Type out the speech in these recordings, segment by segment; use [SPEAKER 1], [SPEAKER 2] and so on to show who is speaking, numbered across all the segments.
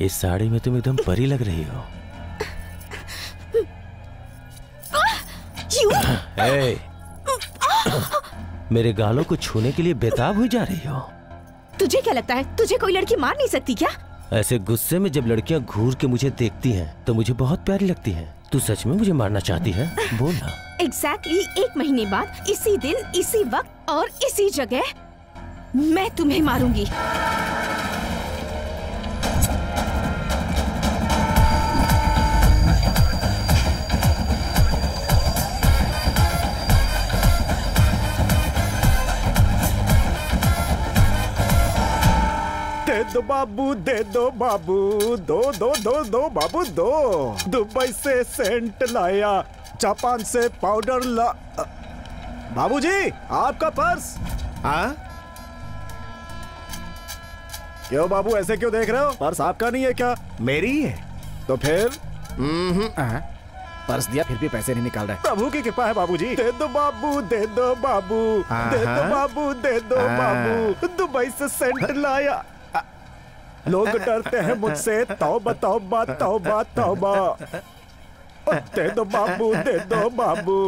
[SPEAKER 1] इस साड़ी में तुम एकदम परी लग रही हो। ए, मेरे गालों को छूने के लिए बेताब हुई जा रही हो।
[SPEAKER 2] तुझे क्या लगता है? तुझे कोई लड़की मार नहीं सकती क्या?
[SPEAKER 1] ऐसे गुस्से में जब लड़कियाँ घूर के मुझे देखती हैं तो मुझे बहुत प्यारी लगती हैं। तू सच में मुझे मारना चाहती है? बोल ना।
[SPEAKER 2] एग्जैक्टली exactly एक महीने बाद इसी दिन इसी वक्त और इसी जगह मैं तुम्हें मारूँगी।
[SPEAKER 3] दे दो बाबू दे दो बाबू दो दो दो दो बाबू दो। दुबई से सेंट लाया जापान से पाउडर ला। बाबूजी आपका पर्स। हाँ? क्यों बाबू ऐसे क्यों देख रहे हो? पर्स आपका नहीं है क्या?
[SPEAKER 4] मेरी ही। है
[SPEAKER 3] तो फिर? हाँ, पर्स दिया फिर भी पैसे नहीं निकाल रहे प्रभु की कृपा है बाबूजी। दे दो बाबू दे दो बाबू। दे दो
[SPEAKER 4] हाँ।
[SPEAKER 3] बाबू दे दो बाबू। दुबई से सेंट लाया। लोग डरते हैं मुझसे तौबा तौबा तौबा तौबा। दे दो बाबू दे दो बाबू।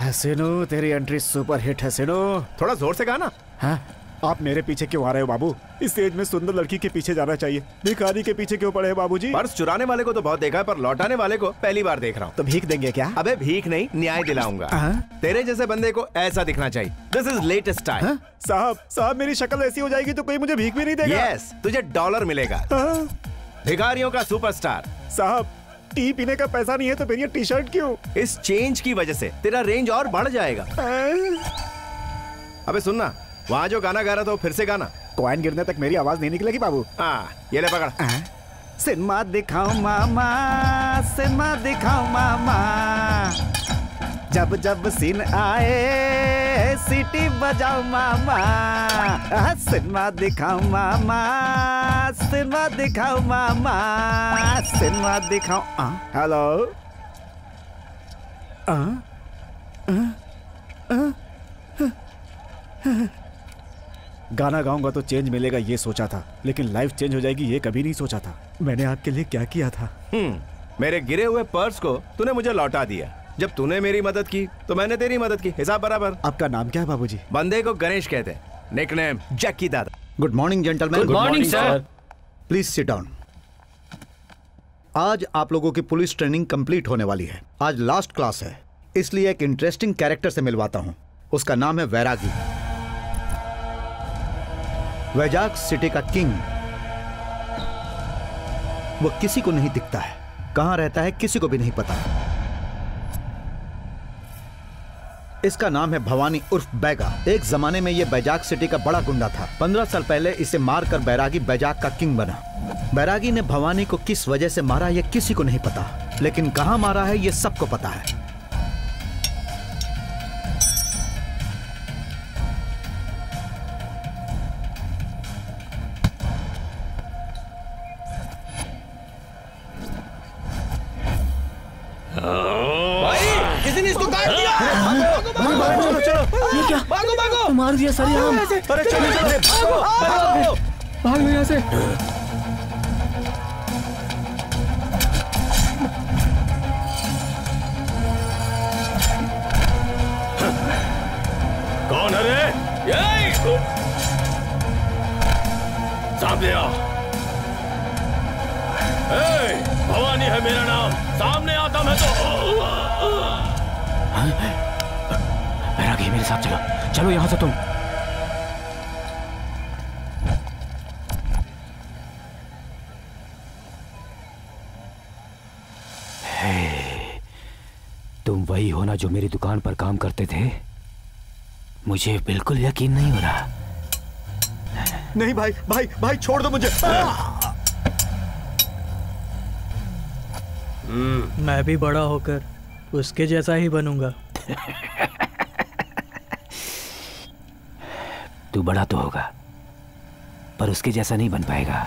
[SPEAKER 3] हसीनो तेरी एंट्री सुपर हिट है सीनो।
[SPEAKER 4] थोड़ा ज़ोर से गाना।
[SPEAKER 3] हाँ? आप मेरे पीछे क्यों आ रहे हो बाबू? इस एज में सुंदर लड़की के पीछे जाना चाहिए। भिखारी के पीछे क्यों पड़े हैं बाबूजी?
[SPEAKER 4] पर्स चुराने वाले को तो बहुत देखा है पर लौटाने वाले को पहली बार देख रहा हूँ।
[SPEAKER 3] तो भीख देंगे क्या?
[SPEAKER 4] अबे भीख नहीं न्याय दिलाऊँगा।
[SPEAKER 3] हाँ?
[SPEAKER 4] तेरे जैसे बंदे को ऐसा दिखना चाहिए। दिस इज़ लेटेस्ट टाइम
[SPEAKER 3] हाँ? साहब साहब मेरी शक्ल ऐसी हो जाएगी तो कोई मुझे भीख भी नहीं देगा?
[SPEAKER 4] यस तुझे डॉलर मिलेगा।
[SPEAKER 3] हाँ?
[SPEAKER 4] भिखारियों का सुपरस्टार
[SPEAKER 3] साहब टी पीने का पैसा नहीं है तो फिर ये टी शर्ट क्यों?
[SPEAKER 4] इस चेंज की वजह से तेरा रेंज और बढ़ जाएगा। अबे सुनना वहाँ जो गाना गा रहा था फिर से गाना।
[SPEAKER 3] कॉइन गिरने तक मेरी आवाज़ नहीं निकलेगी बाबू।
[SPEAKER 4] हाँ ये ले पकड़।
[SPEAKER 3] सिनेमा दिखाओ मामा सिनेमा दिखाओ मामा। जब जब सीन आए सीटी बजाओ मामा। सिनेमा दिखाओ मामा सिनेमा दिखाओ मामा सिनेमा दिखाओ हेलो। आ, हेलो आ, आ, आ, आ, आ, गाना गाऊँगा तो चेंज मिलेगा ये सोचा था। लेकिन लाइफ चेंज हो जाएगी ये कभी नहीं सोचा था। मैंने आपके लिए क्या किया था?
[SPEAKER 4] हम्म मेरे गिरे हुए पर्स को तूने मुझे लौटा दिया। जब तूने मेरी मदद की तो मैंने तेरी मदद की। हिसाब बराबर।
[SPEAKER 3] आपका नाम क्या है बाबूजी?
[SPEAKER 4] बंदे को गणेश कहते हैं। निकनेम जक्की दादा।
[SPEAKER 5] Good morning gentleman
[SPEAKER 1] Good morning, sir.
[SPEAKER 5] Please sit down आज आप लोगों की पुलिस ट्रेनिंग कंप्लीट होने वाली है। आज लास्ट क्लास है। इसलिए एक इंटरेस्टिंग कैरेक्टर से मिलवाता हूँ। उसका नाम है वैरागी। वैजाग सिटी का किंग। वो किसी को नहीं दिखता है। कहाँ रहता है, किसी को भी नहीं पता। इसका नाम है भवानी उर्फ़ बैगा। एक जमाने में यह बैजाग सिटी का बड़ा गुंडा था। पंद्रह साल पहले इसे मारकर बैरागी बैजाग का किंग बना। बैरागी ने भवानी को किस वजह से मारा यह किसी को नहीं पता। लेकिन कहाँ मारा है यह सबको पता है।
[SPEAKER 6] ये क्या?
[SPEAKER 4] भागो भागो।
[SPEAKER 6] मार दिया सर यहाँ
[SPEAKER 4] अरे चलो चलो भागो
[SPEAKER 6] भाग लो यहाँ से।
[SPEAKER 1] कौन है रे? ये सामने आ। ए, भवानी है मेरा नाम। सामने आता मैं तो
[SPEAKER 6] मेरे साथ चलो चलो यहाँ से तुम तुम वही हो ना जो मेरी दुकान पर काम करते थे मुझे बिल्कुल यकीन नहीं हो रहा
[SPEAKER 3] नहीं भाई भाई भाई छोड़ दो मुझे
[SPEAKER 7] मैं भी बड़ा होकर उसके जैसा ही बनूँगा।
[SPEAKER 6] तू बड़ा तो होगा पर उसके जैसा नहीं बन पाएगा।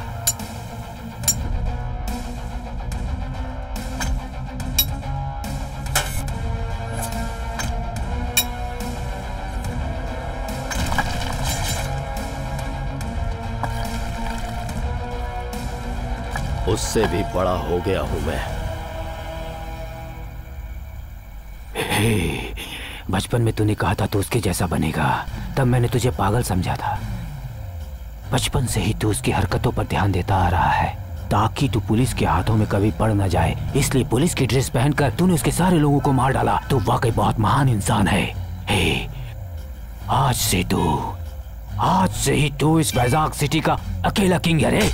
[SPEAKER 1] उससे भी बड़ा हो गया हूँ मैं।
[SPEAKER 6] हे, बचपन में तूने कहा था तो उसके जैसा बनेगा। तब मैंने तुझे पागल समझा था। बचपन से ही तू उसकी हरकतों पर ध्यान देता आ रहा है। ताकि तू पुलिस के हाथों में कभी पड़ न जाए। इसलिए पुलिस की ड्रेस पहनकर तूने उसके सारे लोगों को मार डाला। तू वाकई बहुत महान इंसान है। हे, आज से तू आज से ही तू इस वैजाग सिटी का अकेला किंग है रे।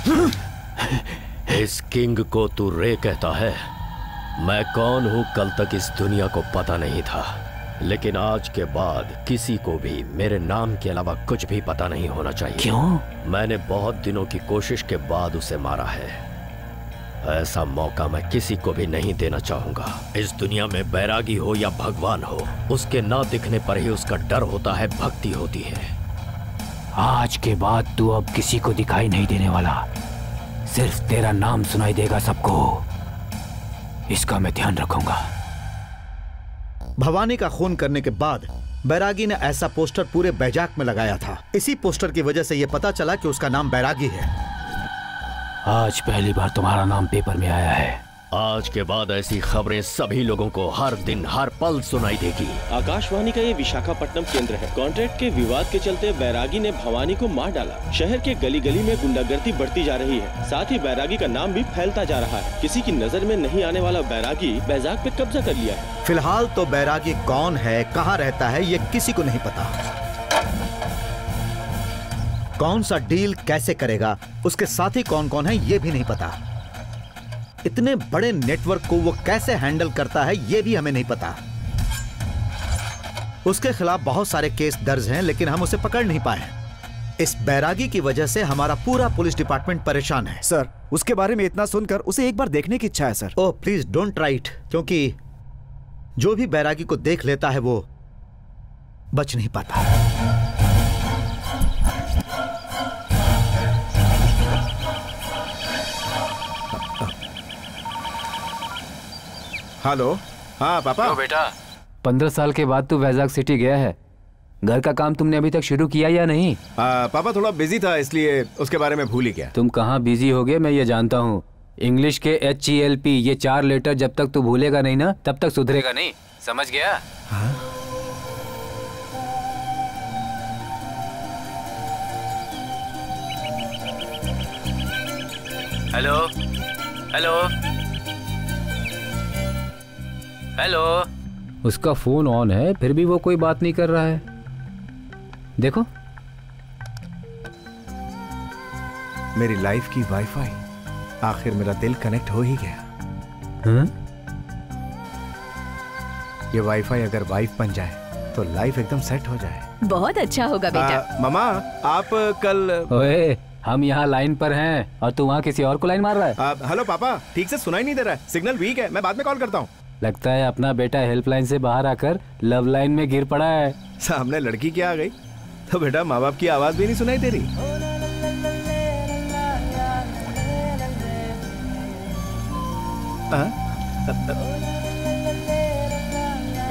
[SPEAKER 1] इस किंग को तू रे कहता है। मैं कौन हूँ कल तक इस दुनिया को पता नहीं था। लेकिन आज के बाद किसी को भी मेरे नाम के अलावा कुछ भी पता नहीं होना चाहिए।
[SPEAKER 6] क्यों?
[SPEAKER 1] मैंने बहुत दिनों की कोशिश के बाद उसे मारा है। ऐसा मौका मैं किसी को भी नहीं देना चाहूँगा। इस दुनिया में बैरागी हो या भगवान हो उसके ना दिखने पर ही उसका डर होता है भक्ति होती है।
[SPEAKER 6] आज के बाद तू अब किसी को दिखाई नहीं देने वाला। सिर्फ़ तेरा नाम सुनाई देगा सबको। इसका मैं ध्यान रखूँगा।
[SPEAKER 5] भवानी का खून करने के बाद बैरागी ने ऐसा पोस्टर पूरे बैजाक में लगाया था। इसी पोस्टर की वजह से यह पता चला कि उसका नाम बैरागी है।
[SPEAKER 6] आज पहली बार तुम्हारा नाम पेपर में आया है।
[SPEAKER 1] आज के बाद ऐसी खबरें सभी लोगों को हर दिन हर पल सुनाई देगी।
[SPEAKER 8] आकाशवाणी का ये विशाखापट्टनम केंद्र है। कॉन्ट्रैक्ट के विवाद के चलते बैरागी ने भवानी को मार डाला। शहर के गली गली में गुंडागर्दी बढ़ती जा रही है। साथ ही बैरागी का नाम भी फैलता जा रहा है। किसी की नज़र में नहीं आने वाला बैरागी बैजाक पे कब्जा कर लिया है।
[SPEAKER 5] फ़िलहाल तो बैरागी कौन है कहाँ रहता है ये किसी को नहीं पता। कौन सा डील कैसे करेगा उसके साथी कौन कौन है ये भी नहीं पता। इतने बड़े नेटवर्क को वो कैसे हैंडल करता है ये भी हमें नहीं पता। उसके खिलाफ बहुत सारे केस दर्ज हैं लेकिन हम उसे पकड़ नहीं पाए इस बैरागी की वजह से हमारा पूरा पुलिस डिपार्टमेंट परेशान है।
[SPEAKER 3] सर उसके बारे में इतना सुनकर उसे एक बार देखने की इच्छा है sir.
[SPEAKER 5] Oh please don't try it क्योंकि जो भी बैरागी को देख लेता है वो बच नहीं पाता।
[SPEAKER 4] हेलो। हाँ पापा।
[SPEAKER 6] बेटा। पंद्रह साल के बाद तू वैजाग सिटी गया है। घर का काम तुमने अभी तक शुरू किया या नहीं?
[SPEAKER 4] आ, पापा थोड़ा बिज़ी था इसलिए उसके बारे में भूल ही गया।
[SPEAKER 6] तुम कहाँ बिज़ी हो गए मैं ये जानता हूँ। इंग्लिश के एच ई एल पी ये चार लेटर जब तक तू भूलेगा नहीं ना तब तक सुधरेगा नहीं। समझ गया? हेलो। हेलो। हेलो उसका फ़ोन ऑन है फिर भी वो कोई बात नहीं कर रहा है। देखो।
[SPEAKER 4] मेरी लाइफ की वाईफाई आखिर मेरा दिल कनेक्ट हो ही गया।
[SPEAKER 6] हाँ?
[SPEAKER 4] ये वाईफाई अगर वाइफ बन जाए तो लाइफ एकदम सेट हो जाए।
[SPEAKER 2] बहुत अच्छा होगा बेटा।
[SPEAKER 4] आ, मामा आप कल
[SPEAKER 6] ओए हम यहाँ लाइन पर हैं और तू वहाँ किसी और को लाइन मार रहा है?
[SPEAKER 4] आ, हेलो पापा ठीक से सुनाई नहीं दे रहा है। सिग्नल वीक है मैं बाद में कॉल करता हूँ।
[SPEAKER 6] लगता है अपना बेटा हेल्पलाइन से बाहर आकर लव लाइन में गिर पड़ा है।
[SPEAKER 4] सामने लड़की क्या आ गई? तो बेटा माँ बाप की आवाज़ भी नहीं सुनाई दे रही?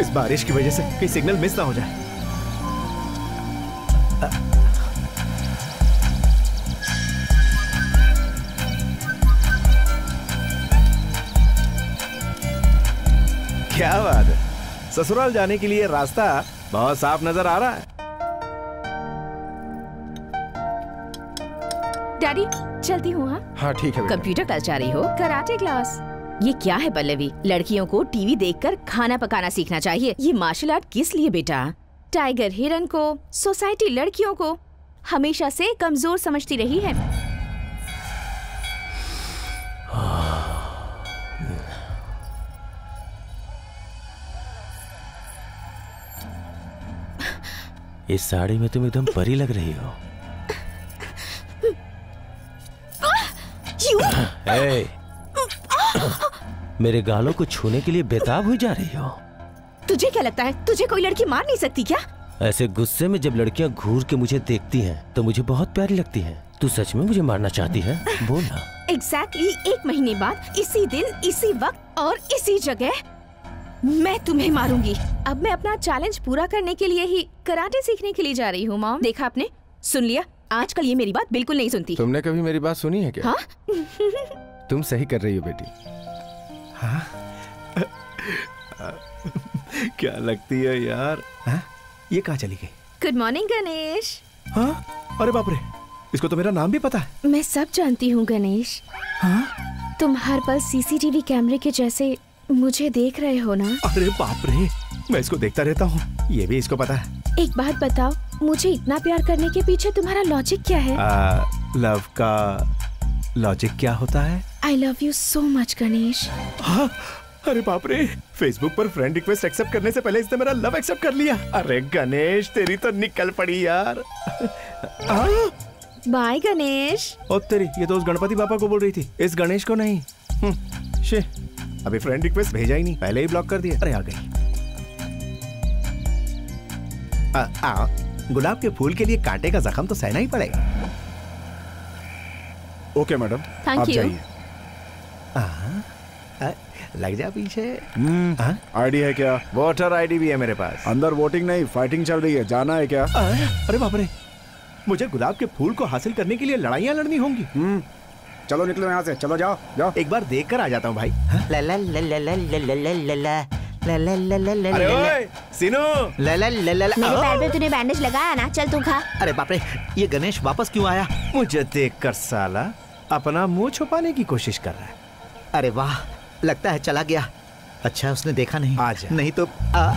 [SPEAKER 4] इस बारिश की वजह से कहीं सिग्नल मिस ना हो जाए। क्या बात है? ससुराल जाने के लिए रास्ता बहुत साफ़ नज़र आ रहा है।
[SPEAKER 2] डैडी चलती हूँ हाँ?
[SPEAKER 4] हाँ ठीक है
[SPEAKER 2] कंप्यूटर क्लास जा रही हो? Karate class. ये क्या है पल्लवी? लड़कियों को टीवी देखकर खाना पकाना सीखना चाहिए। ये मार्शल आर्ट किस लिए बेटा? टाइगर हिरन को सोसाइटी लड़कियों को। हमेशा से कमज़ोर समझती रही है।
[SPEAKER 1] इस साड़ी में तुम एकदम परी लग रही हो। ए, मेरे गालों को छूने के लिए बेताब हुई जा रही हो।
[SPEAKER 2] तुझे क्या लगता है? तुझे कोई लड़की मार नहीं सकती क्या?
[SPEAKER 1] ऐसे गुस्से में जब लड़कियाँ घूर के मुझे देखती हैं तो मुझे बहुत प्यारी लगती हैं। तू सच में मुझे मारना चाहती है? बोल ना।
[SPEAKER 2] एग्जैक्टली exactly एक महीने बाद इसी दिन इसी वक्त और इसी जगह। मैं तुम्हें मारूँगी। अब मैं अपना चैलेंज पूरा करने के लिए ही कराटे सीखने के लिए जा रही हूँ मॉम। देखा आपने? सुन लिया? आजकल ये मेरी बात बिल्कुल नहीं सुनती।
[SPEAKER 4] तुमने कभी मेरी बात सुनी है क्या?
[SPEAKER 2] हाँ?
[SPEAKER 4] तुम सही कर रही हो बेटी। हाँ? क्या लगती है यार? हाँ? ये कहाँ चली गई?
[SPEAKER 2] Good morning Ganesh.
[SPEAKER 4] हाँ? अरे बाप रे इसको तो मेरा नाम भी पता है।
[SPEAKER 2] मैं सब जानती हूँ गणेश।
[SPEAKER 4] हाँ?
[SPEAKER 2] तुम हर पल सीसीटीवी कैमरे के जैसे मुझे देख रहे हो ना?
[SPEAKER 4] अरे बाप रे मैं इसको देखता रहता हूँ। ये भी इसको पता है।
[SPEAKER 2] एक बात बताओ मुझे इतना प्यार करने के पीछे तुम्हारा लॉजिक क्या है?
[SPEAKER 4] आ, लव का लॉजिक क्या होता है?
[SPEAKER 2] I love you so much Ganesh
[SPEAKER 4] हाँ अरे बाप रे फेसबुक पर फ्रेंड रिक्वेस्ट एक्सेप्ट करने से पहले इसने मेरा लव एक्सेप्ट कर लिया। अरे गणेश तेरी तो निकल पड़ी यार?
[SPEAKER 2] बाय गणेश
[SPEAKER 4] ओ तेरी ये तो उस गणपति पापा को बोल रही थी। इस गणेश को नहीं। हम्म, शे। अभी फ्रेंड रिक्वेस्ट भेजा ही नहीं पहले ही ब्लॉक कर दिया। अरे आ गई। आ, आ, गुलाब के फूल के लिए कांटे का जख्म तो सहना ही पड़ेगा।
[SPEAKER 3] ओके मैडम आप जाइए।
[SPEAKER 4] लग जा पीछे। हाँ?
[SPEAKER 3] आईडी है क्या?
[SPEAKER 4] वोटर आईडी भी है मेरे पास।
[SPEAKER 3] अंदर वोटिंग नहीं फाइटिंग चल रही है। जाना है क्या?
[SPEAKER 4] आ, अरे बाप रे। मुझे गुलाब के फूल को हासिल करने के लिए लड़ाइयाँ लड़नी होंगी।
[SPEAKER 3] हम्म। चलो निकलो यहाँ से चलो जाओ जाओ
[SPEAKER 4] एक बार देख कर आ जाता हूँ भाई
[SPEAKER 5] ला ला ला ला ला ला ला ला ला ला ला ला ला ला ला
[SPEAKER 4] अरे
[SPEAKER 5] ला ला
[SPEAKER 4] ओए सीनू
[SPEAKER 5] ला ला ला ला ला
[SPEAKER 2] मेरे पैर पे तूने बैंडेज लगाया ना चल तू खा
[SPEAKER 5] अरे बाप रे ये गणेश वापस क्यों आया
[SPEAKER 4] मुझे देख कर साला अपना मुँह छुपाने की कोशिश कर रहा है
[SPEAKER 5] अरे वाह लगता है चला गया अच्छा उसने देखा नहीं।
[SPEAKER 4] आज
[SPEAKER 5] नहीं तो आ, आ,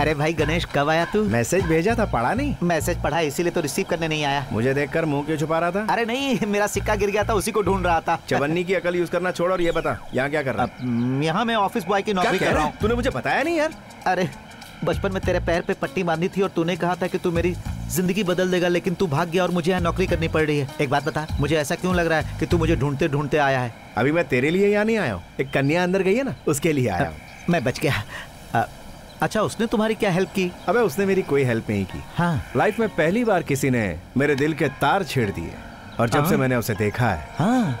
[SPEAKER 5] अरे भाई गणेश कब आया तू?
[SPEAKER 4] मैसेज भेजा था पढ़ा नहीं?
[SPEAKER 5] मैसेज पढ़ा इसीलिए तो रिसीव करने नहीं आया।
[SPEAKER 4] मुझे देखकर मुँह क्यों छुपा रहा था?
[SPEAKER 5] अरे नहीं मेरा सिक्का गिर गया था उसी को ढूंढ रहा था।
[SPEAKER 4] चवन्नी की अकल यूज़ करना छोड़ और ये बता यहाँ क्या कर रहा है?
[SPEAKER 5] यहाँ मैं ऑफ़िस बॉय की नौकरी कर
[SPEAKER 4] रहा हूँ। तूने मुझे बताया नहीं यार।
[SPEAKER 5] अरे बचपन में तेरे पैर पे पट्टी बांधी थी और तूने कहा था कि तू मेरी ज़िंदगी बदल देगा लेकिन तू भाग गया और मुझे यहाँ नौकरी करनी पड़ रही है। एक बात बता मुझे ऐसा क्यों लग रहा है कि तू मुझे ढूंढते ढूंढते आया है?
[SPEAKER 4] अभी मैं तेरे लिए यहाँ नहीं आया हूँ। एक कन्या अंदर गई है ना उसके लिए आया हूँ।
[SPEAKER 5] मैं बच गया। अच्छा उसने तुम्हारी क्या हेल्प की?
[SPEAKER 4] अबे उसने मेरी कोई हेल्प नहीं की।
[SPEAKER 5] हाँ।
[SPEAKER 4] लाइफ में पहली बार किसी ने मेरे दिल के तार छेड़ दिए और जब
[SPEAKER 5] हाँ?
[SPEAKER 4] से मैंने उसे देखा है
[SPEAKER 5] हाँ।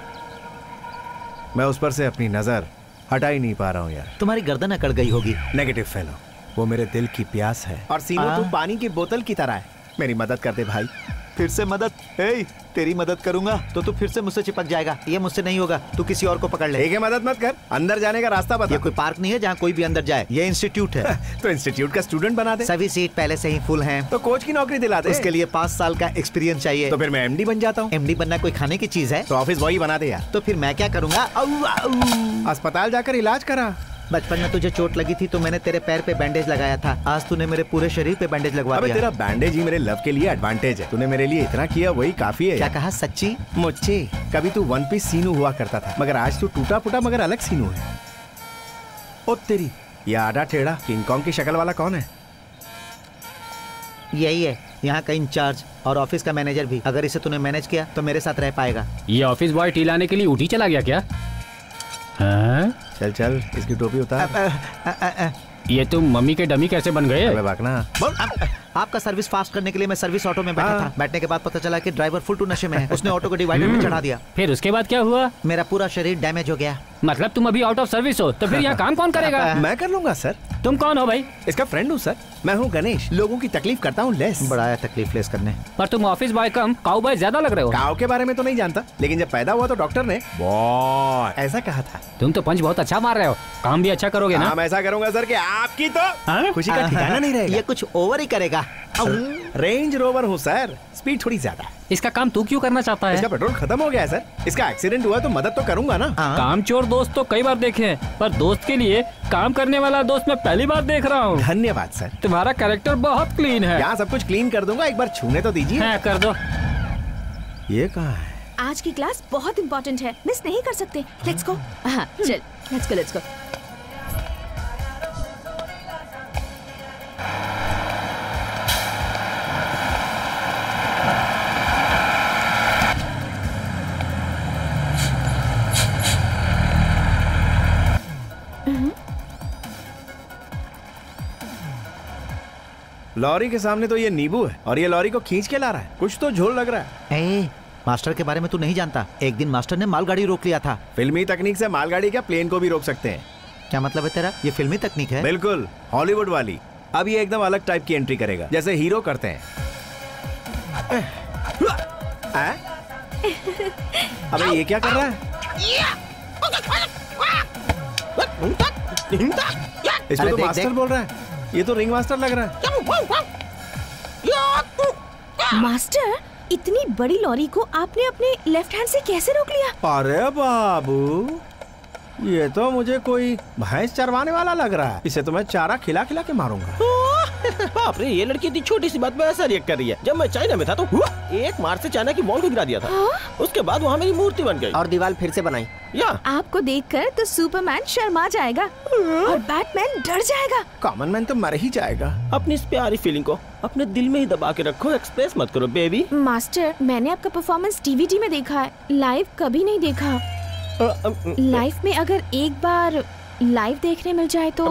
[SPEAKER 4] मैं उस पर से अपनी नज़र हटा ही नहीं पा रहा हूँ यार।
[SPEAKER 5] तुम्हारी गर्दन अकड़ गई होगी।
[SPEAKER 4] नेगेटिव फेलो वो मेरे दिल की प्यास है। और सीनो
[SPEAKER 5] हाँ?
[SPEAKER 4] तू पानी की बोतल की तरह है। मेरी मदद कर दे भाई।
[SPEAKER 5] फिर से मदद? ए, तेरी मदद करूँगा तो तू फिर से मुझसे चिपक जाएगा। ये मुझसे नहीं होगा तू किसी और को पकड़ ले।
[SPEAKER 4] ठीक है मदद मत कर। अंदर जाने का रास्ता बता।
[SPEAKER 5] ये कोई पार्क नहीं है जहाँ कोई भी अंदर जाए। ये इंस्टीट्यूट है।
[SPEAKER 4] तो इंस्टीट्यूट का स्टूडेंट बना दे।
[SPEAKER 5] सभी सीट पहले से ही फुल हैं।
[SPEAKER 4] तो कोच की नौकरी दिला दे।
[SPEAKER 5] उसके लिए पाँच साल का एक्सपीरियंस चाहिए।
[SPEAKER 4] तो फिर मैं एमडी बन जाता हूँ।
[SPEAKER 5] एमडी बनना कोई खाने की चीज़ है।
[SPEAKER 4] तो ऑफ़िस बॉय बना दे यार।
[SPEAKER 5] तो फिर मैं क्या करूँगा।
[SPEAKER 4] अस्पताल जाकर इलाज करा।
[SPEAKER 5] बचपन में तुझे चोट लगी थी तो मैंने तेरे पैर पे बैंडेज लगाया था। आज तूने मेरे पूरे शरीर पे बैंडेज लगवा दिया।
[SPEAKER 4] तेरा बैंडेज ही मेरे लव के लिए एडवांटेज है। तूने मेरे लिए इतना किया वही काफ़ी है।
[SPEAKER 5] क्या कहा सच्ची?
[SPEAKER 4] मुझे। कभी तू वन पीस सीनू हुआ करता था मगर आज तू टूटा फूटा मगर अलग सीनू है। ओ तेरी ये आधा टेढ़ा किंग कॉन्ग की शक्ल वाला कौन है?
[SPEAKER 5] यही है यहाँ का इंचार्ज और ऑफ़िस का मैनेजर भी। अगर इसे तूने मैनेज किया तो मेरे साथ रह पाएगा।
[SPEAKER 6] ये ऑफ़िस बॉय टी लाने के लिए उठी चला गया क्या? हाँ?
[SPEAKER 4] चल चल इसकी टोपी उतार?
[SPEAKER 5] आ, आ, आ,
[SPEAKER 6] ये तुम मम्मी के डमी कैसे बन गए?
[SPEAKER 4] अबे
[SPEAKER 5] बोल, अ, आपका सर्विस फास्ट करने के लिए मैं सर्विस ऑटो में बैठा
[SPEAKER 4] हाँ।
[SPEAKER 5] था। बैठने के बाद पता चला कि ड्राइवर फुल टू नशे में है। उसने ऑटो को डिवाइडर में चढ़ा दिया।
[SPEAKER 6] फिर उसके बाद क्या हुआ?
[SPEAKER 5] मेरा पूरा शरीर डैमेज हो गया।
[SPEAKER 6] मतलब तुम अभी आउट ऑफ़ सर्विस हो तो फिर यहाँ काम कौन करेगा?
[SPEAKER 4] मैं कर लूँगा सर।
[SPEAKER 6] तुम कौन हो भाई?
[SPEAKER 4] इसका फ्रेंड हूँ सर। मैं हूँ गणेश। लोगों की तकलीफ़ करता हूँ लेस
[SPEAKER 5] बड़ा तकलीफ़ लेस करने।
[SPEAKER 6] पर तुम ऑफ़िस बॉय कम काउ बॉय ज़्यादा लग रहे हो।
[SPEAKER 4] गाँव के बारे में तो नहीं जानता लेकिन जब पैदा हुआ तो डॉक्टर ने बॉय ऐसा कहा था।
[SPEAKER 6] तुम तो पंच बहुत अच्छा मार रहे हो। काम भी अच्छा करोगे ना?
[SPEAKER 4] काम ऐसा करूँगा सर की आपकी तो
[SPEAKER 6] हाँ?
[SPEAKER 4] खुशी का ठिकाना नहीं रहेगा।
[SPEAKER 5] ये कुछ ओवर ही करेगा।
[SPEAKER 4] रेंज रोवर हूँ सर स्पीड थोड़ी ज़्यादा है।
[SPEAKER 6] इसका काम तू क्यों करना चाहता है?
[SPEAKER 4] इसका पेट्रोल खत्म हो गया है सर इसका एक्सीडेंट हुआ तो मदद तो करूँगा ना।
[SPEAKER 5] हाँ।
[SPEAKER 6] काम चोर दोस्त तो कई बार देखे हैं पर दोस्त के लिए काम करने वाला दोस्त मैं पहली बार देख रहा हूँ।
[SPEAKER 4] धन्यवाद सर
[SPEAKER 6] तुम्हारा कैरेक्टर बहुत क्लीन है।
[SPEAKER 4] यहाँ सब कुछ क्लीन कर दूँगा एक बार छूने तो दीजिए।
[SPEAKER 6] हाँ, कर दो।
[SPEAKER 4] ये कहाँ है?
[SPEAKER 2] आज की क्लास बहुत इंपॉर्टेंट है मिस नहीं कर सकते। लेट्स गो हाँ। चल। Let's go let's go
[SPEAKER 4] lorry के सामने तो ये नींबू है और ये लॉरी को खींच के ला रहा है। कुछ तो झोल लग रहा है।
[SPEAKER 5] ए, मास्टर के बारे में तू नहीं जानता। एक दिन मास्टर ने मालगाड़ी रोक लिया था।
[SPEAKER 4] फिल्मी तकनीक से मालगाड़ी क्या प्लेन को भी रोक सकते हैं?
[SPEAKER 5] क्या मतलब है तेरा? ये फिल्मी तकनीक है?
[SPEAKER 4] बिल्कुल हॉलीवुड वाली। अब ये एकदम अलग टाइप की एंट्री करेगा जैसे हीरो करते हैं। आ? अबे ये क्या कर रहा है? इसमें तो मास्टर बोल रहा है। ये तो रिंग मास्टर लग रहा है।
[SPEAKER 2] मास्टर इतनी बड़ी लॉरी को आपने अपने लेफ़्ट हैंड से कैसे रोक लिया?
[SPEAKER 4] अरे बाबू ये तो मुझे कोई भैंस चरवाने वाला लग रहा है। इसे तो मैं चारा खिला खिला के मारूँगा।
[SPEAKER 9] बाप रे ये लड़की इतनी छोटी सी बात में ऐसा रिएक्ट कर रही है। जब मैं चाइना में था तो एक मार से चाइना की वॉल को गिरा दिया था। उसके बाद वहाँ मेरी मूर्ति बन गई।
[SPEAKER 10] और दीवार फिर से बनाई।
[SPEAKER 9] या।
[SPEAKER 2] आपको देखकर तो सुपरमैन शर्मा जाएगा और बैटमैन डर जाएगा।
[SPEAKER 4] कॉमन मैन तो मर ही जाएगा।
[SPEAKER 9] अपनी इस प्यारी फीलिंग को अपने दिल में ही दबा के रखो एक्सप्रेस मत करो बेबी
[SPEAKER 2] मास्टर मैंने आपका परफॉर्मेंस डीवीडी में देखा है। लाइव कभी नहीं देखा। लाइफ में अगर एक बार लाइव देखने मिल जाए तो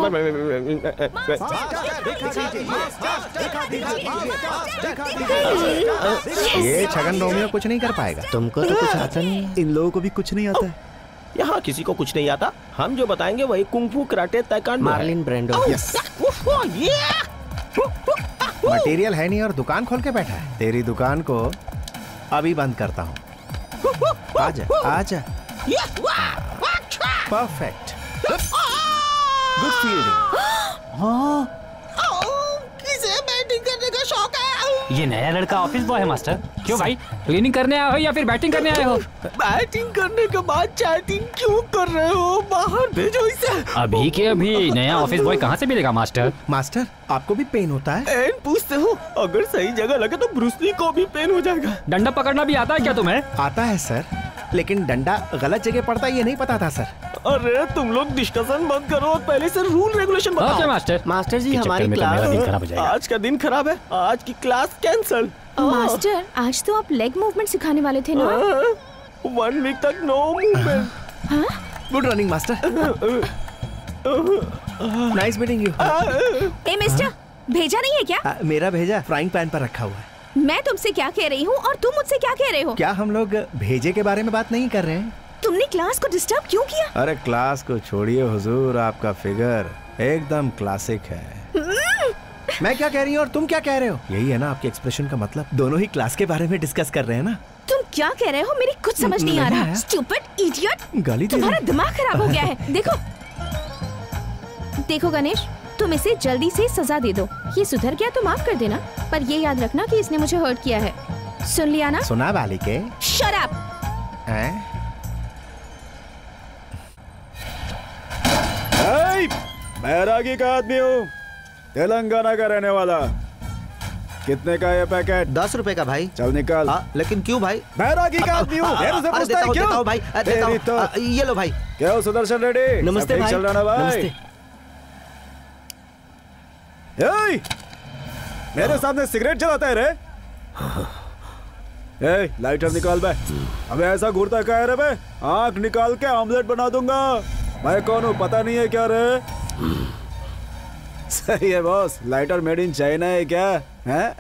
[SPEAKER 4] ये छगन रोमियो कुछ नहीं कर पाएगा
[SPEAKER 10] तुमको तो कुछ आता नहीं
[SPEAKER 11] इन लोगों को भी कुछ नहीं आता है
[SPEAKER 9] यहाँ किसी को कुछ नहीं आता हम जो बताएँगे वही kung fu karate
[SPEAKER 10] Marlon Brando
[SPEAKER 4] material है नहीं और दुकान खोल के बैठा है तेरी दुकान को अभी बंद करता हूँ आजा आजा परफेक्ट गुड फील्डिंग
[SPEAKER 9] किसे बैटिंग करने का शौक है?
[SPEAKER 12] ये नया लड़का ऑफ़िस बॉय है मास्टर क्यों भाई? क्लीनिंग करने आए हो या फिर बैटिंग करने आए हो?
[SPEAKER 9] बैटिंग करने के बाद चैटिंग क्यों कर रहे हो? बाहर भेजो इसे।
[SPEAKER 12] अभी के अभी नया ऑफ़िस बॉय कहाँ से मिलेगा मास्टर
[SPEAKER 4] मास्टर आपको भी पेन होता है?
[SPEAKER 9] एन पूछते हो? अगर सही जगह लगे तो ब्रूसली को भी पेन हो जाएगा।
[SPEAKER 12] डंडा पकड़ना भी आता है क्या तुम्हें?
[SPEAKER 4] आता है सर लेकिन डंडा गलत जगह पड़ता है ये नहीं पता था सर
[SPEAKER 9] अरे तुम लोग डिस्कशन मत करो और पहले से रूल रेगुलेशन बताओ
[SPEAKER 12] मास्टर
[SPEAKER 10] मास्टर जी हमारी
[SPEAKER 12] तो
[SPEAKER 10] क्लास
[SPEAKER 12] हो जाएगा
[SPEAKER 9] आज का दिन खराब है आज की क्लास कैंसल
[SPEAKER 2] मास्टर आज तो आप लेग मूवमेंट सिखाने वाले थे ना
[SPEAKER 9] वन वीक तक no movement
[SPEAKER 4] good running master nice meeting you
[SPEAKER 2] a mister भेजा नहीं है क्या
[SPEAKER 4] मेरा भेजा फ्राइंग पैन पर रखा हुआ है
[SPEAKER 2] मैं तुमसे क्या कह रही हूँ और तुम मुझसे क्या कह रहे हो?
[SPEAKER 4] क्या हम लोग भेजे के बारे में बात नहीं कर रहे हैं?
[SPEAKER 2] तुमने क्लास को डिस्टर्ब क्यों किया?
[SPEAKER 4] अरे क्लास को छोड़िए हुजूर आपका फिगर एकदम क्लासिक है। मैं क्या कह रही हूँ और तुम क्या कह रहे हो? यही है ना आपके एक्सप्रेशन का मतलब? दोनों ही क्लास के बारे में डिस्कस कर रहे हैं ना?
[SPEAKER 2] तुम क्या कह रहे हो? मेरी कुछ समझ नहीं आ रहा। स्टूपिड इडियट
[SPEAKER 4] गाली
[SPEAKER 2] तुम्हारा दिमाग खराब हो गया है। देखो। देखो गणेश तुम इसे जल्दी से सजा दे दो। ये सुधर गया तो माफ़ कर देना पर ये याद रखना कि इसने मुझे हर्ट किया है। सुन लिया ना?
[SPEAKER 4] सुना वाली के
[SPEAKER 2] शराब
[SPEAKER 4] हैं?
[SPEAKER 11] बैरागी का आदमी हूँ। तेलंगाना का रहने वाला। कितने का ये पैकेट
[SPEAKER 5] दस रुपए का भाई।
[SPEAKER 11] चल निकल।
[SPEAKER 5] हाँ, लेकिन क्यों भाई?
[SPEAKER 11] बैरागी का आदमी हूँ।
[SPEAKER 5] देता
[SPEAKER 11] हूँ,
[SPEAKER 5] हूँ भाई। देता हूँ।
[SPEAKER 11] तो
[SPEAKER 5] ये लो भाई।
[SPEAKER 11] क्या हो सुदर्शन रेड्डी?
[SPEAKER 10] नमस्ते भाई।
[SPEAKER 11] चल रहा ना भाई?
[SPEAKER 10] नमस्ते।
[SPEAKER 11] ए, मेरे सामने सिगरेट जलाता है रे। ए, लाइटर निकाल बे। अबे ऐसा घूरता क्या है रे बे? आँख निकाल के ऑमलेट बना दूँगा। मैं कौन हूँ? पता नहीं है क्या रे? सही है boss lighter made in China है क्या? हैं?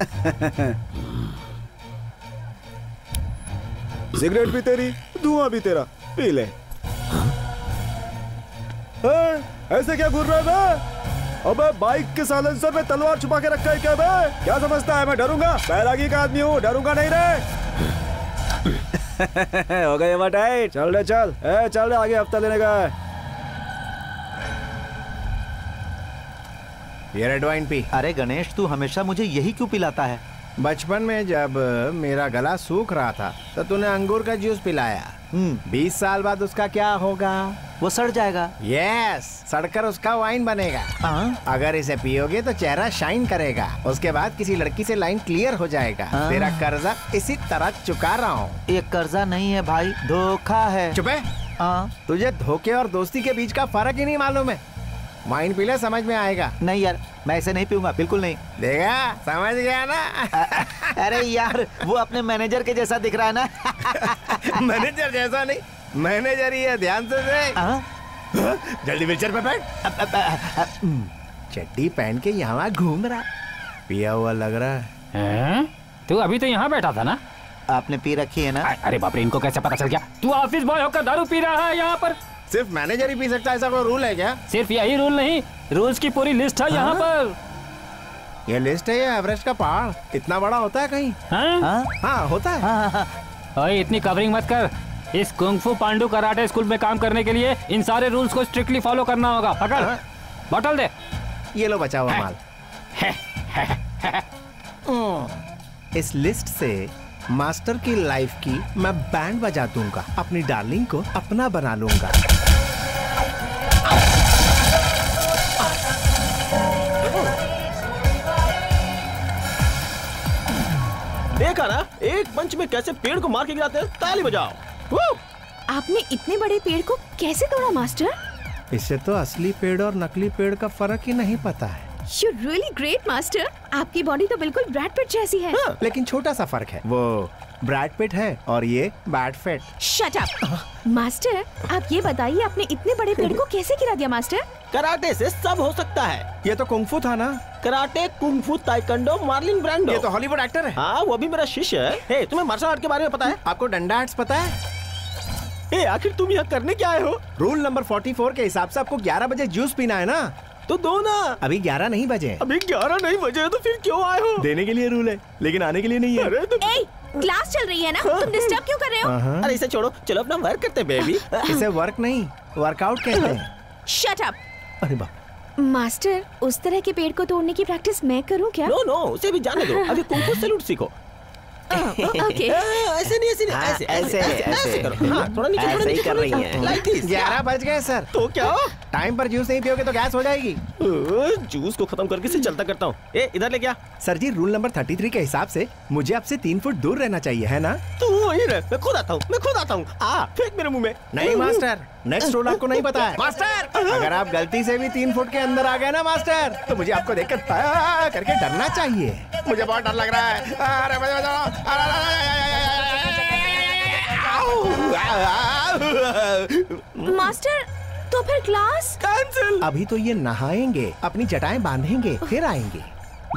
[SPEAKER 11] सिगरेट भी तेरी धुआँ भी तेरा। पी ले। ऐसे क्या घूर रहा है अबे बाइक के साइलेंसर में तलवार छुपा के रखा है क्या बे? क्या समझता है? मैं डरूँगा। बैरागी का आदमी हूँ डरूँगा नहीं रे। हो गए बटाई चल रे चल। ए चल रे आगे हफ़्ता लेने का
[SPEAKER 4] ये रेड वाइन पी।
[SPEAKER 5] अरे गणेश तू हमेशा मुझे यही क्यों पिलाता है?
[SPEAKER 4] बचपन में जब मेरा गला सूख रहा था तो तूने अंगूर का जूस पिलाया। बीस साल बाद उसका क्या होगा?
[SPEAKER 5] वो सड़ जाएगा।
[SPEAKER 4] यस सड़कर उसका वाइन बनेगा।
[SPEAKER 5] हाँ।
[SPEAKER 4] अगर इसे पियोगे तो चेहरा शाइन करेगा। उसके बाद किसी लड़की से लाइन क्लियर हो जाएगा।
[SPEAKER 5] हाँ।
[SPEAKER 4] तेरा कर्जा इसी तरह चुका रहा हूँ।
[SPEAKER 5] ये कर्जा नहीं है भाई धोखा है।
[SPEAKER 4] चुपे।
[SPEAKER 5] हाँ।
[SPEAKER 4] तुझे धोखे और दोस्ती के बीच का फ़र्क ही नहीं मालूम है। वाइन पी ले समझ में आएगा।
[SPEAKER 5] नहीं यार मैं ऐसे नहीं पीऊँगा बिल्कुल नहीं।
[SPEAKER 4] देगा समझ गया ना?
[SPEAKER 5] अरे यार वो अपने मैनेजर के जैसा दिख रहा है ना?
[SPEAKER 4] मैनेजर जैसा नहीं मैनेजर ही है ध्यान से देख।
[SPEAKER 5] हाँ?
[SPEAKER 4] जल्दी व्हीलचेयर पे बैठ।
[SPEAKER 5] हम्म,
[SPEAKER 4] चड्डी पहन के यहाँ घूम रहा। पिया हुआ लग रहा है।
[SPEAKER 12] तू अभी तो यहाँ बैठा था ना?
[SPEAKER 5] आपने पी रखी है ना?
[SPEAKER 12] अरे बाप रे इनको कैसे पता चल गया? तू ऑफ़िस बॉय होकर दारू पी रहा है यहाँ पर।
[SPEAKER 4] सिर्फ़ मैनेजर ही पी सकता है ऐसा कोई रूल है क्या?
[SPEAKER 12] सिर्फ़ यही रूल नहीं रूल्स की पूरी लिस्ट है यहाँ पर।
[SPEAKER 4] ये लिस्ट है ये एवरेस्ट का पहाड़। इतना बड़ा होता है कहीं?
[SPEAKER 12] हैं?
[SPEAKER 5] हाँ।
[SPEAKER 4] हाँ होता है।
[SPEAKER 5] हाँ हाँ, हाँ।
[SPEAKER 12] ओए इतनी कवरिंग मत कर। इस कुंगफू पांडू कराटे स्कूल में काम करने के लिए इन सारे रूल्स को स्ट्रिक्टली फॉलो करना होगा। पकड़ बोतल दे।
[SPEAKER 4] ये लो बचा हुआ माल है, है, है, इस लिस्ट से मास्टर की लाइफ की मैं बैंड बजा दूँगा अपनी डार्लिंग को अपना बना लूँगा।
[SPEAKER 9] देखा ना एक पंच में कैसे पेड़ को मार के गिराते हैं ताली बजाओ।
[SPEAKER 2] आपने इतने बड़े पेड़ को कैसे तोड़ा मास्टर?
[SPEAKER 4] इससे तो असली पेड़ और नकली पेड़ का फ़र्क ही नहीं पता है।
[SPEAKER 2] यू रियली ग्रेट मास्टर आपकी बॉडी तो बिल्कुल ब्रैड पिट जैसी है।
[SPEAKER 4] हाँ, लेकिन छोटा सा फ़र्क है। वो ब्रैड पिट है और ये bad fat
[SPEAKER 2] shut up master आप ये बताइए आपने इतने बड़े पेड़ को कैसे गिरा दिया मास्टर
[SPEAKER 9] कराटे से सब हो सकता है।
[SPEAKER 4] ये तो कुंगफू था ना।
[SPEAKER 9] Karate kung fu taekwondo Marlon Brando
[SPEAKER 4] ये तो हॉलीवुड एक्टर है।
[SPEAKER 9] हाँ वो भी मेरा शिष्य है। हे, तुम्हें मार्शल आर्ट के बारे में पता है?
[SPEAKER 4] आपको डंडा आर्ट्स पता है?
[SPEAKER 9] ए, आखिर तुम यहाँ करने क्या आए हो?
[SPEAKER 4] रूल नंबर 44 के हिसाब से आपको 11 बजे जूस पीना है ना?
[SPEAKER 9] तो दो ना।
[SPEAKER 4] अभी 11 नहीं बजे।
[SPEAKER 9] अभी ग्यारह नहीं बजे तो फिर क्यों आए हो?
[SPEAKER 4] देने के लिए रूल है लेकिन आने के लिए नहीं है।
[SPEAKER 9] अरे तुम
[SPEAKER 2] ए क्लास चल रही है ना? तुम डिस्टर्ब क्यों कर रहे हो?
[SPEAKER 4] हाँ।
[SPEAKER 9] अरे इसे छोड़ो चलो अपना वर्क करते हैं बेबी
[SPEAKER 4] इसे वर्क नहीं वर्कआउट कहते हैं।
[SPEAKER 2] शट अप
[SPEAKER 4] अरे बाप।
[SPEAKER 2] मास्टर उस तरह के पेड़ को तोड़ने की प्रैक्टिस मैं करूँ क्या?
[SPEAKER 9] नो नो उसे भी जाने दो। अभी कुंफू सैल्यूट सीखो।
[SPEAKER 2] ओके
[SPEAKER 9] ऐसे नहीं ऐसे नहीं
[SPEAKER 13] हाँ,
[SPEAKER 9] ऐसे
[SPEAKER 13] ऐसे, ऐसे।
[SPEAKER 9] करो हाँ थोड़ा नीचे थोड़ा नीचे
[SPEAKER 13] कर रही हैं।
[SPEAKER 9] लाइक दिस
[SPEAKER 4] ग्यारह बज गए सर।
[SPEAKER 9] तो क्या?
[SPEAKER 4] टाइम पर जूस नहीं पियोगे तो गैस हो जाएगी।
[SPEAKER 9] जूस को खत्म करके इसे चलता करता हूँ। ए इधर ले क्या?
[SPEAKER 4] सर जी रूल नंबर 33 के हिसाब से मुझे आपसे तीन फुट दूर रहना चाहिए है ना?
[SPEAKER 9] तू वहीं रह मैं खुद आता हूँ मैं खुद आता हूँ। आ फेंक मेरे मुँह में।
[SPEAKER 4] नहीं मास्टर। नेक्स्ट रोल आपको नहीं पता है। मास्टर! अगर आप गलती से भी तीन फुट के अंदर आ गए ना मास्टर तो मुझे आपको देखकर करके डरना चाहिए। मुझे बहुत डर लग रहा है। अरे,
[SPEAKER 2] मास्टर तो फिर क्लास?
[SPEAKER 9] कैंसिल।
[SPEAKER 4] अभी तो ये नहाएँगे अपनी जटाएँ बांधेंगे फिर आएँगे।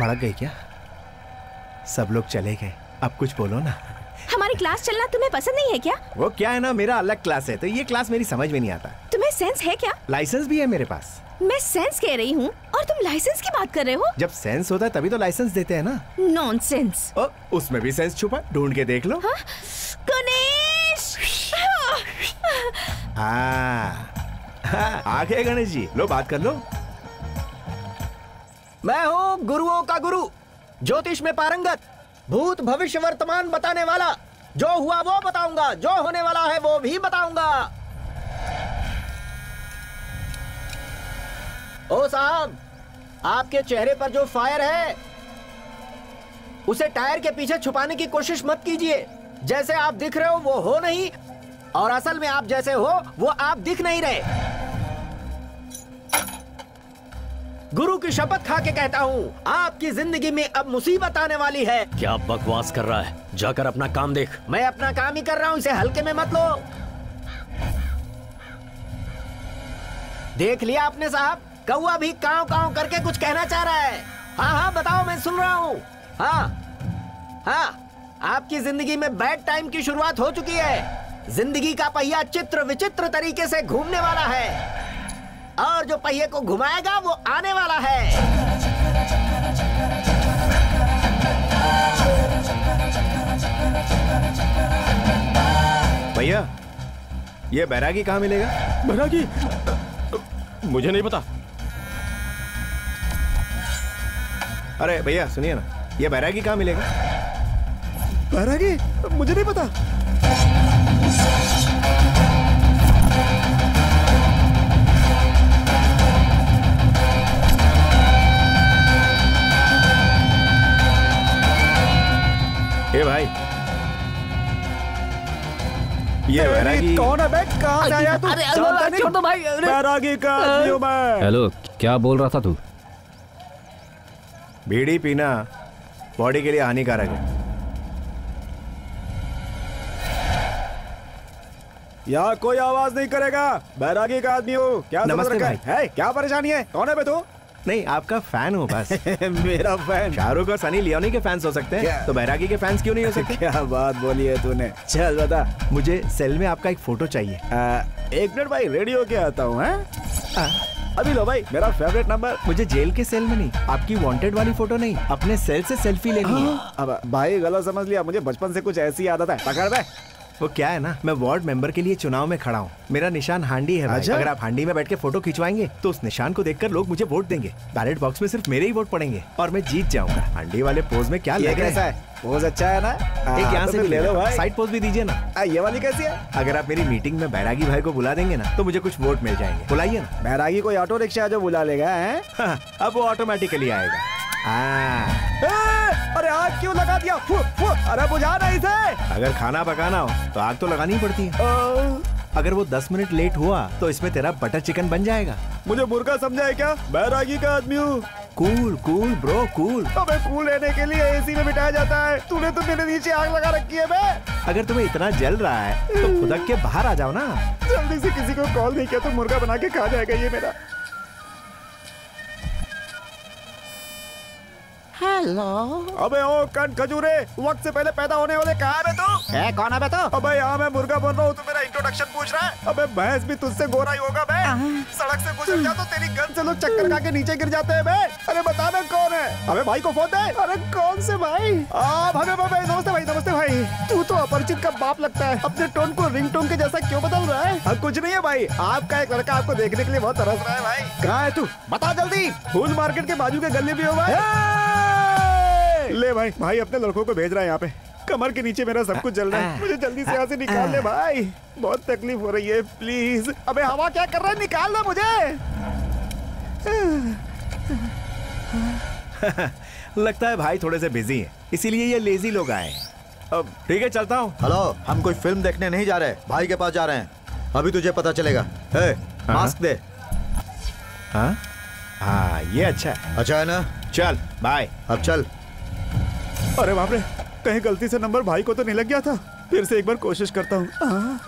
[SPEAKER 4] भड़क गए क्या? सब लोग चले गए। अब कुछ बोलो ना।
[SPEAKER 2] हमारी क्लास चलना तुम्हें पसंद नहीं है क्या?
[SPEAKER 4] वो क्या है ना मेरा अलग क्लास है तो ये क्लास मेरी समझ में नहीं आता।
[SPEAKER 2] तुम्हें सेंस है क्या?
[SPEAKER 4] लाइसेंस भी है मेरे पास।
[SPEAKER 2] मैं सेंस कह रही हूँ और तुम लाइसेंस की बात कर रहे हो?
[SPEAKER 4] जब सेंस होता है तभी तो लाइसेंस देते हैं ना।
[SPEAKER 2] नॉन
[SPEAKER 4] सेंस उसमें भी सेंस छुपा ढूंढ के देख लो।
[SPEAKER 2] गणेश!
[SPEAKER 4] हाँ। हाँ, आ गए गणेश जी। लो बात कर लो।
[SPEAKER 14] मैं हूँ गुरुओं का गुरु ज्योतिष में पारंगत भूत भविष्य वर्तमान बताने वाला। जो हुआ वो बताऊँगा जो होने वाला है वो भी बताऊँगा। ओ साहब आपके चेहरे पर जो फायर है उसे टायर के पीछे छुपाने की कोशिश मत कीजिए। जैसे आप दिख रहे हो वो हो नहीं और असल में आप जैसे हो वो आप दिख नहीं रहे। गुरु की शपथ खा के कहता हूँ आपकी ज़िंदगी में अब मुसीबत आने वाली है।
[SPEAKER 1] क्या बकवास कर रहा है? जाकर अपना काम देख।
[SPEAKER 14] मैं अपना काम ही कर रहा हूँ इसे हल्के में मत लो। देख लिया आपने साहब? कौआ भी काव काव करके कुछ कहना चाह रहा है। हाँ हाँ बताओ मैं सुन रहा हूँ। हाँ हाँ आपकी ज़िंदगी में बैड टाइम की शुरुआत हो चुकी है। ज़िंदगी का पहिया चित्र विचित्र तरीके से घूमने वाला है। और जो पहिए को घुमाएगा वो आने वाला है।
[SPEAKER 4] भैया ये बैरागी कहाँ मिलेगा?
[SPEAKER 9] बैरागी? मुझे नहीं पता।
[SPEAKER 4] अरे भैया सुनिए ना ये बैरागी कहाँ मिलेगा?
[SPEAKER 11] बैरागी? मुझे नहीं पता।
[SPEAKER 4] ए भाई ये बैरागी
[SPEAKER 11] कौन है बे कहाँ आया तू?
[SPEAKER 12] अरे, अरे? छोड़ दो भाई,
[SPEAKER 11] बैरागी का हूँ
[SPEAKER 12] हेलो क्या बोल रहा था तू?
[SPEAKER 4] बीड़ी पीना बॉडी के लिए हानिकारक है।
[SPEAKER 11] यहाँ कोई आवाज़ नहीं करेगा। बैरागी का आदमी हूँ। क्या
[SPEAKER 4] नमस्ते
[SPEAKER 11] है?
[SPEAKER 4] भाई।
[SPEAKER 11] है क्या परेशानी है? कौन है बे तू?
[SPEAKER 4] नहीं आपका फ़ैन हो बस।
[SPEAKER 11] मेरा फ़ैन
[SPEAKER 4] शाहरुख और सनी लियोनी के फैंस हो सकते हैं। तो बैरागी के फैंस क्यों नहीं हो सकते?
[SPEAKER 11] क्या बात बोली है तूने? चल बता।
[SPEAKER 4] मुझे सेल में आपका एक फ़ोटो चाहिए।
[SPEAKER 11] आ, एक मिनट भाई रेडियो के आता हूँ? हैं?
[SPEAKER 3] अभी लो भाई मेरा फेवरेट नंबर
[SPEAKER 4] मुझे जेल के सेल में नहीं आपकी वांटेड वाली फ़ोटो नहीं अपने सेल से सेल्फी लेनी है।
[SPEAKER 3] अब भाई गलत समझ लिया मुझे बचपन से कुछ ऐसी आदत है। पकड़ बे
[SPEAKER 4] वो क्या है ना मैं वार्ड मेंबर के लिए चुनाव में खड़ा हूँ। मेरा निशान हांडी है भाई।
[SPEAKER 3] अच्छा?
[SPEAKER 4] अगर आप हांडी में बैठ के फ़ोटो खिंचवाएँगे तो उस निशान को देखकर लोग मुझे वोट देंगे। बैलेट बॉक्स में सिर्फ़ मेरे ही वोट पड़ेंगे और मैं जीत जाऊँगा। हांडी वाले पोज में क्या लग रहा है?
[SPEAKER 3] है? पोज अच्छा है ना?
[SPEAKER 4] एक
[SPEAKER 3] हाँ,
[SPEAKER 4] यहाँ
[SPEAKER 3] तो
[SPEAKER 4] से
[SPEAKER 3] ले लो भाई।
[SPEAKER 4] साइड पोज भी दीजिए ना।
[SPEAKER 3] आ, ये वाली कैसी है?
[SPEAKER 4] अगर आप मेरी मीटिंग में बैरागी भाई को बुला देंगे ना तो मुझे कुछ वोट मिल जाएँगे। बुलाइए ना।
[SPEAKER 3] बैरागी कोई ऑटो रिक्शा जो बुला लेगा हैं?
[SPEAKER 4] हाँ, अब वो ऑटोमेटिकली आएगा। हाँ
[SPEAKER 3] अरे आग क्यों लगा दिया? फु, फु, अरे बुझा नहीं से
[SPEAKER 4] अगर खाना पकाना हो तो आग तो लगानी पड़ती है। अगर वो 10 मिनट लेट हुआ तो इसमें तेरा बटर चिकन बन जाएगा।
[SPEAKER 3] मुझे मुर्गा समझा है क्या? बैरागी का आदमी हूँ।
[SPEAKER 4] Cool cool bro cool.
[SPEAKER 3] अबे कूल लेने के लिए एसी में बिठाया जाता है। तूने तो मेरे नीचे आग लगा रखी है बे।
[SPEAKER 4] अगर तुम्हें इतना जल रहा है तो खुदक के बाहर आ जाओ ना।
[SPEAKER 3] जल्दी से किसी को कॉल नहीं किया तो मुर्गा बना के खा जाएगा ये मेरा।
[SPEAKER 11] हेलो
[SPEAKER 3] अबे ओ कन खजूरे वक्त से पहले पैदा होने वाले कहा है तू?
[SPEAKER 11] ए कौन है बे तू?
[SPEAKER 3] अबे यहाँ मैं मुर्गा बन रहा हूँ तो मेरा इंट्रोडक्शन पूछ रहा है। अबे भैंस भी तुझसे गोरा ही होगा बे। सड़क से गुजर जा तो तेरी गन से लोग चक्कर खा के नीचे गिर जाते हैं बे। अरे बता बे कौन है? अबे भाई को फ़ोन दे। अरे कौन से भाई? आ भाई भाई भाई नमस्ते भाई नमस्ते भाई। तू तो अपरिचित का बाप लगता है। अपने टोन को रिंग टोन के जैसा क्यों बदल रहा है? अब कुछ नहीं है भाई। आपका एक लड़का आपको देखने के लिए बहुत तरस रहा है भाई। कहाँ है तू? बता जल्दी। फूल मार्केट के बाजू के गले भी हो भाई। ले भाई भाई अपने लड़कों को भेज रहा है यहाँ पे। कमर के नीचे मेरा सब कुछ जल रहा है। मुझे जल्दी से यहाँ से निकाल ले भाई। बहुत तकलीफ़ हो रही है प्लीज़ अबे हवा क्या कर रहा है? निकाल दे मुझे!
[SPEAKER 4] लगता है भाई थोड़े से बिज़ी है। इसीलिए ये लेजी लोग आए अब ठीक है चलता हूँ।
[SPEAKER 5] हेलो हम कोई फ़िल्म देखने नहीं जा रहे। भाई के पास जा रहे हैं। अभी तुझे पता चलेगा। ए, मास्क दे।
[SPEAKER 4] हाँ? हाँ ये अच्छा है।
[SPEAKER 5] अच्छा है ना?
[SPEAKER 4] चल बाय
[SPEAKER 5] अब चल।
[SPEAKER 3] अरे बाप रे कहीं गलती से नंबर भाई को तो नहीं लग गया था? फिर से एक बार कोशिश करता हूँ। आ,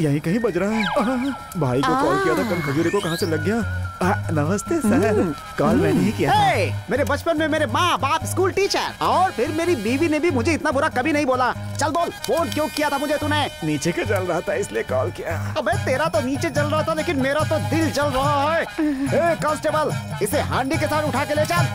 [SPEAKER 3] यहीं कहीं बज रहा है। भाई को कॉल किया था कल खजूरी को कहाँ से लग गया? आ, नमस्ते सर। कॉल मैंने ही किया था।
[SPEAKER 11] मेरे बचपन में मेरे माँ बाप स्कूल टीचर और फिर मेरी बीवी ने भी मुझे इतना बुरा कभी नहीं बोला। चल बोल फ़ोन क्यों किया था मुझे तूने?
[SPEAKER 3] नीचे का जल रहा था इसलिए कॉल किया।
[SPEAKER 11] अबे तेरा तो नीचे जल रहा था लेकिन मेरा तो दिल जल रहा है। ए कांस्टेबल इसे हांडी के साथ उठा के ले चल।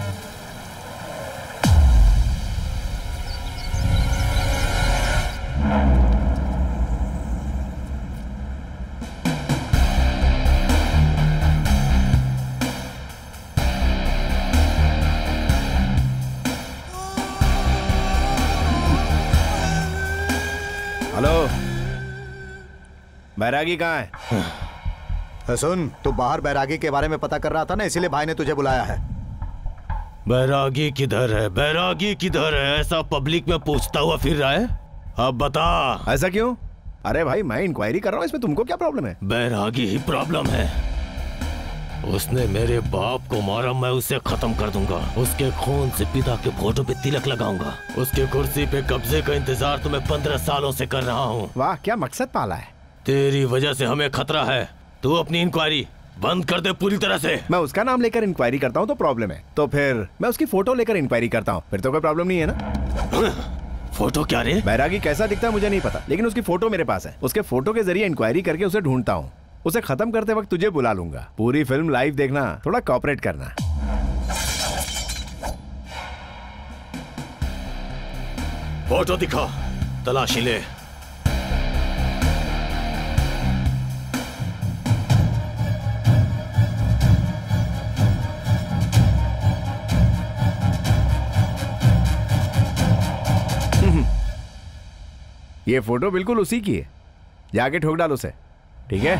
[SPEAKER 4] बैरागी कहाँ है?
[SPEAKER 5] सुन तू बाहर बैरागी के बारे में पता कर रहा था ना इसीलिए भाई ने तुझे बुलाया है।
[SPEAKER 1] बैरागी किधर है? बैरागी किधर है? ऐसा पब्लिक में पूछता हुआ फिर रहा है? अब बता।
[SPEAKER 4] ऐसा क्यों? अरे भाई मैं इंक्वायरी कर रहा हूँ इसमें तुमको क्या प्रॉब्लम है?
[SPEAKER 1] बैरागी ही प्रॉब्लम है। उसने मेरे बाप को मारा मैं उसे खत्म कर दूँगा। उसके खून से पिता के फ़ोटो पे तिलक लगाऊँगा। उसके कुर्सी पे कब्जे का इंतज़ार तुम्हें पंद्रह सालों से कर रहा हूँ।
[SPEAKER 4] वाह क्या मकसद पाला है?
[SPEAKER 1] तेरी वजह से हमें खतरा है। तू अपनी इंक्वायरी बंद कर दे पूरी तरह से।
[SPEAKER 4] मैं उसका नाम लेकर इंक्वायरी करता हूँ तो प्रॉब्लम है। तो फिर मैं उसकी फ़ोटो लेकर इंक्वायरी करता हूँ। फिर तो कोई प्रॉब्लम नहीं है ना?
[SPEAKER 1] फ़ोटो क्या रे?
[SPEAKER 4] बैरागी कैसा दिखता है मुझे नहीं पता। लेकिन उसकी फ़ोटो मेरे पास है। उसके फ़ोटो के ज़रिए इंक्वायरी करके उसे ढूंढता हूँ। उसे खत्म करते वक्त तुझे बुला लूँगा। पूरी फ़िल्म लाइव देखना थोड़ा कॉपरेट करना।
[SPEAKER 1] फ़ोटो दिखा। तलाशी ले।
[SPEAKER 4] ये फ़ोटो बिल्कुल उसी की है। जाके ठोक डालो उसे। ठीक है?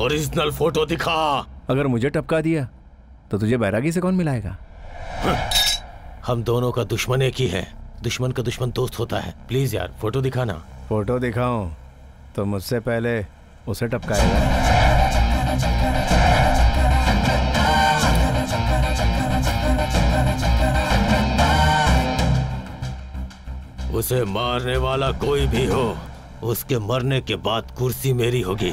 [SPEAKER 1] ओरिजिनल फ़ोटो दिखा।
[SPEAKER 4] अगर मुझे टपका दिया तो तुझे बैरागी से कौन मिलाएगा?
[SPEAKER 1] हम दोनों का दुश्मन एक ही है। दुश्मन का दुश्मन दोस्त होता है। प्लीज़ यार फ़ोटो दिखाना।
[SPEAKER 4] फ़ोटो दिखाऊँ तो मुझसे पहले उसे टपकाएगा।
[SPEAKER 1] उसे मारने वाला कोई भी हो उसके मरने के बाद कुर्सी मेरी होगी।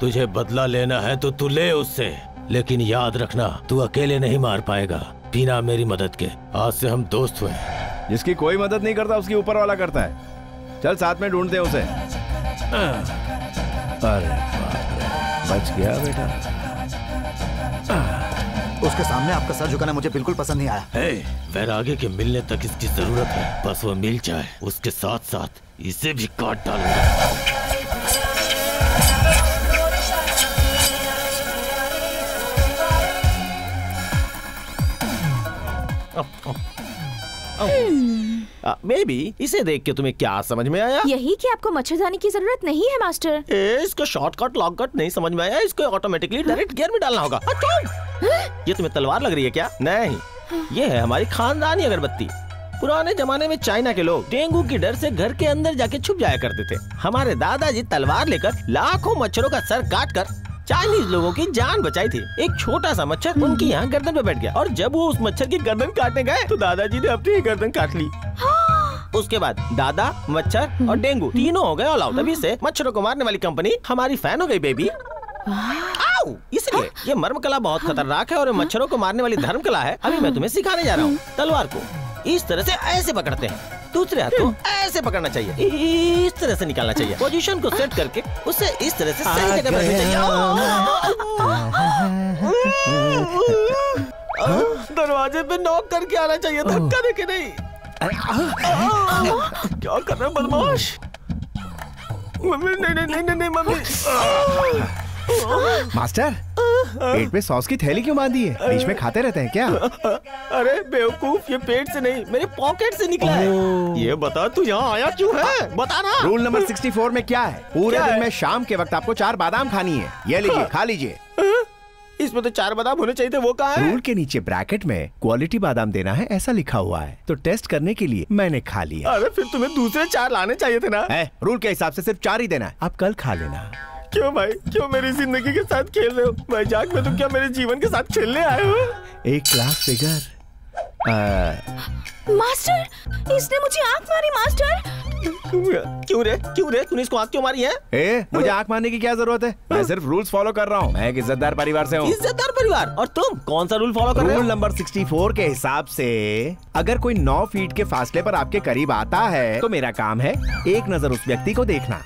[SPEAKER 1] तुझे बदला लेना है तो तू ले उससे। लेकिन याद रखना तू अकेले नहीं मार पाएगा। बिना मेरी मदद के। आज से हम दोस्त हुए।
[SPEAKER 4] जिसकी कोई मदद नहीं करता उसकी ऊपर वाला करता है। चल साथ में ढूंढते हैं उसे। अरे बच गया बेटा।
[SPEAKER 5] उसके सामने आपका सर झुकाना मुझे बिल्कुल पसंद नहीं आया।
[SPEAKER 15] Hey, वैरागे के मिलने तक इसकी ज़रूरत है। बस वो मिल जाए। उसके साथ साथ इसे भी काट डालूँगा।
[SPEAKER 9] मे बी इसे देख के तुम्हें क्या समझ में आया?
[SPEAKER 2] यही कि आपको मच्छरदानी की ज़रूरत नहीं है मास्टर।
[SPEAKER 9] ए, इसको शॉर्टकट लॉन्गकट नहीं समझ में आया। इसको ऑटोमेटिकली डायरेक्ट गियर में डालना होगा। अच्छा! ये तुम्हें तलवार लग रही है क्या? नहीं। ये है हमारी खानदानी अगरबत्ती। पुराने जमाने में चाइना के लोग डेंगू की डर से घर के अंदर जाके छुप जाया करते थे। हमारे दादाजी तलवार लेकर लाखों मच्छरों का सर काट कर चाइनीज़ लोगों की जान बचाई थी। एक छोटा सा मच्छर उनकी यहाँ गर्दन पे बैठ गया और जब वो उस मच्छर की गर्दन काटने गए तो दादाजी ने अपनी गर्दन काट ली। उसके बाद दादा मच्छर और डेंगू तीनों हो गए ऑल आउट अभी से मच्छरों को मारने वाली कंपनी हमारी फ़ैन हो गई बेबी आओ इसलिए ये मर्म कला बहुत खतरनाक है और मच्छरों को मारने वाली धर्म कला है। अभी मैं तुम्हें सिखाने जा रहा हूँ। तलवार को इस तरह से ऐसे पकड़ते हैं। दूसरे हाथ को ऐसे पकड़ना चाहिए? इस तरह से निकालना चाहिए। पोजीशन को सेट करके उसे इस तरह से सही जगह पर चाहिए। दरवाजे पे नॉक करके आना चाहिए धक्का देके नहीं। क्या कर रहे हैं बदमाश? मम्मी नहीं नहीं नहीं, नहीं मम्मी।
[SPEAKER 4] मास्टर? पेट पे सॉस की थैली क्यों बांधी है? बीच में खाते रहते हैं क्या?
[SPEAKER 9] अरे बेवकूफ़ ये पेट से नहीं मेरे पॉकेट से निकला है। ये बता तू यहाँ आया क्यों है? बता ना
[SPEAKER 4] रूल नंबर 64 में क्या है? पूरे दिन
[SPEAKER 9] है?
[SPEAKER 4] में शाम के वक्त आपको चार बादाम खानी है। ये लीजिए खा लीजिए।
[SPEAKER 9] इसमें तो चार बादाम होने चाहिए थे वो कहाँ है?
[SPEAKER 4] रूल के नीचे ब्रैकेट में क्वालिटी बादाम देना है ऐसा लिखा हुआ है। तो टेस्ट करने के लिए मैंने खा लिया।
[SPEAKER 9] अरे फिर तुम्हें दूसरे चार लाने चाहिए थे ना?
[SPEAKER 4] है रूल के हिसाब से सिर्फ़ चार ही देना है। आप कल खा लेना।
[SPEAKER 9] क्यों भाई? क्यों मेरी ज़िंदगी के साथ खेल रहे हो? भाई जाग में तुम क्या मेरे जीवन के साथ खेलने आए हो?
[SPEAKER 4] एक क्लास फिगर
[SPEAKER 2] मास्टर इसने मुझे आँख मारी मास्टर।
[SPEAKER 9] क्यों रे? क्यों रे? तूने इसको आँख क्यों मारी है?
[SPEAKER 4] ए मुझे आँख मारने की क्या ज़रूरत है? मैं सिर्फ़ रूल्स फॉलो कर रहा हूँ। मैं एक इज्जतदार परिवार से हूँ।
[SPEAKER 9] इज्जतदार परिवार? और तुम कौन सा रूल फॉलो कर रहे
[SPEAKER 4] रूल
[SPEAKER 9] हो
[SPEAKER 4] नंबर 64 के हिसाब से अगर कोई 9 फीट के फासले पर आपके करीब आता है तो मेरा काम है एक नज़र उस व्यक्ति को देखना।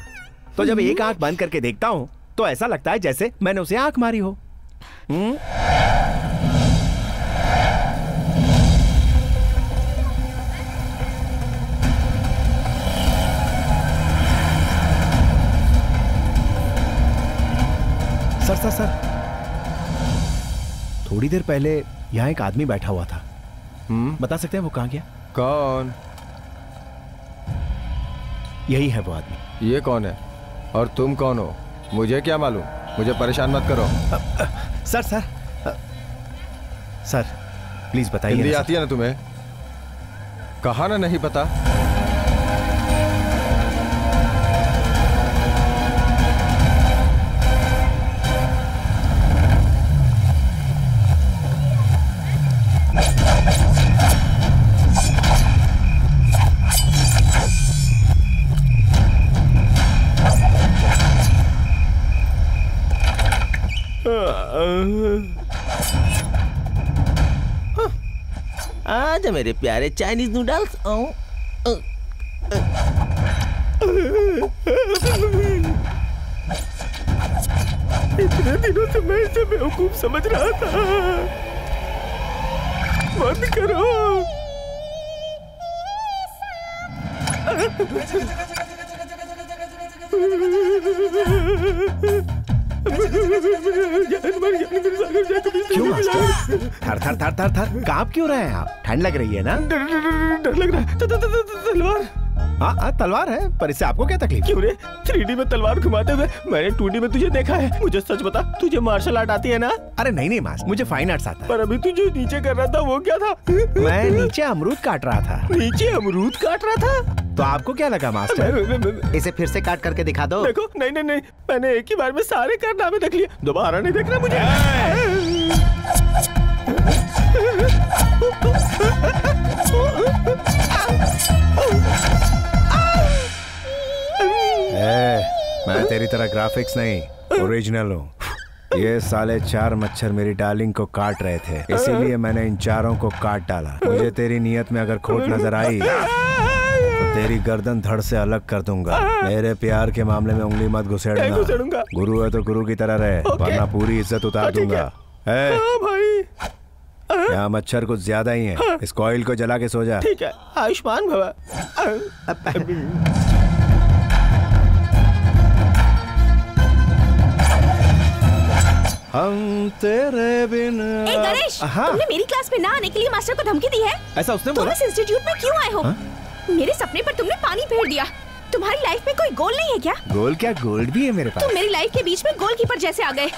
[SPEAKER 4] तो जब एक आँख बंद करके देखता हूँ तो ऐसा लगता है जैसे मैंने उसे आँख मारी हो। हम्म? Sir sir sir. थोड़ी देर पहले यहाँ एक आदमी बैठा हुआ था।
[SPEAKER 16] हम्म?
[SPEAKER 4] बता सकते हैं वो कहाँ गया?
[SPEAKER 16] कौन?
[SPEAKER 4] यही है वो आदमी।
[SPEAKER 16] ये कौन है? और तुम कौन हो? मुझे क्या मालूम? मुझे परेशान मत करो।
[SPEAKER 4] Sir sir. सर प्लीज़ बताइए
[SPEAKER 16] हिंदी आती है ना तुम्हें? कहा ना नहीं पता?
[SPEAKER 9] आज मेरे प्यारे चाइनीज़ नूडल्स इतने दिनों से मैं इसे बेवकूफ़ समझ रहा था बंद करो
[SPEAKER 4] क्यों थर थर थर थर थर। काँप क्यों रहे हैं आप? ठंड लग रही है ना?
[SPEAKER 9] डर लग रहा है। तलवार
[SPEAKER 4] हाँ हाँ तलवार है पर इससे आपको क्या तकलीफ़?
[SPEAKER 9] क्यों रे? थ्री में तलवार घुमाते हुए मैंने टू में तुझे देखा है। मुझे सच बता तुझे मार्शल आर्ट आती है ना?
[SPEAKER 4] अरे नहीं नहीं मास्टर मुझे फाइन आर्ट्स आता
[SPEAKER 9] पर अभी तुझे नीचे कर रहा था वो क्या था?
[SPEAKER 4] मैं नीचे अमरूद काट रहा था।
[SPEAKER 9] नीचे अमरूद काट रहा था?
[SPEAKER 4] तो आपको क्या लगा मास्टर?
[SPEAKER 9] मैं- मैं- मैं-
[SPEAKER 5] इसे फिर से काट करके दिखा दो।
[SPEAKER 9] देखो नहीं नहीं नहीं मैंने एक ही बार में सारे कारनामे देख लिए। दोबारा नहीं देखना मुझे।
[SPEAKER 4] तेरी तरह ग्राफिक्स नहीं ओरिजिनल हूँ। ये साले चार मच्छर मेरी डार्लिंग को काट रहे थे इसीलिए मैंने इन चारों को काट डाला। मुझे तेरी नियत में अगर खोट नज़र आई तो तेरी गर्दन धड़ से अलग कर दूँगा। मेरे प्यार के मामले में उंगली मत घुसेड़ना। गुरु है तो गुरु की तरह रहे वरना पूरी इज़्ज़त उतार
[SPEAKER 9] हाँ,
[SPEAKER 4] दूँगा। ए,
[SPEAKER 9] हाँ भाई।
[SPEAKER 4] यहाँ मच्छर कुछ ज़्यादा ही है। इस कॉइल को जला के सो जा।
[SPEAKER 9] ठीक है। आयुष्मान भवा
[SPEAKER 4] हम तेरे बिन
[SPEAKER 2] ए गणेश
[SPEAKER 4] हाँ।
[SPEAKER 2] तुमने मेरी क्लास में ना आने के लिए मास्टर को धमकी दी है?
[SPEAKER 4] ऐसा उसने
[SPEAKER 2] तुम
[SPEAKER 4] बोला?
[SPEAKER 2] इस इंस्टीट्यूट में क्यों आए हो? मेरे सपने पर तुमने पानी फेर दिया। तुम्हारी लाइफ में कोई गोल नहीं है क्या?
[SPEAKER 4] गोल क्या? गोल्ड भी है मेरे पास।
[SPEAKER 2] तुम मेरी लाइफ के बीच में गोलकीपर जैसे आ गए।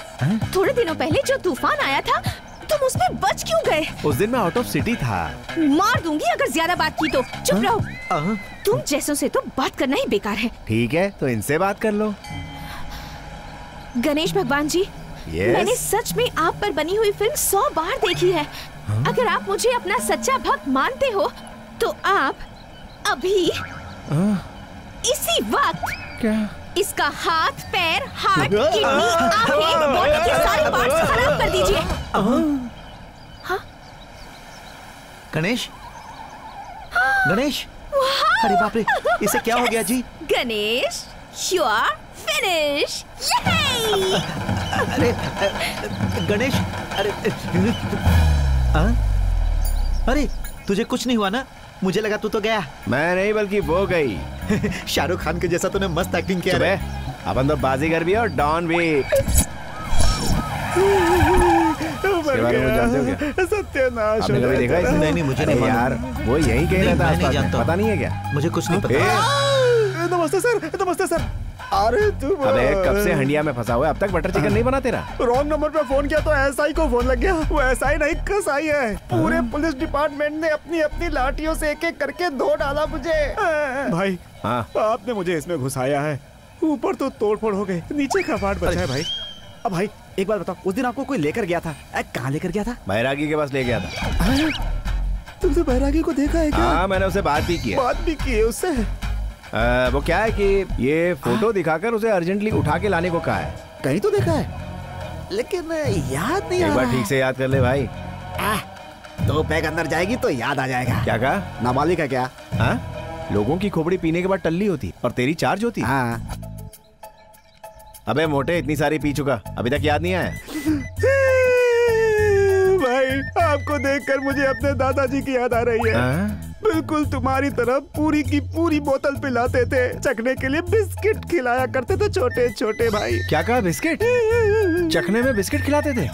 [SPEAKER 2] थोड़े दिनों पहले जो तूफ़ान आया था तुम उसमें बच क्यों गए?
[SPEAKER 4] उस दिन मैं आउट ऑफ़ सिटी था।
[SPEAKER 2] मार दूँगी अगर ज़्यादा बात की तो। चुप रहो। तुम जैसों से तो बात करना ही बेकार है।
[SPEAKER 4] ठीक है तो इनसे बात कर लो।
[SPEAKER 2] गणेश भगवान जी
[SPEAKER 4] Yes?
[SPEAKER 2] मैंने सच में आप पर बनी हुई फ़िल्म सौ बार देखी है। अगर आप मुझे अपना सच्चा भक्त मानते हो तो आप अभी इसी वक्त
[SPEAKER 4] क्या?
[SPEAKER 2] इसका हाथ पैर हार्ट किडनी आँखें बॉडी के सारे पार्ट्स खराब कर दीजिए।
[SPEAKER 5] गणेश? गणेश? अरे बाप रे इसे क्या हो गया जी?
[SPEAKER 2] गणेश यू आर फिनिश
[SPEAKER 5] अरे गणेश अरे आ? अरे तुझे कुछ नहीं हुआ ना? मुझे लगा तू तो गया।
[SPEAKER 4] मैं नहीं बल्कि वो गई।
[SPEAKER 5] शाहरुख खान के जैसा तूने मस्त एक्टिंग किया
[SPEAKER 4] सुबह अपन तो बाजीगर भी है और डॉन भी। हो
[SPEAKER 3] सत्यानाश
[SPEAKER 4] कभी देखा इसे
[SPEAKER 5] नहीं, नहीं, मुझे नहीं
[SPEAKER 4] यार वो यहीं कहीं
[SPEAKER 5] में। जानता।
[SPEAKER 4] पता नहीं है क्या?
[SPEAKER 5] मुझे कुछ नहीं पता।
[SPEAKER 3] नमस्ते सर। नमस्ते सर। अरे तू
[SPEAKER 4] अबे कब से हंडिया में फंसा हुआ है? अब तक बटर चिकन नहीं बना तेरा?
[SPEAKER 3] रॉन्ग नंबर पे फ़ोन किया तो एसआई को फ़ोन लग गया। वो एसआई नहीं कसाई है। पूरे पुलिस डिपार्टमेंट ने अपनी अपनी लाठियों से एक एक करके धो डाला मुझे। भाई
[SPEAKER 4] हाँ।
[SPEAKER 3] आपने मुझे इसमें घुसाया है। ऊपर तो तोड़ फोड़ हो गए नीचे का पार्ट बचा है भाई? अब भाई एक बार बताओ उस दिन आपको कोई लेकर गया था? कहाँ लेकर गया था?
[SPEAKER 4] बैरागी के पास ले गया था।
[SPEAKER 3] तुमने बैरागी को देखा है क्या?
[SPEAKER 4] हाँ मैंने उसे बात भी की है।
[SPEAKER 3] बात भी की है उससे?
[SPEAKER 4] आ, वो क्या है कि ये फ़ोटो दिखाकर उसे अर्जेंटली उठा के लाने को कहा है।
[SPEAKER 3] कहीं तो देखा है। लेकिन याद नहीं
[SPEAKER 4] एक बार ठीक से याद कर ले भाई।
[SPEAKER 3] आह, दो पैग अंदर जाएगी तो याद आ जाएगा।
[SPEAKER 4] क्या कहा?
[SPEAKER 3] नाबालिग है क्या?
[SPEAKER 4] हाँ? लोगों की खोपड़ी पीने के बाद टल्ली होती और तेरी चार्ज होती।
[SPEAKER 3] हाँ।
[SPEAKER 4] अबे मोटे इतनी सारी पी चुका। अभी तक याद नहीं आया?
[SPEAKER 3] भाई आपको देखकर मुझे अपने दादाजी की याद आ रही है।
[SPEAKER 4] हाँ?
[SPEAKER 3] बिल्कुल तुम्हारी तरह पूरी की पूरी बोतल पिलाते थे। चखने के लिए बिस्किट खिलाया करते थे छोटे छोटे भाई।
[SPEAKER 4] क्या कहा बिस्किट? चखने में बिस्किट खिलाते थे?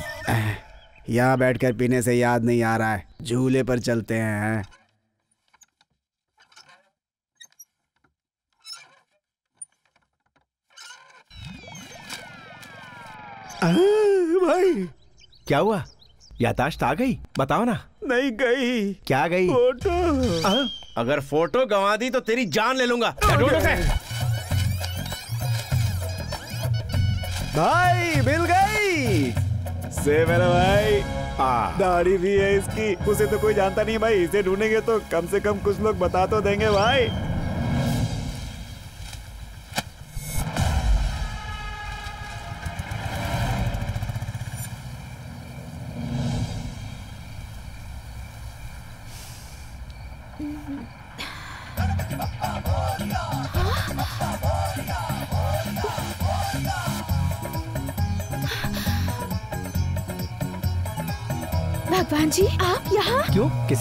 [SPEAKER 3] यहाँ बैठकर पीने से याद नहीं आ रहा है। झूले पर चलते हैं। आह, भाई।
[SPEAKER 4] क्या हुआ? यादाश्त आ गई? बताओ ना।
[SPEAKER 3] नहीं गई।
[SPEAKER 4] क्या गई?
[SPEAKER 3] फ़ोटो।
[SPEAKER 4] हाँ? अगर फ़ोटो गंवा दी तो तेरी जान ले लूँगा?
[SPEAKER 3] भाई मिल गई। से मेरा भाई। दाढ़ी भी है इसकी। उसे तो कोई जानता नहीं भाई। इसे ढूंढेंगे तो कम से कम कुछ लोग बता तो देंगे भाई।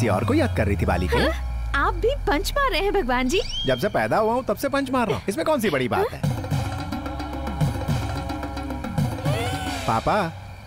[SPEAKER 4] किसी और को याद कर रही थी बाली को
[SPEAKER 2] आप भी पंच मार रहे हैं भगवान जी।
[SPEAKER 4] जब से पैदा हुआ हूँ तब से पंच मार रहा हूँ। इसमें कौन सी बड़ी बात है? पापा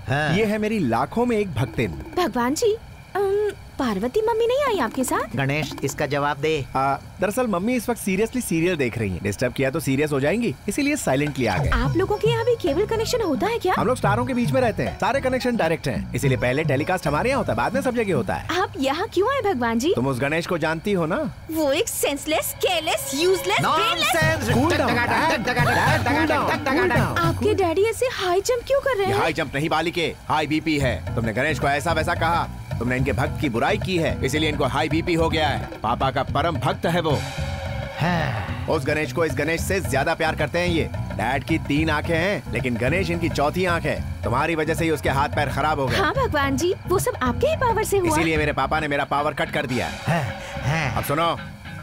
[SPEAKER 5] हाँ।
[SPEAKER 4] ये है मेरी लाखों में एक भक्तिन।
[SPEAKER 2] भगवान जी अम, पार्वती मम्मी नहीं आई आपके साथ
[SPEAKER 5] गणेश इसका जवाब दे
[SPEAKER 4] दरअसल मम्मी इस वक्त सीरियसली सीरियल देख रही हैं डिस्टर्ब किया तो सीरियस हो जाएँगी इसीलिए साइलेंटली आ गए
[SPEAKER 2] आप लोगों के यहाँ भी केबल कनेक्शन होता है क्या
[SPEAKER 4] हम लोग स्टारों के बीच में रहते हैं सारे कनेक्शन डायरेक्ट हैं इसीलिए पहले टेलीकास्ट हमारे यहाँ होता है बाद में सब जगह होता है
[SPEAKER 2] आप यहाँ क्यों आए भगवान जी
[SPEAKER 4] तुम उस गणेश को जानती हो ना
[SPEAKER 2] वो एक सेंसलेस केयरलेस यूजलेस. आपके डैडी ऐसे हाई जंप क्यों कर रहे हैं
[SPEAKER 4] हाई जंप नहीं बालिके हाई बीपी है तुमने गणेश को ऐसा वैसा कहा तुमने इनके भक्त की बुराई की है इसीलिए इनको हाई बीपी हो गया है। पापा का परम भक्त है वो। उस गणेश को इस गणेश से ज़्यादा प्यार करते हैं ये। डैड की तीन आँखें हैं लेकिन गणेश इनकी चौथी आँख है। तुम्हारी वजह से ही उसके हाथ पैर खराब हो गए।
[SPEAKER 2] हाँ भगवान जी वो सब आपके ही पावर से हुआ।
[SPEAKER 4] इसीलिए मेरे पापा ने मेरा पावर कट कर दिया है, है। अब सुनो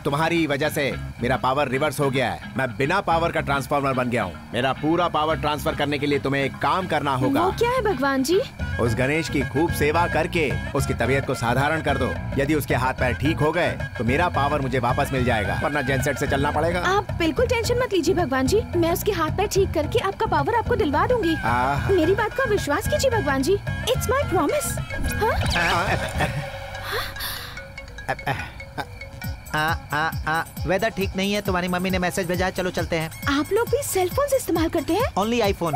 [SPEAKER 4] तुम्हारी वजह से मेरा पावर रिवर्स हो गया है। मैं बिना पावर का ट्रांसफार्मर बन गया हूँ। मेरा पूरा पावर ट्रांसफ़र करने के लिए तुम्हें एक काम करना होगा।
[SPEAKER 2] वो क्या है भगवान जी?
[SPEAKER 4] उस गणेश की खूब सेवा करके उसकी तबीयत को साधारण कर दो। यदि उसके हाथ पैर ठीक हो गए तो मेरा पावर मुझे वापस मिल जाएगा वरना जेनसेट से चलना पड़ेगा।
[SPEAKER 2] आप बिल्कुल टेंशन मत लीजिए भगवान जी। मैं उसके हाथ पैर ठीक करके आपका पावर आपको दिलवा दूँगी। मेरी बात का विश्वास कीजिए भगवान जी। इट्स माई प्रॉमिस
[SPEAKER 5] आ, आ, आ, वेदर ठीक नहीं है तुम्हारी मम्मी ने मैसेज भेजा है चलो चलते हैं।
[SPEAKER 2] आप लोग भी सेल फ़ोन इस्तेमाल करते हैं?
[SPEAKER 5] ओनली आईफोन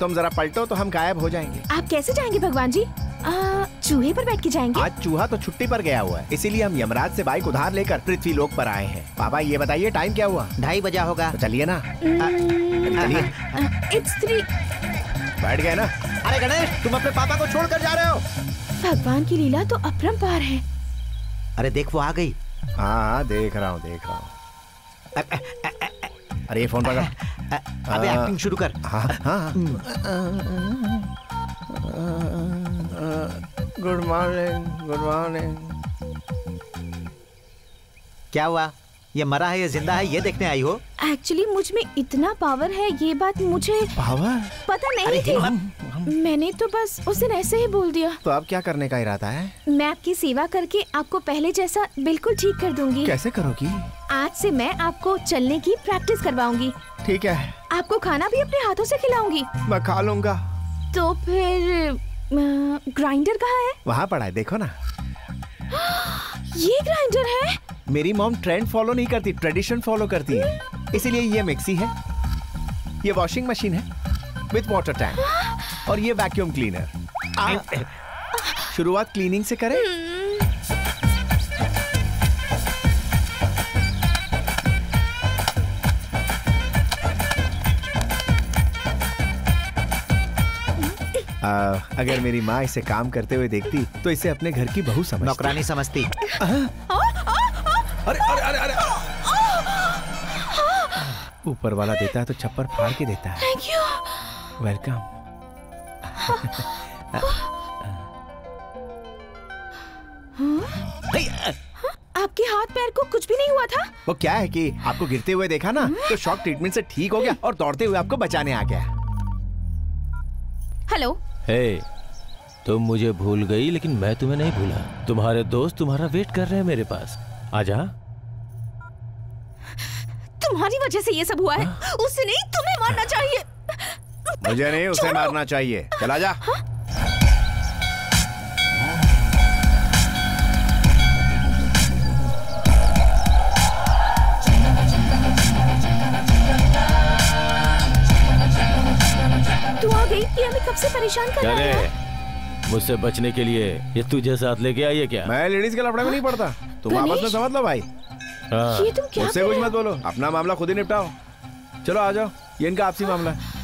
[SPEAKER 4] तुम जरा पलटो तो हम गायब हो जाएँगे।
[SPEAKER 2] आप कैसे जाएँगे भगवान जी? आ, चूहे पर बैठ के जाएँगे?
[SPEAKER 4] आज चूहा तो छुट्टी पर गया हुआ है इसीलिए हम यमराज से बाइक उधार लेकर पृथ्वी लोक पर आए हैं। पापा ये बताइए टाइम क्या हुआ?
[SPEAKER 5] ढाई बजा होगा।
[SPEAKER 4] तो चलिए ना। चलिए।
[SPEAKER 2] इट्स थ्री
[SPEAKER 4] बैठ गए ना।
[SPEAKER 5] अरे गणेश तुम अपने पापा को छोड़कर जा रहे हो।
[SPEAKER 2] भगवान की लीला तो अपरंपार है।
[SPEAKER 5] अरे देख वो आ गई।
[SPEAKER 4] हाँ हाँ देख रहा हूँ देख रहा हूँ। अरे फ़ोन पकड़।
[SPEAKER 5] अबे
[SPEAKER 4] हाँ।
[SPEAKER 5] एक्टिंग शुरू कर।
[SPEAKER 4] हाँ हाँ गुड मॉर्निंग गुड मॉर्निंग।
[SPEAKER 5] क्या हुआ? ये मरा है ये ज़िंदा है ये देखने आई हो।
[SPEAKER 2] एक्चुअली मुझमें इतना पावर है ये बात मुझे
[SPEAKER 4] पावर
[SPEAKER 2] पता नहीं थी। मैंने तो बस उस दिन ऐसे ही बोल दिया।
[SPEAKER 4] तो अब क्या करने का इरादा है?
[SPEAKER 2] मैं आपकी सेवा करके आपको पहले जैसा बिल्कुल ठीक कर दूँगी।
[SPEAKER 4] कैसे करोगी?
[SPEAKER 2] आज से मैं आपको चलने की प्रैक्टिस करवाऊँगी।
[SPEAKER 4] ठीक है।
[SPEAKER 2] आपको खाना भी अपने हाथों से खिलाऊँगी।
[SPEAKER 4] मैं खा लूँगा।
[SPEAKER 2] तो फिर ग्राइंडर कहाँ है?
[SPEAKER 4] वहाँ पड़ा है देखो ना।
[SPEAKER 2] ये ग्राइंडर है?
[SPEAKER 4] मेरी मॉम ट्रेंड फॉलो नहीं करती ट्रेडिशन फॉलो करती है। इसीलिए ये मिक्सी है। ये वॉशिंग मशीन है विथ वाटर टैंक और ये वैक्यूम क्लीनर शुरुआत क्लीनिंग से करें। आ, अगर मेरी माँ इसे काम करते हुए देखती तो इसे अपने घर की बहू समझती।
[SPEAKER 5] नौकरानी समझती।
[SPEAKER 4] अरे अरे अरे अरे। ऊपर वाला देता है तो छप्पर फाड़ के देता है।
[SPEAKER 2] थैंक यू
[SPEAKER 4] वेलकम
[SPEAKER 2] आपके हाथ पैर को कुछ भी नहीं हुआ था?
[SPEAKER 4] वो क्या है कि आपको गिरते हुए देखा ना तो शॉक ट्रीटमेंट से ठीक हो गया और दौड़ते हुए आपको बचाने आ गया।
[SPEAKER 2] हेलो
[SPEAKER 1] हे तुम मुझे भूल गई लेकिन मैं तुम्हें नहीं भूला। तुम्हारे दोस्त तुम्हारा वेट कर रहे हैं मेरे पास। आजा।
[SPEAKER 2] तुम्हारी वजह से ये सब हुआ है। उसे नहीं तुम्हें मारना चाहिए।
[SPEAKER 4] मुझे नहीं उसे मारना चाहिए। चला जा।
[SPEAKER 2] तू आ गई ये हमें कब से परेशान कर रहा है?
[SPEAKER 1] मुझसे बचने के लिए ये तुझे साथ लेके आई है क्या?
[SPEAKER 4] मैं लेडीज़ के लफड़े में नहीं पड़ता। तुम आपस में समझ लो भाई।
[SPEAKER 1] हाँ।
[SPEAKER 2] ये तुम क्या
[SPEAKER 4] मुझसे कुछ मत बोलो। अपना मामला खुद ही निपटाओ। चलो आ जाओ। ये इनका आपसी मामला है।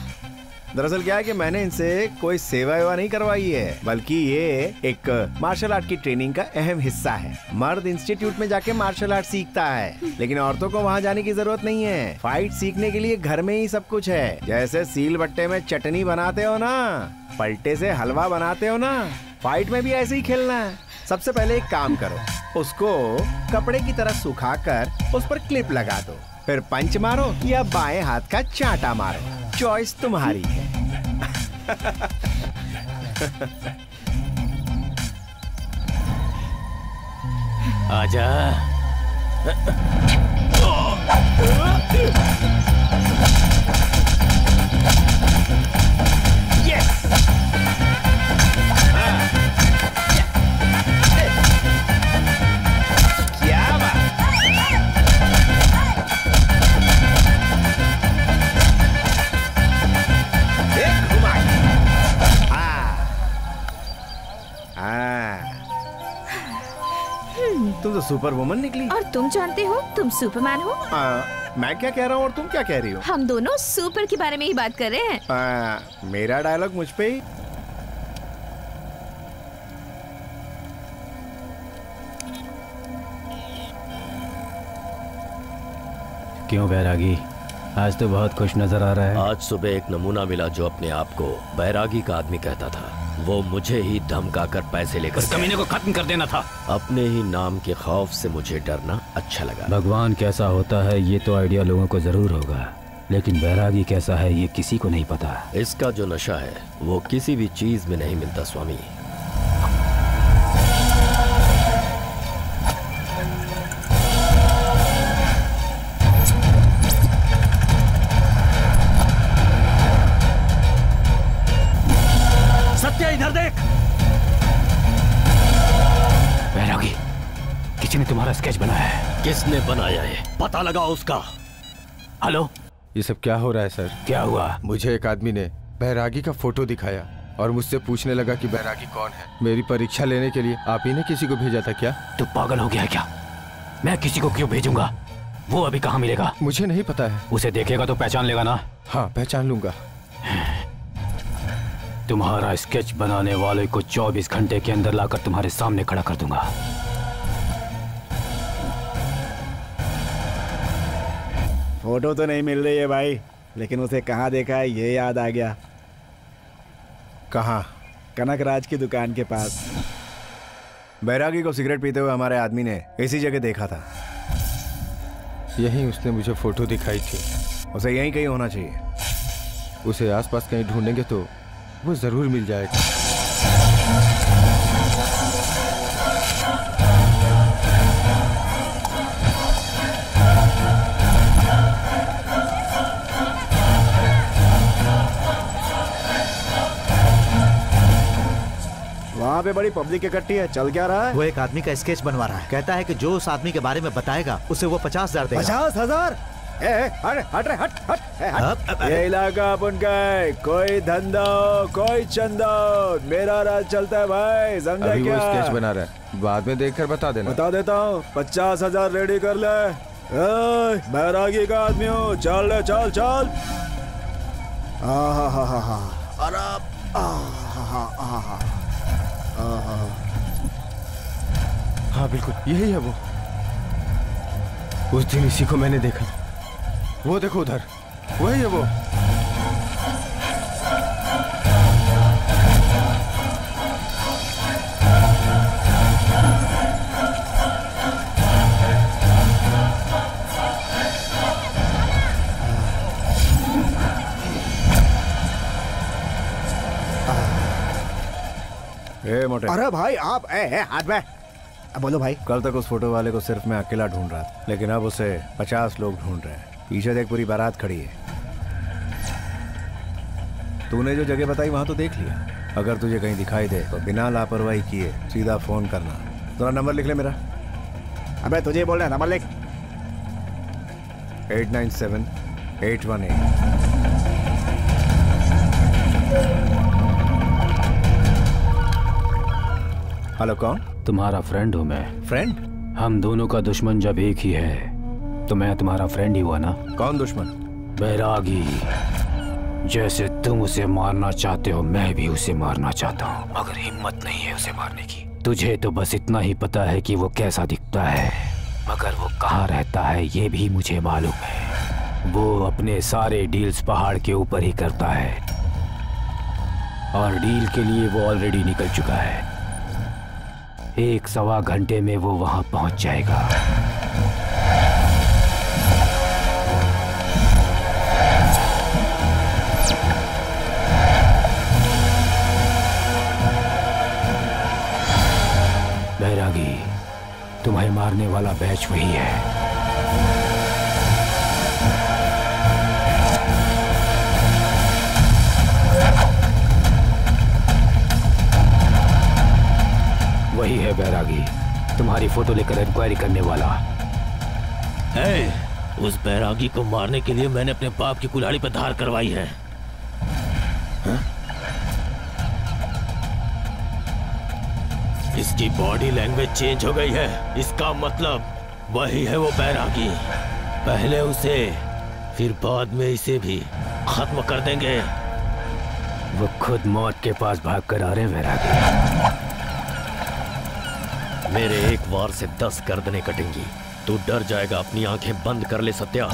[SPEAKER 4] दरअसल क्या है कि मैंने इनसे कोई सेवा वेवा नहीं करवाई है, बल्कि ये एक मार्शल आर्ट की ट्रेनिंग का अहम हिस्सा है। मर्द इंस्टीट्यूट में जाके मार्शल आर्ट सीखता है, लेकिन औरतों को वहाँ जाने की ज़रूरत नहीं है। फाइट सीखने के लिए घर में ही सब कुछ है। जैसे सील बट्टे में चटनी बनाते हो ना, पलटे से हलवा बनाते हो ना फाइट में भी ऐसे ही खेलना है। सबसे पहले एक काम करो, उसको कपड़े की तरह सुखाकर उस पर क्लिप लगा दो। फिर पंच मारो या बाएँ हाथ का चांटा मारो। चॉइस तुम्हारी। है
[SPEAKER 1] आजा।
[SPEAKER 4] तुम तो सुपर वुमन निकली।
[SPEAKER 2] और तुम जानते हो तुम सुपरमैन हो?
[SPEAKER 4] आ, मैं क्या कह रहा हूँ और तुम क्या कह रही हो?
[SPEAKER 2] हम दोनों सुपर के बारे में ही बात कर रहे हैं।
[SPEAKER 4] आ, मेरा डायलॉग मुझ पे ही।
[SPEAKER 6] क्यों बैरागी? आज तो बहुत खुश नज़र आ रहा है।
[SPEAKER 1] आज सुबह एक नमूना मिला जो अपने आप को बैरागी का आदमी कहता था। वो मुझे ही धमका कर पैसे लेकर
[SPEAKER 6] उस कमीने को खत्म कर देना था।
[SPEAKER 1] अपने ही नाम के खौफ से मुझे डरना अच्छा लगा।
[SPEAKER 6] भगवान कैसा होता है ये तो आइडिया लोगों को ज़रूर होगा। लेकिन बैरागी कैसा है ये किसी को नहीं पता।
[SPEAKER 1] इसका जो नशा है वो किसी भी चीज़ में नहीं मिलता स्वामी। किसने बनाया है पता लगा उसका।
[SPEAKER 6] हेलो?
[SPEAKER 16] ये सब क्या हो रहा है सर?
[SPEAKER 6] क्या हुआ?
[SPEAKER 16] मुझे एक आदमी ने बैरागी का फ़ोटो दिखाया और मुझसे पूछने लगा कि बैरागी कौन है। मेरी परीक्षा लेने के लिए आप ही ने किसी को भेजा था क्या?
[SPEAKER 6] तू पागल हो गया है क्या? मैं किसी को क्यों भेजूँगा? वो अभी कहाँ मिलेगा?
[SPEAKER 16] मुझे नहीं पता है।
[SPEAKER 6] उसे देखेगा तो पहचान लेगा ना?
[SPEAKER 16] हाँ पहचान लूँगा।
[SPEAKER 6] तुम्हारा स्केच बनाने वाले को 24 घंटे के अंदर लाकर तुम्हारे सामने खड़ा कर दूँगा।
[SPEAKER 11] फ़ोटो तो नहीं मिल रही है भाई लेकिन उसे कहाँ देखा है ये याद आ गया।
[SPEAKER 17] कहाँ?
[SPEAKER 11] कनक राज की दुकान के पास।
[SPEAKER 17] बैरागी को सिगरेट पीते हुए हमारे आदमी ने इसी जगह देखा था।
[SPEAKER 16] यही उसने मुझे फ़ोटो दिखाई थी।
[SPEAKER 17] उसे यहीं कहीं होना चाहिए।
[SPEAKER 16] उसे आसपास कहीं ढूंढेंगे तो वो ज़रूर मिल जाएगा।
[SPEAKER 11] वहाँ पे बड़ी पब्लिक इकट्ठी है। चल क्या रहा है?
[SPEAKER 5] वो एक आदमी का स्केच बनवा रहा है। कहता है कि जो उस आदमी के बारे में बताएगा उसे वो पचास हज़ार देगा।
[SPEAKER 11] पचास हज़ार? ये इलाका अपन का है। कोई धंधा कोई चंदा। मेरा राज चलता है भाई। समझा
[SPEAKER 16] अभी वो
[SPEAKER 11] क्या?
[SPEAKER 16] स्केच बना रहा है। बाद में देखकर बता देना।
[SPEAKER 11] बता देता हूँ। पचास हज़ार रेडी कर ले। ए, बैरागी का आदमी हूँ। चल ले चल चल। हा हा हा हा। अरे
[SPEAKER 16] हाँ हाँ। बिल्कुल, यही है वो। उस दिन इसी को मैंने देखा वो देखो उधर, वही है वो।
[SPEAKER 17] ए मोटे।
[SPEAKER 11] अरे भाई आप ए, ए हाथ में। अब बोलो भाई।
[SPEAKER 17] कल तक उस फ़ोटो वाले को सिर्फ़ मैं अकेला ढूंढ रहा था लेकिन अब उसे पचास लोग ढूंढ रहे हैं। पीछे देख पूरी बारात खड़ी है। तूने जो जगह बताई वहाँ तो देख लिया। अगर तुझे कहीं दिखाई दे तो बिना लापरवाही किए सीधा फ़ोन करना। थोड़ा नंबर लिख ले मेरा।
[SPEAKER 11] अबे तुझे बोल रहे नंबर लिख।
[SPEAKER 17] Eight nine seven eight one eight. Hello कौन?
[SPEAKER 6] तुम्हारा फ्रेंड हूँ मैं।
[SPEAKER 17] फ्रेंड
[SPEAKER 6] हम दोनों का दुश्मन जब एक ही है तो मैं तुम्हारा फ्रेंड ही हुआ ना?
[SPEAKER 17] कौन दुश्मन?
[SPEAKER 6] बैरागी जैसे तुम उसे मारना चाहते हो मैं भी उसे मारना चाहता हूँ मगर हिम्मत नहीं है उसे मारने की। तुझे तो बस इतना ही पता है कि वो कैसा दिखता है मगर वो कहाँ रहता है ये भी मुझे मालूम है। वो अपने सारे डील्स पहाड़ के ऊपर ही करता है और डील के लिए वो ऑलरेडी निकल चुका है। एक सवा घंटे में वो वहाँ पहुँच जाएगा। बैरागी, तुम्हें मारने वाला बैच वही है। वही है बैरागी। तुम्हारी फ़ोटो लेकर इंक्वायरी करने वाला।
[SPEAKER 1] ए, उस बैरागी को मारने के लिए मैंने अपने बाप की कुल्हाड़ी पर धार करवाई है। हाँ? इसकी बॉडी लैंग्वेज चेंज हो गई है। इसका मतलब वही है वो बैरागी। पहले उसे फिर बाद में इसे भी खत्म कर देंगे।
[SPEAKER 6] वो खुद मौत के पास भाग कर आ रहे हैं बैरागी।
[SPEAKER 1] मेरे एक वार से दस गर्दनें कटेंगी। तू डर जाएगा, अपनी आँखें बंद कर ले, सत्या।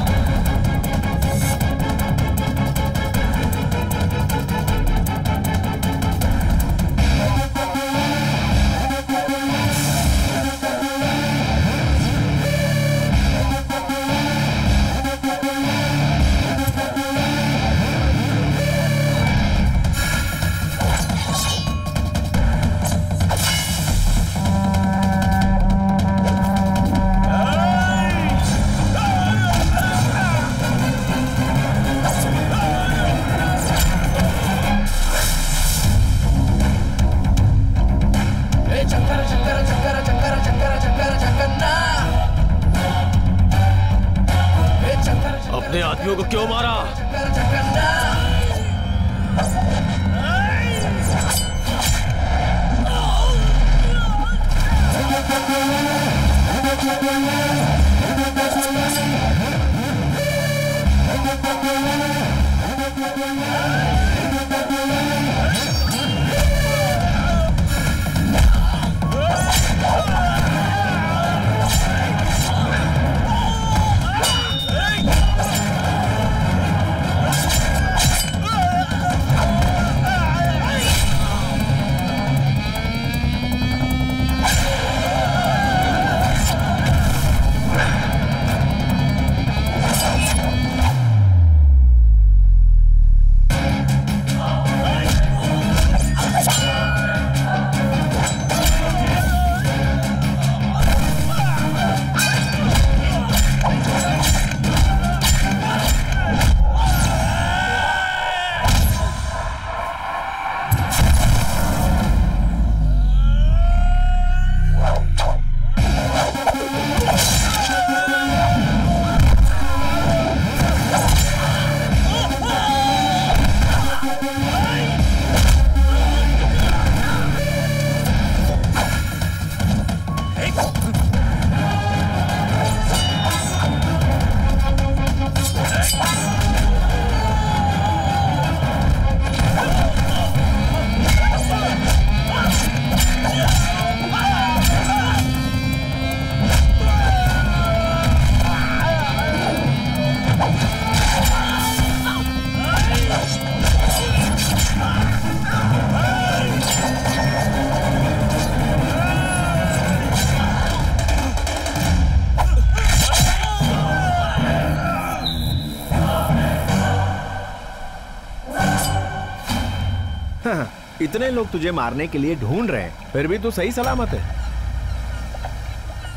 [SPEAKER 4] इतने लोग तुझे मारने के लिए ढूंढ रहे हैं, फिर भी तू सही सलामत है।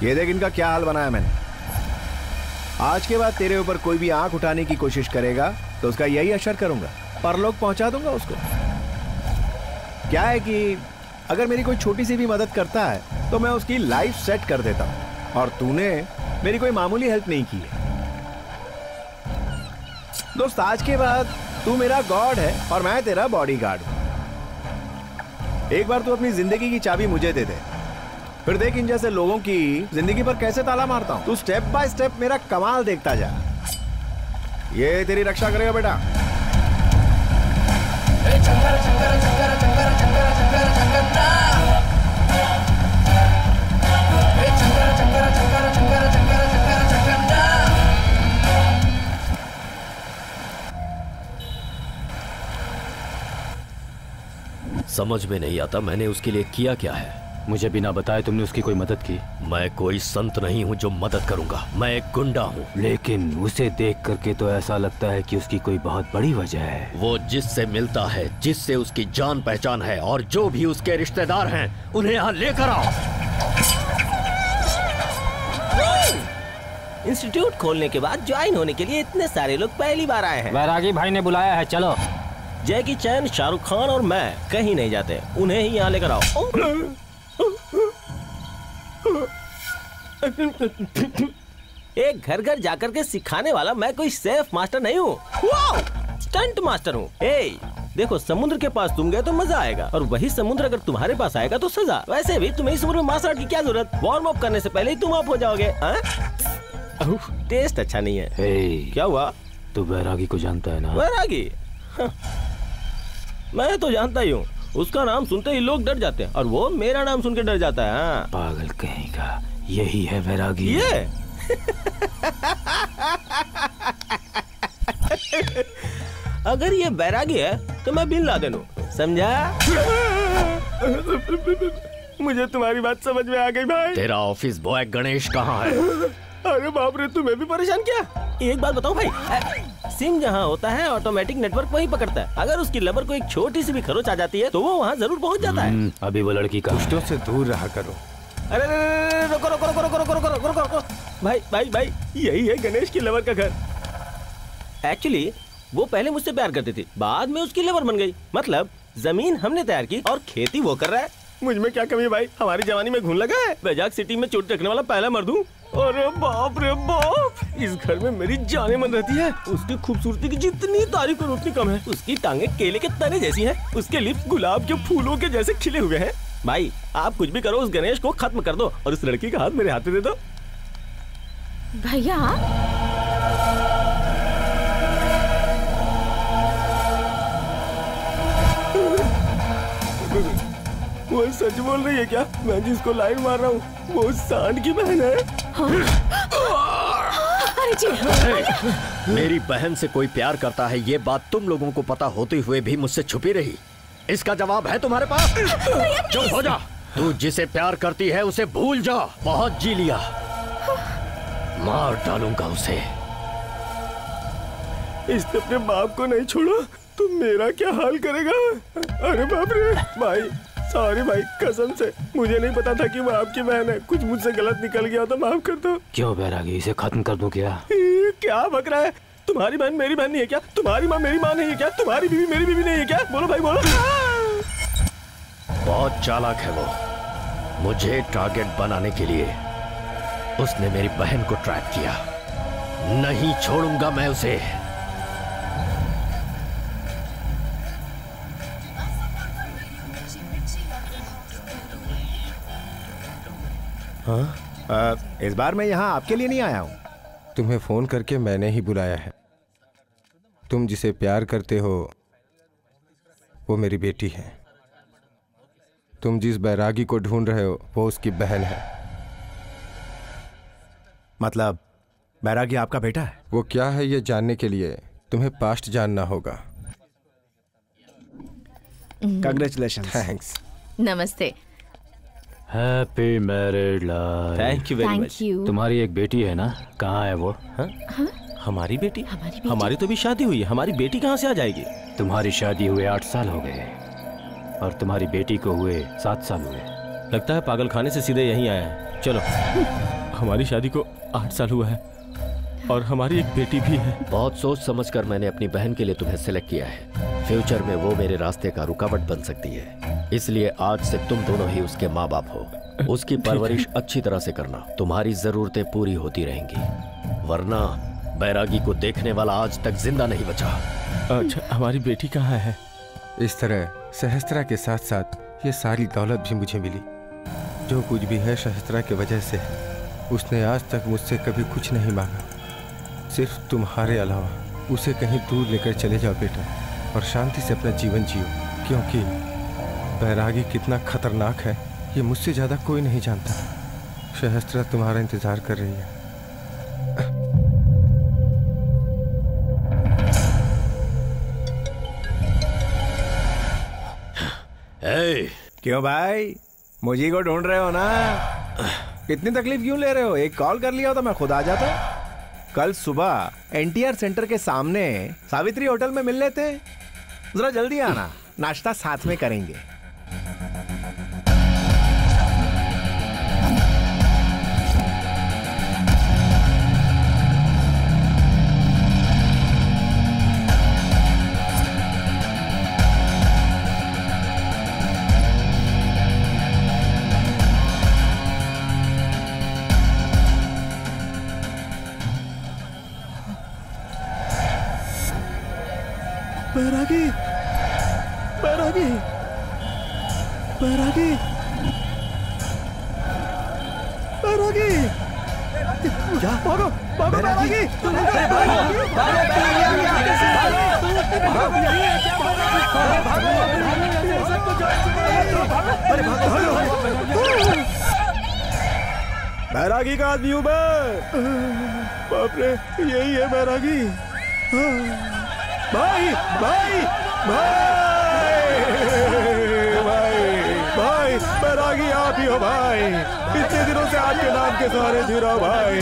[SPEAKER 4] ये देख इनका क्या हाल बनाया मैंने। आज के बाद तेरे ऊपर कोई भी आँख उठाने की कोशिश करेगा तो उसका यही असर करूँगा। परलोक पहुँचा दूँगा उसको। क्या है कि अगर मेरी कोई छोटी सी भी मदद करता है तो मैं उसकी लाइफ सेट कर देता हूँ, और तूने मेरी कोई मामूली हेल्प नहीं की है। दोस्त, आज के बाद तू मेरा गॉड है, और मैं तेरा बॉडी गार्ड हूँ। एक बार तू अपनी ज़िंदगी की चाबी मुझे दे दे। फिर देख इन जैसे लोगों की ज़िंदगी पर कैसे ताला मारता हूँ। तू स्टेप बाय स्टेप मेरा कमाल देखता जा। ये तेरी रक्षा करेगा बेटा।
[SPEAKER 1] समझ में नहीं आता मैंने उसके लिए किया क्या है।
[SPEAKER 6] मुझे बिना बताए तुमने उसकी कोई मदद की?
[SPEAKER 1] मैं कोई संत नहीं हूँ जो मदद करूँगा। मैं एक गुंडा हूँ।
[SPEAKER 6] लेकिन उसे देख करके तो ऐसा लगता है कि उसकी कोई बहुत बड़ी वजह है।
[SPEAKER 1] वो जिससे मिलता है जिससे उसकी जान पहचान है और जो भी उसके रिश्तेदार हैं उन्हें यहाँ लेकर आओ।
[SPEAKER 9] इंस्टीट्यूट खोलने के बाद ज्वाइन होने के लिए इतने सारे लोग पहली बार आए हैं।
[SPEAKER 6] वैरागी भाई ने बुलाया है चलो।
[SPEAKER 9] जैकी चैन शाहरुख खान और मैं कहीं नहीं जाते। उन्हें ही यहाँ लेकर आओ। एक घर घर जाकर के सिखाने वाला मैं कोई सेफ़ मास्टर नहीं हूँ। स्टंट मास्टर हूँ। देखो समुद्र के पास तुम गए तो मज़ा आएगा। और वही समुद्र अगर तुम्हारे पास आएगा तो सजा। वैसे भी तुम्हें इस उम्र में मार्शल आर्ट की क्या ज़रूरत? वार्म अप करने से पहले ही तुम आप हो जाओगे हाँ? टेस्ट अच्छा नहीं है।
[SPEAKER 6] हे,
[SPEAKER 9] क्या हुआ?
[SPEAKER 6] तू वैरागी को जानता है ना?
[SPEAKER 9] वैरागी? हाँ। मैं तो जानता ही हूँ। उसका नाम सुनते ही लोग डर जाते हैं और वो मेरा नाम सुन के डर जाता है हाँ।
[SPEAKER 6] पागल कहेगा यही है वैरागी
[SPEAKER 9] ये? अगर ये बैरागी है तो मैं बिन लादेन हूँ। समझा? मुझे तुम्हारी बात समझ में आ गई भाई।
[SPEAKER 1] तेरा ऑफ़िस बॉय गणेश कहाँ है?
[SPEAKER 9] अरे बाप रे तुम्हें भी परेशान किया? एक बात बताओ भाई सिम जहाँ होता है ऑटोमेटिक नेटवर्क वहीं पकड़ता है। अगर उसकी लबर को एक छोटी सी भी खरोच आ जाती है तो वो वहाँ ज़रूर पहुँच जाता है।
[SPEAKER 6] हम्म, अभी वो लड़की का
[SPEAKER 16] दुष्टों से दूर रहा करो।
[SPEAKER 9] अरे रुको रुको रुको रुको रुको रुको रुको रुको रुको। भाई भाई भाई यही है गणेश की लवर का घर। एक्चुअली वो पहले मुझसे प्यार करती थी बाद में उसकी लेबर बन गई। मतलब ज़मीन हमने तैयार की और खेती वो कर रहा है। मुझमें क्या कमी भाई? हमारी जवानी में घून लगा है। बैजाक सिटी में चोट रखने वाला पहला मर्द हूँ। अरे बाप रे बाप! इस घर में मेरी जाने मन रहती है। उसकी खूबसूरती की जितनी तारीफ़ करो, उतनी कम है। उसकी टांगे केले के तने जैसी हैं। उसके लिप्स गुलाब के फूलों के जैसे खिले हुए हैं। भाई, आप कुछ भी करो, उस गणेश को खत्म कर दो और उस लड़की का हाथ मेरे हाथ में दे दो।
[SPEAKER 2] भैया?
[SPEAKER 9] वो सच बोल रही है क्या? मैं जिसको लाइन मार रहा हूँ वो सांड की बहन है।
[SPEAKER 2] अरे
[SPEAKER 1] मेरी बहन से कोई प्यार करता है ये बात तुम लोगों को पता होते हुए भी मुझसे छुपी रही। इसका जवाब है तुम्हारे पास। चुप हो जा। तू जिसे प्यार करती है उसे भूल जा। बहुत जी लिया। मार डालूँगा उसे।
[SPEAKER 9] इसने अपने बाप को नहीं छोड़ा तो मेरा क्या हाल करेगा? अरे बाप रे भाई। सॉरी भाई कसम से। मुझे नहीं पता था कि वो आपकी बहन है। कुछ मुझसे गलत निकल गया तो माफ़ कर दो।
[SPEAKER 6] क्यों बैरागी इसे खत्म कर दूँ क्या?
[SPEAKER 9] क्या बक रहा है? तुम्हारी बहन मेरी बहन नहीं है क्या? तुम्हारी माँ मेरी माँ नहीं है क्या? तुम्हारी बीवी मेरी बीवी नहीं है क्या? बोलो भाई बोलो।
[SPEAKER 1] बहुत चालाक है वो। मुझे टारगेट बनाने के लिए उसने मेरी बहन को ट्रैप किया। नहीं छोड़ूँगा मैं उसे।
[SPEAKER 4] हाँ? इस बार मैं यहाँ आपके लिए नहीं आया हूँ।
[SPEAKER 16] तुम्हें फ़ोन करके मैंने ही बुलाया है। तुम जिसे प्यार करते हो वो मेरी बेटी है। तुम जिस बैरागी को ढूंढ रहे हो वो उसकी बहन है।
[SPEAKER 4] मतलब बैरागी आपका बेटा है?
[SPEAKER 16] वो क्या है ये जानने के लिए? तुम्हें पास्ट जानना होगा।
[SPEAKER 4] कंग्रेचुलेशन
[SPEAKER 16] थैंक्स
[SPEAKER 2] नमस्ते।
[SPEAKER 6] Happy married life
[SPEAKER 9] thank you very
[SPEAKER 2] Thank
[SPEAKER 9] much
[SPEAKER 2] You.
[SPEAKER 6] तुम्हारी एक बेटी है ना? कहाँ है वो? हा? हा?
[SPEAKER 9] हमारी बेटी?
[SPEAKER 2] हमारी बेटी?
[SPEAKER 9] हमारी तो भी शादी हुई है। हमारी बेटी कहाँ से आ जाएगी?
[SPEAKER 6] तुम्हारी शादी हुए आठ साल हो गए और तुम्हारी बेटी को हुए सात साल हुए।
[SPEAKER 9] लगता है पागल खाने से सीधे यहीं आया है। चलो। हमारी शादी को आठ साल हुआ है। और हमारी एक बेटी भी है।
[SPEAKER 1] बहुत सोच समझकर मैंने अपनी बहन के लिए तुम्हें सिलेक्ट किया है। फ्यूचर में वो मेरे रास्ते का रुकावट बन सकती है। इसलिए आज से तुम दोनों ही उसके माँ बाप हो उसकी परवरिश अच्छी तरह से करना। तुम्हारी जरूरतें पूरी होती रहेंगी। वरना बैरागी को देखने वाला आज तक ज़िंदा नहीं बचा।
[SPEAKER 9] अच्छा हमारी बेटी कहाँ है?
[SPEAKER 16] इस तरह सहस्त्रा के साथ साथ ये सारी दौलत भी मुझे मिली। जो कुछ भी है सहस्त्रा की वजह से। उसने आज तक मुझसे कभी कुछ नहीं मांगा। सिर्फ़ तुम्हारे अलावा उसे कहीं दूर लेकर चले जाओ बेटा और शांति से अपना जीवन जियो क्योंकि बैरागी कितना खतरनाक है ये मुझसे ज़्यादा कोई नहीं जानता। सहस्त्रा तुम्हारा इंतज़ार कर रही है।
[SPEAKER 1] ए,
[SPEAKER 4] क्यों भाई? मुझे को ढूंढ रहे हो ना? कितनी तकलीफ़ क्यों ले रहे हो? एक कॉल कर लिया तो मैं खुद आ जाता। कल सुबह एनटीआर सेंटर के सामने सावित्री होटल में मिल लेते हैं। जरा जल्दी आना। नाश्ता साथ में करेंगे।
[SPEAKER 3] आदमी हूँ बाप रे यही है बैरागी भाई भाई भाई भाई भाई, बैरागी आप ही हो भाई। इतने दिनों से आपके नाम के सहारे जी रहा भाई।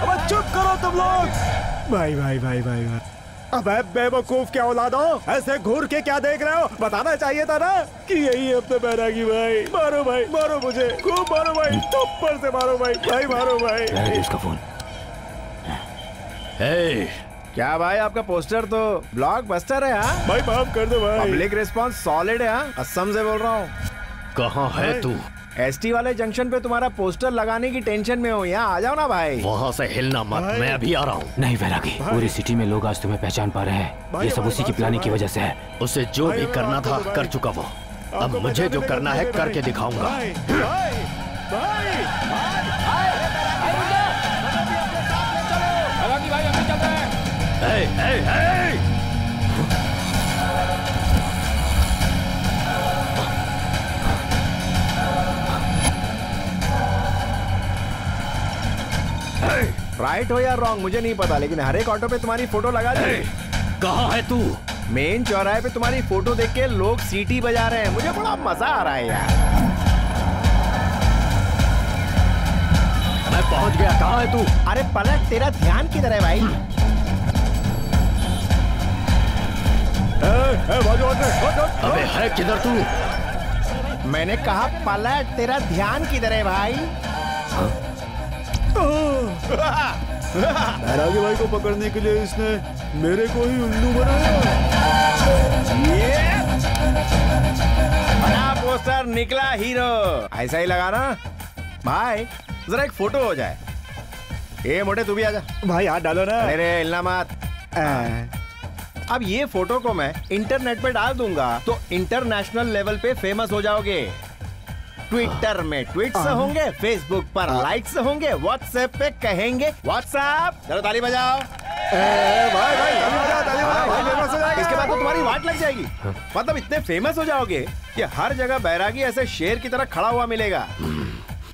[SPEAKER 3] अब चुप करो तुम लोग। भाई भाई भाई भाई भाई। अब बेवकूफ़ क्या औलादो? ऐसे घूर के क्या देख रहे हो? बताना चाहिए था ना? कि यही है अपने बैरागी भाई। मारो भाई मारो मुझे। खूब मारो भाई। थप्पड़ से मारो भाई। भाई मारो भाई।
[SPEAKER 6] इसका फ़ोन?
[SPEAKER 1] ए,
[SPEAKER 4] क्या भाई आपका पोस्टर तो ब्लॉक बस्टर है हाँ?
[SPEAKER 3] भाई माफ़ कर दो भाई।
[SPEAKER 4] पब्लिक रिस्पांस सॉलिड है हाँ? असम से बोल रहा हूँ।
[SPEAKER 1] कहाँ है तू?
[SPEAKER 4] एसटी वाले जंक्शन पे तुम्हारा पोस्टर लगाने की टेंशन में हो यहाँ आ जाओ ना भाई
[SPEAKER 1] वहाँ से हिलना मत मैं अभी आ रहा हूँ
[SPEAKER 6] नहीं वैरागी पूरी सिटी में लोग आज तुम्हें पहचान पा रहे हैं ये सब उसी की प्लानिंग की वजह से है
[SPEAKER 1] उसे जो भी करना था कर चुका वो अब मुझे जो करना है करके दिखाऊँगा ए,
[SPEAKER 4] राइट हो या रॉन्ग मुझे नहीं पता लेकिन हर एक ऑटो पे तुम्हारी फ़ोटो लगा दी।
[SPEAKER 1] कहाँ है तू?
[SPEAKER 4] मेन चौराहे पे तुम्हारी फ़ोटो देख के लोग सीटी बजा रहे हैं। मुझे बड़ा मज़ा आ रहा है यार।
[SPEAKER 1] मैं पहुँच गया कहाँ है तू?
[SPEAKER 4] अरे पलट तेरा ध्यान किधर है भाई?
[SPEAKER 1] अबे है किधर तू?
[SPEAKER 4] मैंने कहा पलट तेरा ध्यान किधर है भाई?
[SPEAKER 11] बैरागी भाई को पकड़ने के लिए इसने मेरे को ही उल्लू बनाया।
[SPEAKER 4] बना पोस्टर निकला हीरो। ऐसा ही लगा ना? भाई जरा एक फ़ोटो हो जाए। ए मोटे तू भी आजा
[SPEAKER 3] भाई हाथ डालो ना।
[SPEAKER 4] अरे हिलना मत। अब ये फ़ोटो को मैं इंटरनेट पे डाल दूँगा तो इंटरनेशनल लेवल पे फ़ेमस हो जाओगे। ट्विटर में ट्वीट्स होंगे फेसबुक पर लाइक्स होंगे व्हाट्सएप पे कहेंगे व्हाट्सएप चलो ताली बजाओ।
[SPEAKER 3] भाई भाई ताली बजा ताली बजा भाई फ़ेमस हो
[SPEAKER 4] इसके बाद तो तुम्हारी वाट लग जाएगी। मतलब इतने फ़ेमस हो जाओगे कि हर जगह बैरागी ऐसे शेर की तरह खड़ा हुआ मिलेगा।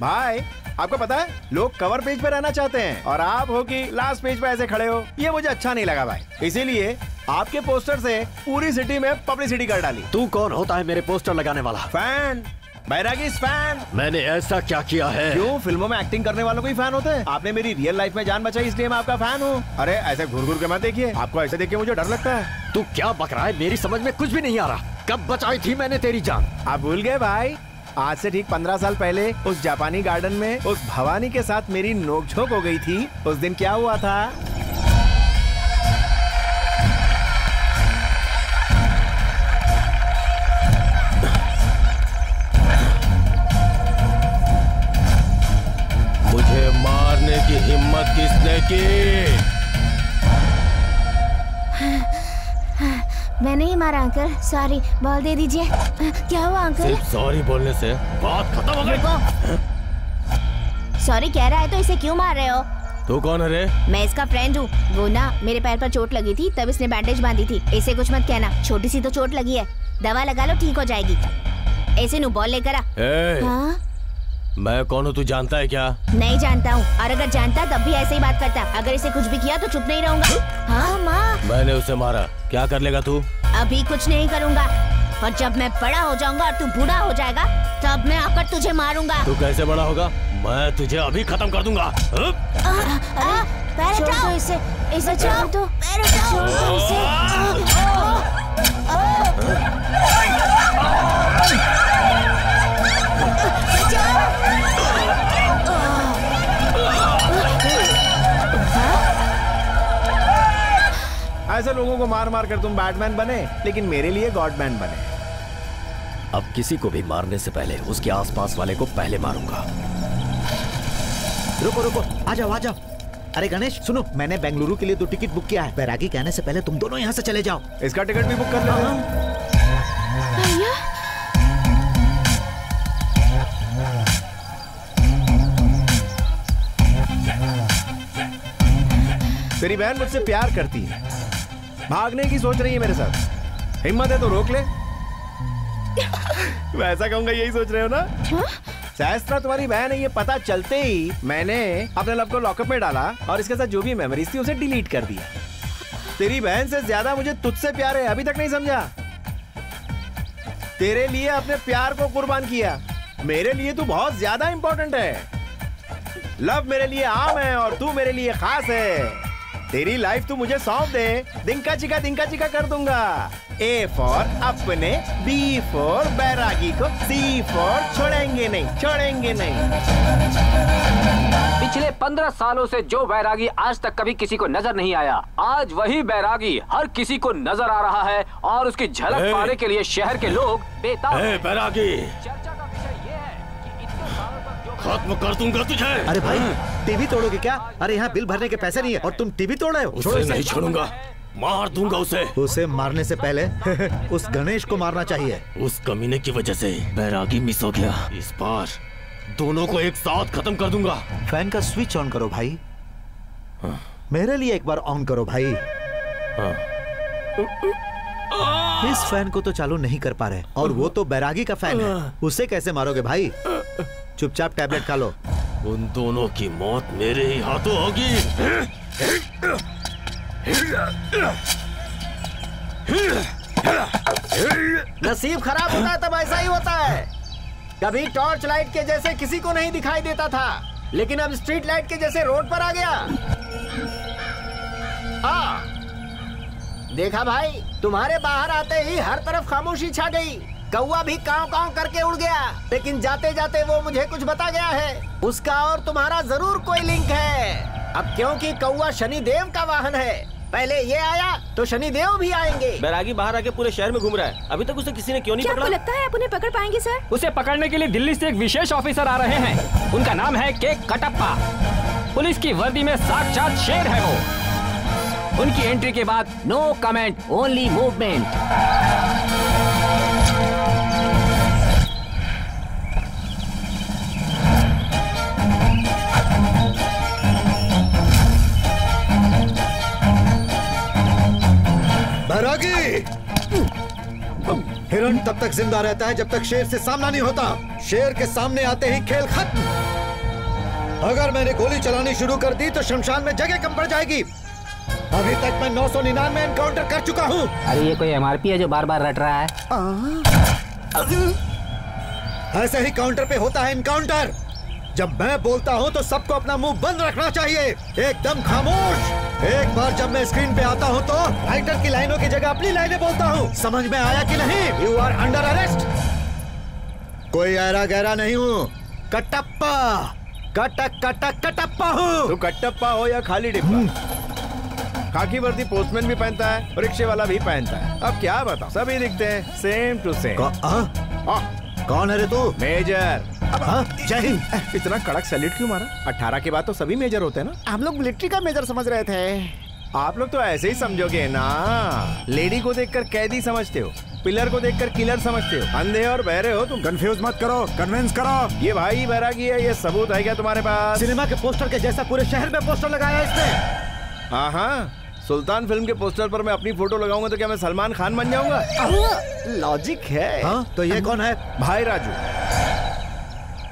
[SPEAKER 4] भाई आपको पता है लोग कवर पेज पे रहना चाहते हैं और आप हो कि लास्ट पेज पे ऐसे खड़े हो। ये मुझे अच्छा नहीं लगा भाई। इसीलिए आपके पोस्टर से पूरी सिटी में पब्लिसिटी कर डाली।
[SPEAKER 1] तू कौन होता है मेरे पोस्टर लगाने वाला?
[SPEAKER 4] फ़ैन बैरागी फ़ैन
[SPEAKER 1] मैंने ऐसा क्या किया है?
[SPEAKER 4] क्यों? फ़िल्मों में एक्टिंग करने वालों को ही फ़ैन होते हैं? आपने मेरी रियल लाइफ में जान बचाई इसलिए मैं आपका फ़ैन हूँ। अरे ऐसे घूर घूर के मत देखिए। आपको ऐसे देख के मुझे डर लगता है।
[SPEAKER 1] तू क्या बक रहा है? मेरी समझ में कुछ भी नहीं आ रहा। कब बचाई थी मैंने तेरी जान?
[SPEAKER 4] आप भूल गए भाई। आज से ठीक पंद्रह साल पहले उस जापानी गार्डन में उस भवानी के साथ मेरी नोकझोंक हो गई थी। उस दिन क्या हुआ था?
[SPEAKER 8] हिम्मत किसने की
[SPEAKER 18] मैंने ही मारा अंकल। सॉरी बॉल दे दीजिए। क्या हुआ अंकल?
[SPEAKER 8] सॉरी बोलने से बात खत्म हो गई।
[SPEAKER 18] सॉरी कह रहा है तो इसे क्यों मार रहे हो?
[SPEAKER 8] तू कौन है रे?
[SPEAKER 18] मैं इसका फ्रेंड हूँ। वो ना मेरे पैर पर चोट लगी थी तब इसने बैंडेज बांधी थी। ऐसे कुछ मत कहना। छोटी सी तो चोट लगी है। दवा लगा लो ठीक हो जाएगी। ऐसे नु बॉल लेकर आ। हाँ?
[SPEAKER 8] मैं कौन हूँ तू जानता है क्या?
[SPEAKER 18] नहीं जानता हूँ। और अगर जानता तब भी ऐसे ही बात करता। अगर इसे कुछ भी किया तो चुप नहीं रहूँगा। हाँ माँ।
[SPEAKER 8] मैंने उसे मारा। क्या कर लेगा तू?
[SPEAKER 18] अभी कुछ नहीं करूँगा। और जब मैं बड़ा हो जाऊँगा और तू बूढ़ा हो जाएगा तब मैं आकर तुझे मारूँगा।
[SPEAKER 8] तू कैसे बड़ा होगा? मैं तुझे अभी खत्म कर दूँगा?
[SPEAKER 18] पैर छोड़ दो इसे। इसे छोड़ दो। पैर छोड़ दो इसे।
[SPEAKER 4] ऐसे लोगों को मार मार कर तुम बैटमैन बने लेकिन मेरे लिए गॉडमैन बने।
[SPEAKER 1] अब किसी को भी मारने से पहले उसके आसपास वाले को पहले मारूँगा।
[SPEAKER 5] रुको रुको। आ जाओ आ जाओ। अरे गणेश सुनो मैंने बेंगलुरु के लिए दो टिकट बुक किया है। बैरागी कहने से पहले तुम दोनों यहाँ से चले जाओ।
[SPEAKER 4] इसका टिकट भी बुक कर लेना तेरी बहन मुझसे प्यार करती है। भागने की सोच रही है मेरे साथ। हिम्मत है तो रोक ले। ऐसा कहूँगा यही सोच रहे हो ना? सहस्त्रा तुम्हारी बहन है ये पता चलते ही मैंने अपने लव को लॉकअप में डाला और इसके साथ जो भी मेमोरीज थी उसे डिलीट कर दिया। तेरी बहन से ज़्यादा मुझे तुझसे प्यार है अभी तक नहीं समझा। तेरे लिए अपने प्यार को कुर्बान किया। मेरे लिए तू बहुत ज़्यादा इंपॉर्टेंट है। लव मेरे लिए आम है और तू मेरे लिए खास है। तेरी लाइफ तू मुझे सौंप दे दिंका चिका दिंका चिका कर दूँगा ए फॉर अपने बी फॉर बैरागी को सी फॉर छोड़ेंगे नहीं छोड़ेंगे नहीं
[SPEAKER 6] पिछले पंद्रह सालों से जो बैरागी आज तक कभी किसी को नज़र नहीं आया आज वही बैरागी हर किसी को नज़र आ रहा है और उसकी झलक! पाने के लिए शहर के लोग बेताब हैं।
[SPEAKER 8] बैरागी
[SPEAKER 6] चर्चा का विषय ये है कि इतने
[SPEAKER 1] खत्म कर दूँगा तुझे।
[SPEAKER 5] अरे भाई टीवी तोड़ोगे क्या? अरे यहाँ बिल भरने के पैसे नहीं है और तुम टीवी तोड़ रहे हो?
[SPEAKER 1] उसे। नहीं छोड़ूँगा। मार दूँगा उसे।
[SPEAKER 5] उसे मारने से पहले उस गणेश को मारना चाहिए।
[SPEAKER 1] उस कमीने की वजह से बैरागी मिस हो गया। इस बार दोनों को एक साथ खत्म कर दूँगा।
[SPEAKER 5] फ़ैन का स्विच ऑन करो भाई। मेरे लिए एक बार ऑन करो भाई। इस फ़ैन को तो चालू नहीं कर पा रहे। और वो तो बैरागी का फ़ैन है। उसे कैसे मारोगे भाई? चुपचाप टैबलेट खा लो।
[SPEAKER 1] उन दोनों की मौत मेरे ही हाथों होगी।
[SPEAKER 4] नसीब खराब होता है तब ऐसा ही होता है। कभी टॉर्च लाइट के जैसे किसी को नहीं दिखाई देता था लेकिन अब स्ट्रीट लाइट के जैसे रोड पर आ गया। आ, देखा भाई तुम्हारे बाहर आते ही हर तरफ़ खामोशी छा गई। कौवा भी काव काव करके उड़ गया लेकिन जाते जाते वो मुझे कुछ बता गया है। उसका और तुम्हारा ज़रूर कोई लिंक है। अब क्योंकि कौआ शनि देव का वाहन है पहले ये आया तो शनि देव भी आएँगे।
[SPEAKER 9] बैरागी बाहर आके पूरे शहर में घूम रहा है। अभी तक उसे किसी ने क्यों नहीं
[SPEAKER 2] क्या
[SPEAKER 9] पकड़ा?
[SPEAKER 2] लगता है आप उन्हें पकड़ पाएँगे सर?
[SPEAKER 6] उसे पकड़ने के लिए दिल्ली से एक विशेष ऑफिसर आ रहे हैं। उनका नाम है के कटप्पा। पुलिस की वर्दी में साक्षात शेर है वो। उनकी एंट्री के बाद no comment only movement.
[SPEAKER 5] Bairagi हिरण तब तक ज़िंदा रहता है जब तक शेर से सामना नहीं होता। शेर के सामने आते ही खेल खत्म। अगर मैंने गोली चलानी शुरू कर दी तो शमशान में जगह कम पड़ जाएगी। अभी तक मैं नौ सौ निन्यानवे एनकाउंटर कर चुका हूँ।
[SPEAKER 6] अरे ये कोई एमआरपी है जो बार बार रट रहा है?
[SPEAKER 5] ऐसे ही काउंटर पे होता है इनकाउंटर जब मैं बोलता हूँ तो सबको अपना मुँह बंद रखना चाहिए। एकदम खामोश। एक बार जब मैं स्क्रीन पे आता हूँ तो राइटर की लाइनों की जगह अपनी लाइनें बोलता हूँ। समझ में आया कि नहीं? यू आर अंडर अरेस्ट कोई ऐरा गहरा नहीं हूँ। कटप्पा। कटक कटक कटप्पा हूँ।
[SPEAKER 4] तू कट्टप्पा हो या खाली डिब्बा? खाकी वर्दी पोस्टमैन भी पहनता है रिक्शे वाला भी पहनता है। अब क्या बताओ सभी दिखते हैं सेम टू सेम
[SPEAKER 5] कौन है रे तू?
[SPEAKER 4] मेजर।
[SPEAKER 5] जय हिंद
[SPEAKER 4] इतना कड़क सैल्यूट क्यों मारा? अठारह के बाद तो सभी मेजर होते हैं ना। हम लोग मिलिट्री का मेजर समझ रहे थे। आप लोग तो ऐसे ही समझोगे ना। लेडी को देखकर कैदी समझते हो पिलर को देखकर किलर समझते हो। अंधे और बहरे हो तुम।
[SPEAKER 3] कंफ्यूज मत करो कन्विंस करो।
[SPEAKER 4] ये भाई बैरागी है ये सबूत है क्या तुम्हारे पास?
[SPEAKER 5] सिनेमा के पोस्टर के जैसा पूरे शहर में पोस्टर लगाया इसने।
[SPEAKER 4] हाँ हाँ। सुल्तान फ़िल्म के पोस्टर पर मैं अपनी फ़ोटो लगाऊँगा तो क्या मैं सलमान खान बन जाऊँगा? लॉजिक है।
[SPEAKER 5] हाँ तो ये कौन है?
[SPEAKER 4] भाई राजू।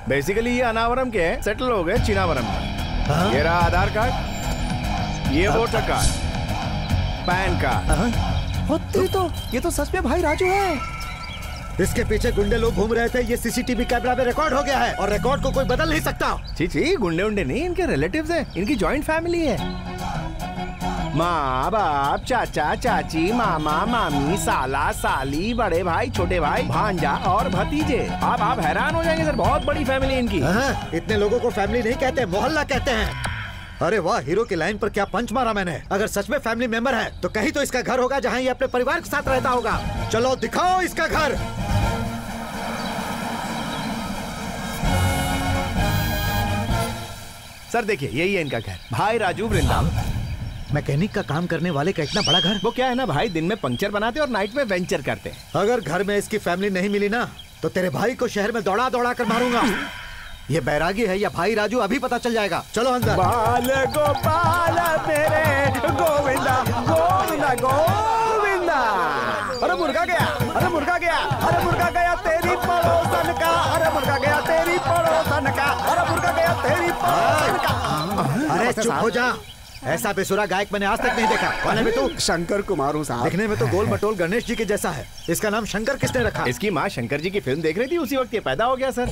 [SPEAKER 4] बेसिकली ये अनावरम के हैं सेटल हो गए चिनावरम में ये रहा आधार कार्ड ये वोटर कार्ड पैन कार्ड।
[SPEAKER 5] होती तो ये तो सच में भाई राजू है। इसके पीछे गुंडे लोग घूम रहे थे ये सीसीटीवी कैमरा में रिकॉर्ड हो गया है और रिकॉर्ड को कोई बदल नहीं सकता।
[SPEAKER 4] छी छी गुंडे उंडे नहीं इनके रिलेटिव्स हैं इनकी जॉइंट फैमिली है। माँ बाप चाचा चाची मामा मामी साला साली बड़े भाई छोटे भाई भांजा और भतीजे। आप आप हैरान हो जाएँगे सर बहुत बड़ी फैमिली इनकी।
[SPEAKER 5] हाँ, इतने लोगों को फैमिली नहीं कहते मोहल्ला कहते हैं। अरे वाह हीरो की लाइन पर क्या पंच मारा मैंने। अगर सच में फैमिली मेंबर है तो कहीं तो इसका घर होगा जहाँ ये अपने परिवार के साथ रहता होगा। चलो दिखाओ इसका घर।
[SPEAKER 4] सर देखिए यही है इनका घर। भाई राजू वृंदावन।
[SPEAKER 5] मैकेनिक का काम करने वाले का इतना बड़ा घर?
[SPEAKER 4] वो क्या है ना भाई? दिन में पंक्चर बनाते और नाइट में वेंचर करते हैं।
[SPEAKER 5] अगर घर में इसकी फैमिली नहीं मिली ना तो तेरे भाई को शहर में दौड़ा दौड़ा कर मारूँगा। ये बैरागी है या भाई राजू अभी पता चल जाएगा। चलो अंदर।
[SPEAKER 3] बाल गोपाल मेरे गोविंदा गोविंदा गोविंदा। अरे मुर्गा गया अरे मुर्गा गया अरे मुर्गा गया तेरी पड़ोसन का अरे मुर्गा गया तेरी पड़ोसन का अरे मुर्गा गया तेरी पड़ोसन का।
[SPEAKER 5] अरे चुप हो जा। ऐसा बेसुरा गायक मैंने आज तक नहीं देखा। कौन है तू।
[SPEAKER 3] शंकर कुमार हूँ साहब।
[SPEAKER 5] दिखने में तो गोल मटोल गणेश जी के जैसा है। इसका नाम शंकर किसने रखा?
[SPEAKER 4] इसकी माँ शंकर जी की फ़िल्म देख रही थी उसी वक्त। ये पैदा हो गया सर।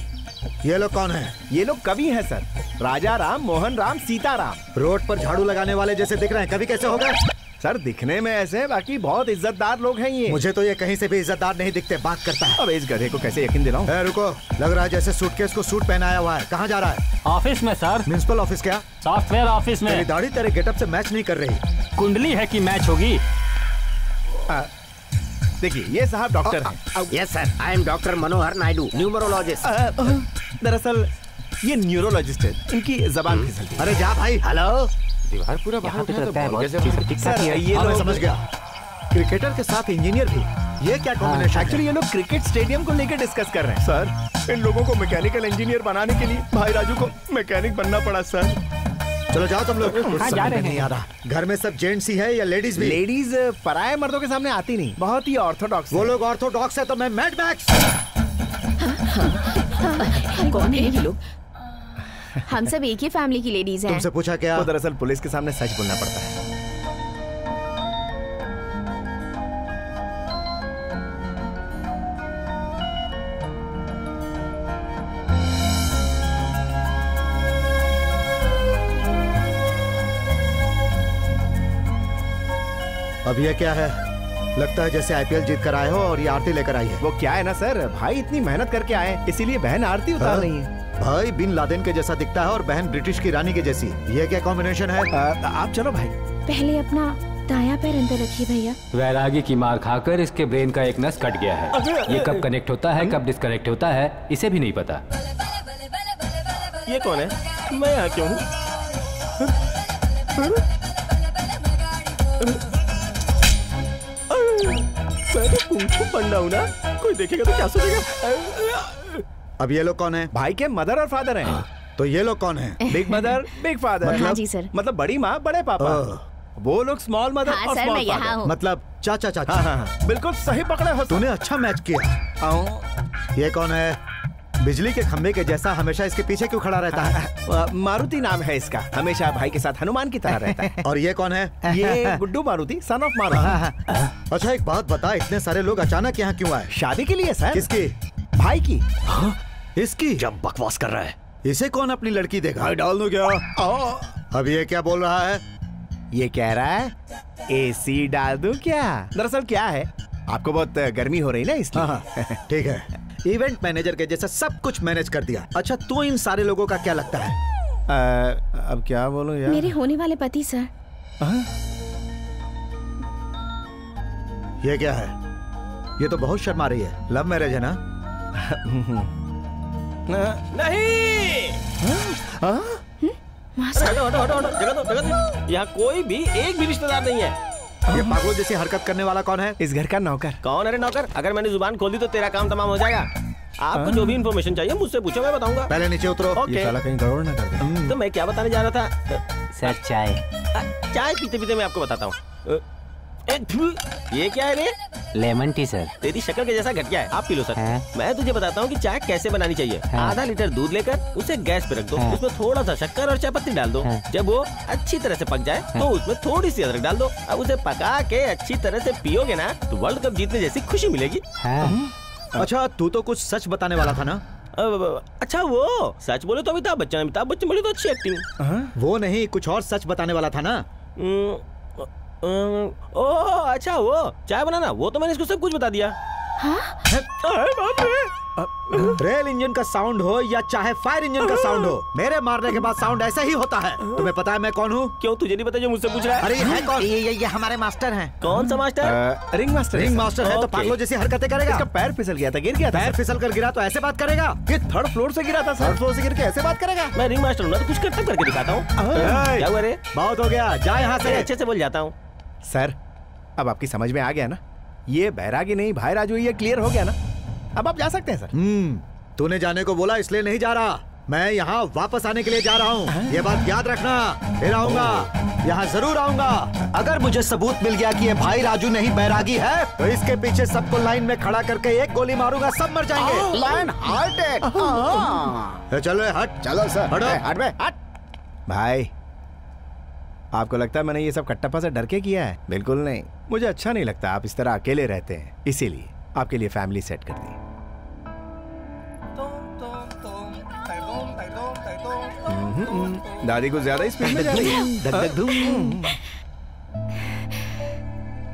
[SPEAKER 5] ये लोग कौन है?
[SPEAKER 4] ये लोग कवि हैं सर। राजा राम मोहन राम सीता राम।
[SPEAKER 5] रोड पर झाड़ू लगाने वाले जैसे दिख रहे हैं। कभी कैसे हो गए
[SPEAKER 4] सर दिखने में ऐसे बाकी बहुत इज्जतदार लोग हैं ये।
[SPEAKER 5] मुझे तो ये कहीं से भी इज्जतदार नहीं दिखते बात करता है।
[SPEAKER 4] अब इस गधे को कैसे यकीन दिलाऊं?
[SPEAKER 5] ए, रुको लग रहा है जैसे सूटकेस को सूट पहनाया हुआ है। कहाँ जा रहा है?
[SPEAKER 6] ऑफ़िस में सर।
[SPEAKER 5] म्यूनसिपल ऑफ़िस क्या?
[SPEAKER 6] सॉफ्टवेयर ऑफ़िस
[SPEAKER 5] तेरी
[SPEAKER 6] में
[SPEAKER 5] दाढ़ी तेरे गेटअप से मैच नहीं कर रही।
[SPEAKER 6] कुंडली है की मैच होगी?
[SPEAKER 4] देखिए ये साहब डॉक्टर हैं।
[SPEAKER 14] Yes sir I am doctor Manohar Naidu numerologist
[SPEAKER 4] दरअसल ये न्यूरोलॉजिस्ट है। इनकी जबान फिसलती है।
[SPEAKER 5] अरे जा भाई। हेलो
[SPEAKER 16] दीवार पूरा बाहर उठाया तो बॉल कैसे
[SPEAKER 5] सर
[SPEAKER 16] मारा?
[SPEAKER 5] ये
[SPEAKER 4] हाँ,
[SPEAKER 5] मैं
[SPEAKER 4] लोग-
[SPEAKER 5] समझ गया क्रिकेटर के साथ इंजीनियर भी ये क्या कॉम्बिनेशन
[SPEAKER 4] एक्चुअली ये लोग क्रिकेट स्टेडियम को लेकर डिस्कस कर रहे हैं सर इन लोगों को मैकेनिकल इंजीनियर बनाने के लिए भाई राजू को मैकेनिक बनना पड़ा सर
[SPEAKER 5] चलो जाओ तुम लोग
[SPEAKER 4] हाँ, जा रहे
[SPEAKER 5] नहीं
[SPEAKER 4] हैं।
[SPEAKER 5] आ रहा घर में सब जेंट्स ही है या लेडीज़ भी
[SPEAKER 4] लेडीज़ पराए मर्दों के सामने आती नहीं बहुत ही ऑर्थोडॉक्स
[SPEAKER 5] वो लोग ऑर्थोडॉक्स है तो मैं मैट मैक्स
[SPEAKER 2] कौन है ये लोग हम सब एक ही फैमिली की लेडीज़ हैं।
[SPEAKER 5] तुमसे पूछा क्या?
[SPEAKER 4] तो दरअसल पुलिस के सामने सच बोलना पड़ता है।
[SPEAKER 5] अब यह क्या है? लगता है जैसे आईपीएल जीत कर आए हो और ये आरती लेकर आई है।
[SPEAKER 4] वो क्या है ना सर? भाई इतनी मेहनत करके आए इसीलिए बहन आरती उतार
[SPEAKER 5] हाँ?
[SPEAKER 4] रही है।
[SPEAKER 5] भाई बिन लादेन के जैसा दिखता है और बहन ब्रिटिश की रानी के जैसी। ये क्या कॉम्बिनेशन है?
[SPEAKER 4] आ, आप चलो भाई।
[SPEAKER 2] पहले अपना दाया पैर अंदर रखिए भैया।
[SPEAKER 6] वैरागी की मार खाकर इसके ब्रेन का एक नस कट गया है। ये कब कनेक्ट होता है कब डिस्कनेक्ट होता है इसे भी नहीं पता।
[SPEAKER 9] ये कौन है? मैं यहाँ क्यों हूँ? मैं तो पंडा हूँ ना। कोई देखेगा तो क्या सोचेगा?
[SPEAKER 5] अब ये लोग कौन है?
[SPEAKER 4] भाई के मदर और फादर हैं।
[SPEAKER 5] तो ये लोग कौन है?
[SPEAKER 4] बिग मदर बिग फादर मतलब,
[SPEAKER 2] हाँ जी, सर।
[SPEAKER 4] मतलब बड़ी माँ बड़े पापा। वो लोग स्मॉल मदर
[SPEAKER 2] हाँ,
[SPEAKER 4] और
[SPEAKER 2] सर, मैं यहाँ हूँ।
[SPEAKER 5] मतलब चाचा चाचा।
[SPEAKER 4] हाँ, हाँ, हाँ, बिल्कुल सही पकड़े हो
[SPEAKER 5] तूने अच्छा मैच किया। ये कौन है? बिजली के खंभे के जैसा हमेशा इसके पीछे क्यों खड़ा रहता है?
[SPEAKER 4] मारुति नाम है इसका। हमेशा भाई के साथ हनुमान की तरह रहता है।
[SPEAKER 5] और ये कौन है?
[SPEAKER 4] ये गुड्डू मारुति सन ऑफ़ मारुति
[SPEAKER 5] अच्छा एक बात बता इतने सारे लोग अचानक यहाँ क्यों आए?
[SPEAKER 4] शादी के लिए सर
[SPEAKER 5] किसकी?
[SPEAKER 4] भाई की।
[SPEAKER 5] इसकी?
[SPEAKER 1] जब बकवास कर रहा है।
[SPEAKER 5] इसे कौन अपनी लड़की देगा
[SPEAKER 11] भाई डाल दो क्या?
[SPEAKER 5] अब ये क्या बोल रहा है?
[SPEAKER 4] ये कह रहा है एसी डाल दूँ क्या? दरअसल क्या है? आपको बहुत गर्मी हो रही ना इसलिए।
[SPEAKER 5] हाँ, हाँ, ठीक है। इवेंट मैनेजर के जैसा सब कुछ मैनेज कर दिया। अच्छा तू इन सारे लोगों का क्या लगता है?
[SPEAKER 4] आ, अब क्या बोलूँ यार?
[SPEAKER 2] मेरे होने वाले पति सर।
[SPEAKER 5] ये क्या है? ये तो बहुत शर्मा रही है। लव मैरिज है ना?
[SPEAKER 9] नहीं।
[SPEAKER 2] मास्टर
[SPEAKER 9] हटो हटो हटो हटो जगह दो जगह दो यहाँ कोई भी एक भी रिश्तेदार नहीं है।
[SPEAKER 5] ये पागलों जैसी हरकत करने वाला कौन है?
[SPEAKER 4] इस घर का नौकर।
[SPEAKER 9] कौन? है नौकर। अगर मैंने ज़ुबान खोल दी तो तेरा काम तमाम हो जाएगा। आपको जो भी इन्फॉर्मेशन चाहिए मुझसे पूछो मैं बताऊँगा।
[SPEAKER 5] पहले नीचे उतरो।
[SPEAKER 9] ओके
[SPEAKER 4] ये साला कहीं गड़बड़ ना कर दे।
[SPEAKER 9] तो मैं क्या बताने जा रहा था?
[SPEAKER 6] सर चाय।
[SPEAKER 9] चाय पीते पीते मैं आपको बताता हूँ। ये क्या है रे?
[SPEAKER 6] Lemon tea sir.
[SPEAKER 9] तेरी शक्ल के जैसा घटिया है। आप पी लो सर।
[SPEAKER 6] हाँ।
[SPEAKER 9] मैं तुझे बताता हूँ कि चाय कैसे बनानी चाहिए।
[SPEAKER 6] हाँ।
[SPEAKER 9] आधा लीटर दूध लेकर उसे गैस पे रख दो।
[SPEAKER 6] हाँ।
[SPEAKER 9] उसमें थोड़ा सा शक्कर और चाय पत्ती डाल दो।
[SPEAKER 6] हाँ।
[SPEAKER 9] जब वो अच्छी तरह से पक जाए तो उसमें थोड़ी सी अदरक डाल दो। अब उसे पका के अच्छी तरह से पियोगे ना तो वर्ल्ड कप जीतने जैसी खुशी मिलेगी।
[SPEAKER 5] अच्छा तू तो कुछ सच बताने वाला था ना?
[SPEAKER 9] अच्छा वो सच बोले तो अमिताभ बच्चन। अमिताभ बच्चन बोले तो अच्छी एक्टिंग
[SPEAKER 5] वो नहीं कुछ और सच बताने वाला था ना?
[SPEAKER 9] ओह अच्छा वो चाय बनाना वो तो मैंने इसको सब कुछ बता दिया। अरे बाप रे
[SPEAKER 5] रेल इंजन का साउंड हो या चाहे फायर इंजन का साउंड हो मेरे मारने के बाद साउंड ऐसा ही होता है। तुम्हें पता है मैं कौन हूँ?
[SPEAKER 9] क्यों तुझे नहीं पता जो मुझसे पूछ रहा है?
[SPEAKER 5] अरे ये है कौन? ये ये, ये हमारे मास्टर हैं।
[SPEAKER 9] कौन सा master?
[SPEAKER 4] Ring master
[SPEAKER 5] ring master है तो। पागलों जैसी हरकतें करेगा।
[SPEAKER 4] इसका पैर फिसल गया था गिर गया था
[SPEAKER 5] पैर फिसल कर गिरा तो ऐसे बात करेगा।
[SPEAKER 4] ये थर्ड फ्लोर से गिरा था थर्ड फ्लोर से गिर के ऐसे बात करेगा।
[SPEAKER 9] मैं रिंग मास्टर हूँ ना तो कुछ करतब करके दिखाता हूँ। क्या हुआ रे?
[SPEAKER 5] बहुत हो गया जा यहाँ से।
[SPEAKER 9] अच्छे से बोल जाता हूँ।
[SPEAKER 4] सर अब आपकी समझ में आ गया ना? ये बैरागी नहीं भाई राजू ये क्लियर हो गया ना? अब आप जा सकते हैं सर।
[SPEAKER 5] हम्म तूने जाने को बोला इसलिए नहीं जा रहा। मैं यहाँ वापस आने के लिए जा रहा हूँ। ये बात याद रखना। फिर आऊँगा। यहाँ ज़रूर आऊँगा। अगर मुझे सबूत मिल गया कि ये भाई राजू नहीं बैरागी है तो इसके पीछे सबको लाइन में खड़ा करके एक गोली मारूँगा सब मर जाएँगे।
[SPEAKER 4] Line hearted.
[SPEAKER 5] ए, चलो हट।
[SPEAKER 4] चलो सर।
[SPEAKER 5] हटो।
[SPEAKER 4] हट। भाई आपको लगता है मैंने ये सब कट्टप्पा से डर के किया है? बिल्कुल नहीं। मुझे अच्छा नहीं लगता आप इस तरह अकेले रहते हैं। इसीलिए आपके लिए फैमिली सेट कर दी। दादी को ज़्यादा ही स्पीड में जा रही है।
[SPEAKER 5] धक धक धूम